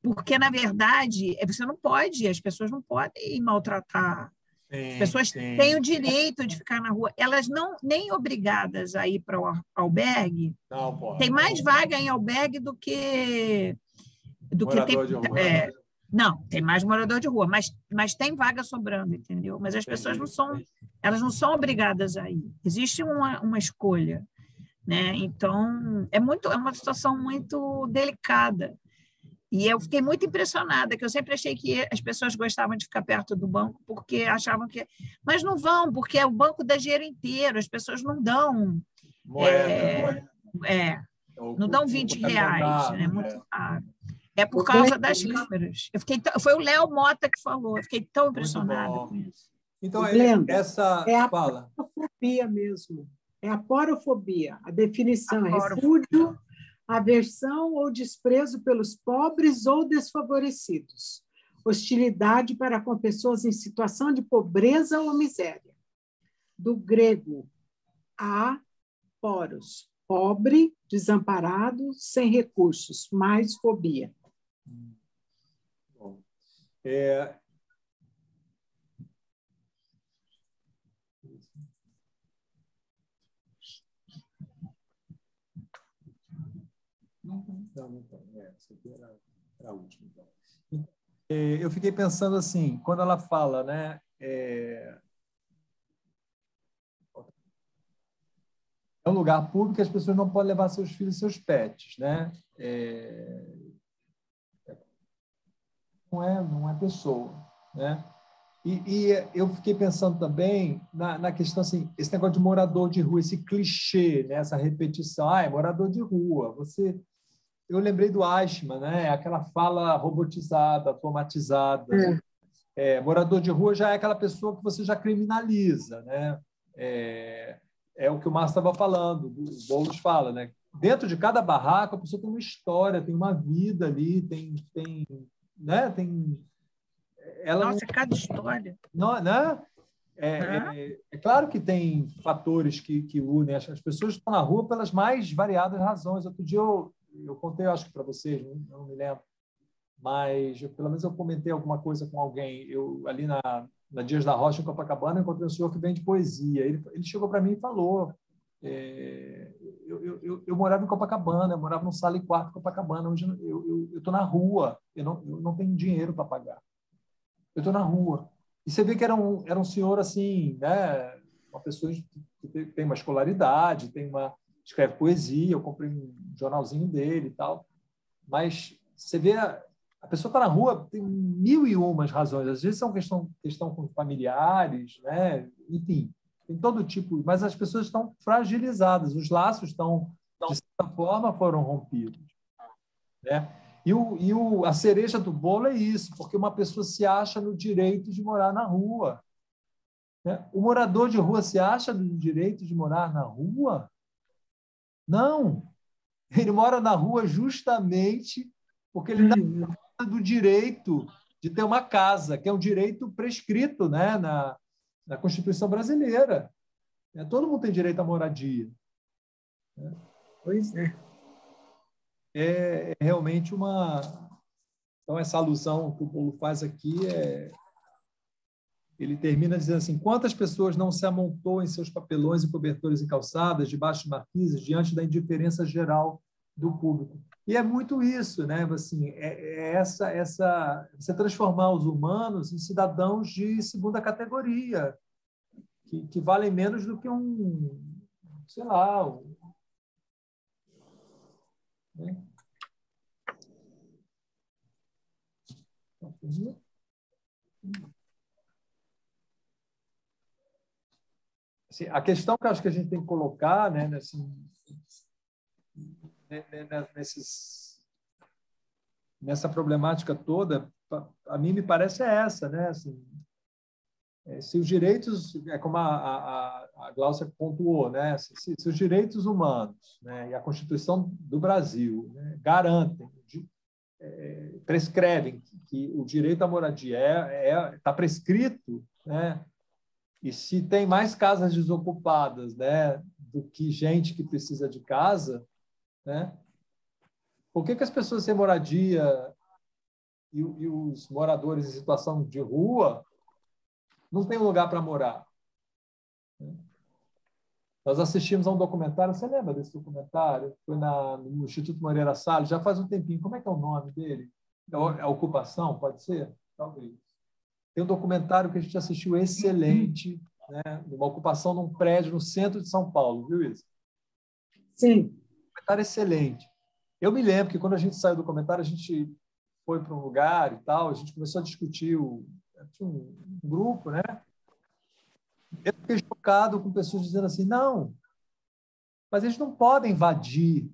Porque na verdade é, você não pode, as pessoas não podem maltratar. As sim, pessoas sim. têm o direito de ficar na rua. Elas não nem obrigadas a ir para o albergue, Não, pode. tem mais vaga em albergue do que do que Morador tem de rua. é, não tem mais morador de rua mas mas tem vaga sobrando entendeu mas as pessoas não são elas não são obrigadas a ir existe uma, uma escolha né então é muito é uma situação muito delicada e eu fiquei muito impressionada que eu sempre achei que as pessoas gostavam de ficar perto do banco porque achavam que mas não vão porque o banco dá dinheiro inteiro as pessoas não dão Moeda, é, moeda. é, Ou- não dão ou- 20 ou- reais, né? é. Muito caro. É por causa ganhei das câmeras. Eu fiquei tão- foi o Léo Mota que falou. Eu fiquei tão impressionada com isso. Então, Glenda, essa é a- fala. Porofobia mesmo. É a porofobia. A definição é Aporofobia. refúgio, aversão ou desprezo pelos pobres ou desfavorecidos. Hostilidade para com pessoas em situação de pobreza ou miséria. Do grego, a poros, pobre, desamparado, sem recursos, mais fobia. Bom, é, Não, tem. É, essa aqui era, era a última. Então. É, eu fiquei pensando assim, quando ela fala, né? É, é um lugar público as pessoas não podem levar seus filhos e seus pets, né? É, não é, não é pessoa, né? E, e eu fiquei pensando também na, na questão assim, esse negócio de morador de rua, esse clichê, né? essa repetição, ah, é morador de rua. Você, eu lembrei do Eichmann, né? Aquela fala robotizada, automatizada. É. É, morador de rua já é aquela pessoa que você já criminaliza, né? É, é o que o Márcio estava falando, o Boulos fala, né? Dentro de cada barraco, a pessoa tem uma história, tem uma vida ali, tem, tem, né? Tem, ela Nossa, cada história. não, né? É, é, é claro que tem fatores que, que unem. As, as pessoas estão na rua pelas mais variadas razões. Outro dia eu, eu contei, acho que para vocês, não, não me lembro, mas eu, pelo menos eu comentei alguma coisa com alguém. Eu ali na, na Dias da Rocha, em Copacabana, encontrei um senhor que vende poesia. Ele, ele chegou para mim e falou: é, eu, eu, eu, morava em Copacabana, eu morava num sala e quarto em Copacabana. Hoje eu estou na rua, eu não, eu não tenho dinheiro para pagar. Eu estou na rua. E você vê que era um, era um senhor assim, né? uma pessoa que tem uma escolaridade, tem uma escreve poesia. Eu comprei um jornalzinho dele e tal. Mas você vê a, a pessoa está na rua tem mil e umas razões. Às vezes são questão questão com familiares, né? Enfim. tem todo tipo, mas as pessoas estão fragilizadas, os laços estão, de certa forma, foram rompidos. Né? E, o, e o, a cereja do bolo é isso, porque uma pessoa se acha no direito de morar na rua. Né? O morador de rua se acha no direito de morar na rua? Não. Ele mora na rua justamente porque ele dá do direito de ter uma casa, que é um direito prescrito né, na, na Constituição brasileira. É, todo mundo tem direito à moradia. Né? Pois é. é. É realmente uma. Então, essa alusão que o Paulo faz aqui é. Ele termina dizendo assim: quantas pessoas não se amontou em seus papelões e cobertores e calçadas, debaixo de marquises, diante da indiferença geral do público? E é muito isso, né? Assim, é, é essa, essa, você transformar os humanos em cidadãos de segunda categoria, que, que valem menos do que um, sei lá, um, né? Assim, a questão que acho que a gente tem que colocar, né, assim, nesses, nessa problemática toda, a mim me parece é essa, né? Assim, é, se os direitos, é como a, a, a Glaucia pontuou, né? Se, se, os direitos humanos né, e a Constituição do Brasil né, garantem, de, é, prescrevem que, que, o direito à moradia está é, é, tá prescrito, né? E se tem mais casas desocupadas, né, do que gente que precisa de casa, né? Por que, que as pessoas sem moradia e, e os moradores em situação de rua não têm lugar para morar? Nós assistimos a um documentário, você lembra desse documentário? Foi na, no Instituto Moreira Salles, já faz um tempinho. Como é que é o nome dele? É a é Ocupação, pode ser? Talvez. Tem um documentário que a gente assistiu excelente, né? uma ocupação num prédio no centro de São Paulo, viu isso? Sim comentário excelente. Eu me lembro que quando a gente saiu do comentário, a gente foi para um lugar e tal, a gente começou a discutir o, um grupo, né? Eu fiquei chocado com pessoas dizendo assim, não, mas eles não podem invadir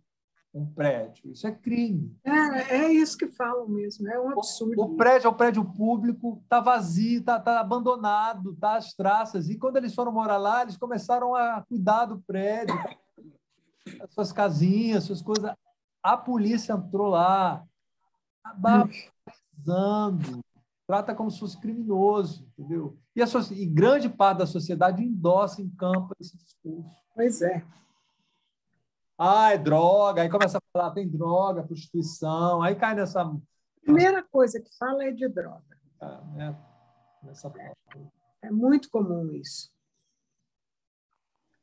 um prédio, isso é crime. É, é isso que falam mesmo, é um absurdo. O, o prédio é um prédio público, está vazio, está tá abandonado, está às traças, e quando eles foram morar lá, eles começaram a cuidar do prédio, as suas casinhas, suas coisas. A polícia entrou lá, barbarizando, trata como se fosse criminoso, entendeu? E, a e grande parte da sociedade endossa em campo esse discurso. Pois é. Ah, é droga, aí começa a falar, tem droga, prostituição, aí cai nessa. Primeira coisa que fala é de droga. É, é, nessa... é muito comum isso.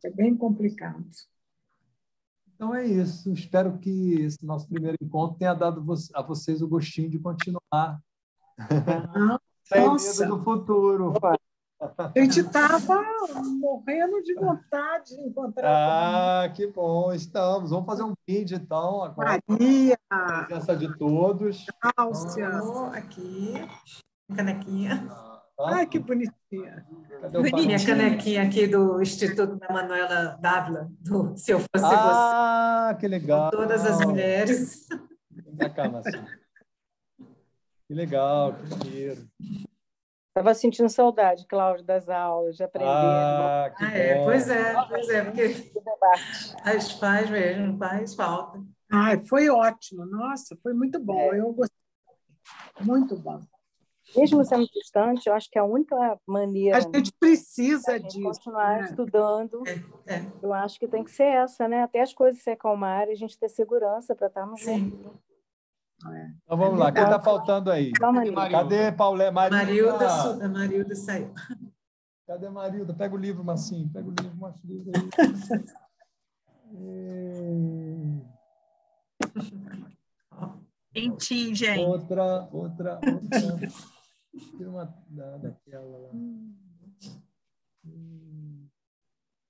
É bem complicado. Então é isso. Espero que esse nosso primeiro encontro tenha dado a vocês o gostinho de continuar. Sem medo do futuro. A gente estava morrendo de vontade de encontrar. Ah, que bom, estamos. Vamos fazer um vídeo, então. Agora, Maria! A presença de todos. Cálcia. aqui, canequinha. Ah. Ai, que bonitinha. Minha canequinha aqui do Instituto da Manuela Dávila, do Se Eu Fosse ah, Você. Ah, que legal. Com todas as mulheres. Da cama, assim. Que legal, que maneiro. Estava sentindo saudade, Cláudio, das aulas, de aprender. Ah, que ah, é, pois é, pois é, porque as faz mesmo, faz falta. Ai, foi ótimo, nossa, foi muito bom, é. eu gostei. Muito bom mesmo sendo distante, eu acho que é a única maneira. A gente precisa disso. Continuar né? estudando. É, é. Eu acho que tem que ser essa, né? Até as coisas se acalmarem, a gente ter segurança para estarmos juntos. É. Então vamos lá, quem está faltando aí? Cadê Paulé? Marilda? Marilda, a Marilda saiu. Cadê Marilda? Pega o livro, Marcinho. Pega o livro, mostra o livro aí. Quentinho, gente. Outra, outra, outra. Tira uma da, daquela lá.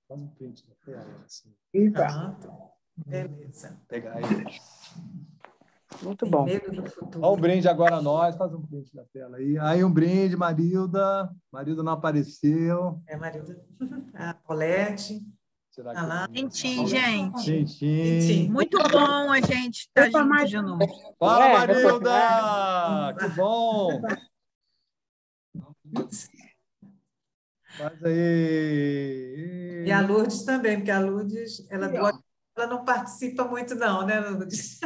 Faz um print da tela. Assim. Pronto. Beleza. Pegar aí. Muito bom. Medo do futuro. Olha um brinde agora a nós, faz um print da tela aí. Aí um brinde, Marilda. Marilda não apareceu. É, Marilda. A. Será Tá lá. Tintim, gente. Tintim. Muito bom a gente estar Opa, junto mais- de novo. Fala, É, Marilda! Que bom! Faz aí. E a Lourdes também, porque a Lourdes, ela, ela não participa muito, não, né, Lourdes?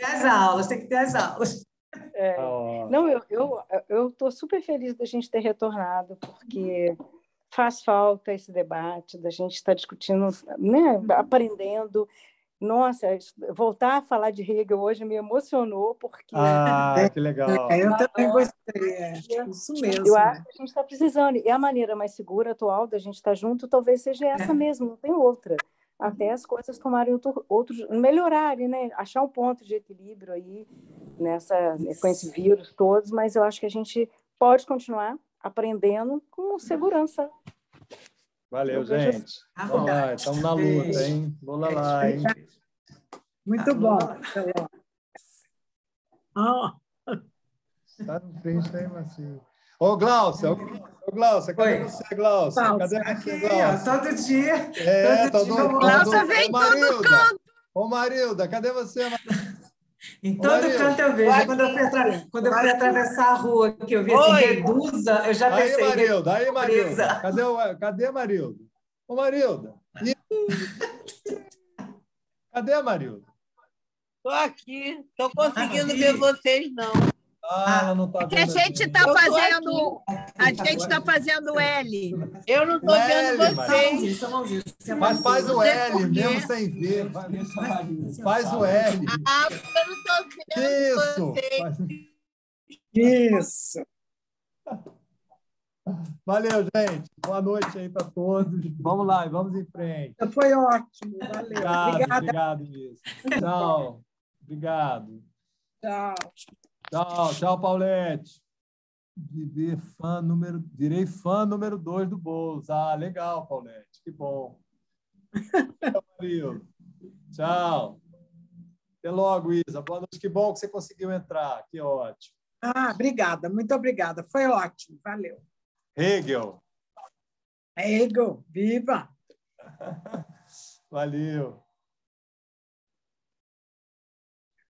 Tem as aulas, tem que ter as aulas. É. Ó, Não, eu eu eu estou super feliz da gente ter retornado, porque faz falta esse debate, da gente estar discutindo, né, aprendendo. Nossa, voltar a falar de Hegel hoje me emocionou, porque Ah, que legal. É, eu também gostei. É. Isso mesmo. eu acho que a gente está precisando. E a maneira mais segura atual da gente estar junto talvez seja essa mesmo, não tem outra. Até as coisas tomarem outro, outros, melhorarem, né? Achar um ponto de equilíbrio aí nessa, com esse vírus todos, mas eu acho que a gente pode continuar aprendendo com segurança. Valeu, gente. Vamos lá, estamos na luta, hein? Vamos lá, hein? Muito bom. Tá no frente aí, Marcinho. Ô, Glaucia, ô, ô, Glaucia, cadê Oi. você, Glaucia? Glaucia, Cadê você, Aqui, ó, Glaucia? todo dia. É, todo todo dia Glaucia vem Ô, Marilda. Ô, Marilda, cadê você? Marilda? Em todo Marilda. canto eu vejo. Quando eu fui, atra- quando eu fui atravessar a rua, que eu vi assim, Oi. reduza, eu já Aí, pensei. Marilda, aí, Marilda. Cadê, o, cadê a Marilda? Ô, Marilda. Ih. Cadê a Marilda? Estou aqui. Estou conseguindo ver vocês, não. Ah, ela não tá Que a gente está fazendo. A gente está fazendo L. Eu não estou L, vendo vocês. Mas faz o L, mesmo sem ver. Faz o L. Ah, eu não estou vendo isso? isso. Valeu, gente. Boa noite aí para todos. Vamos lá, vamos em frente. Foi ótimo. Valeu. Obrigado, Obrigada. obrigado. Tchau. Obrigado. Tchau. Tchau, tchau, Paulette. Viver fã número, virei fã número dois do Boulos. Ah, legal, Paulette. Que bom. Tchau. Tchau. Até logo, Isa. Boa noite. Que bom que você conseguiu entrar. Que ótimo. Ah, obrigada. Muito obrigada. Foi ótimo. Valeu. Hegel. Ego, viva! Valeu.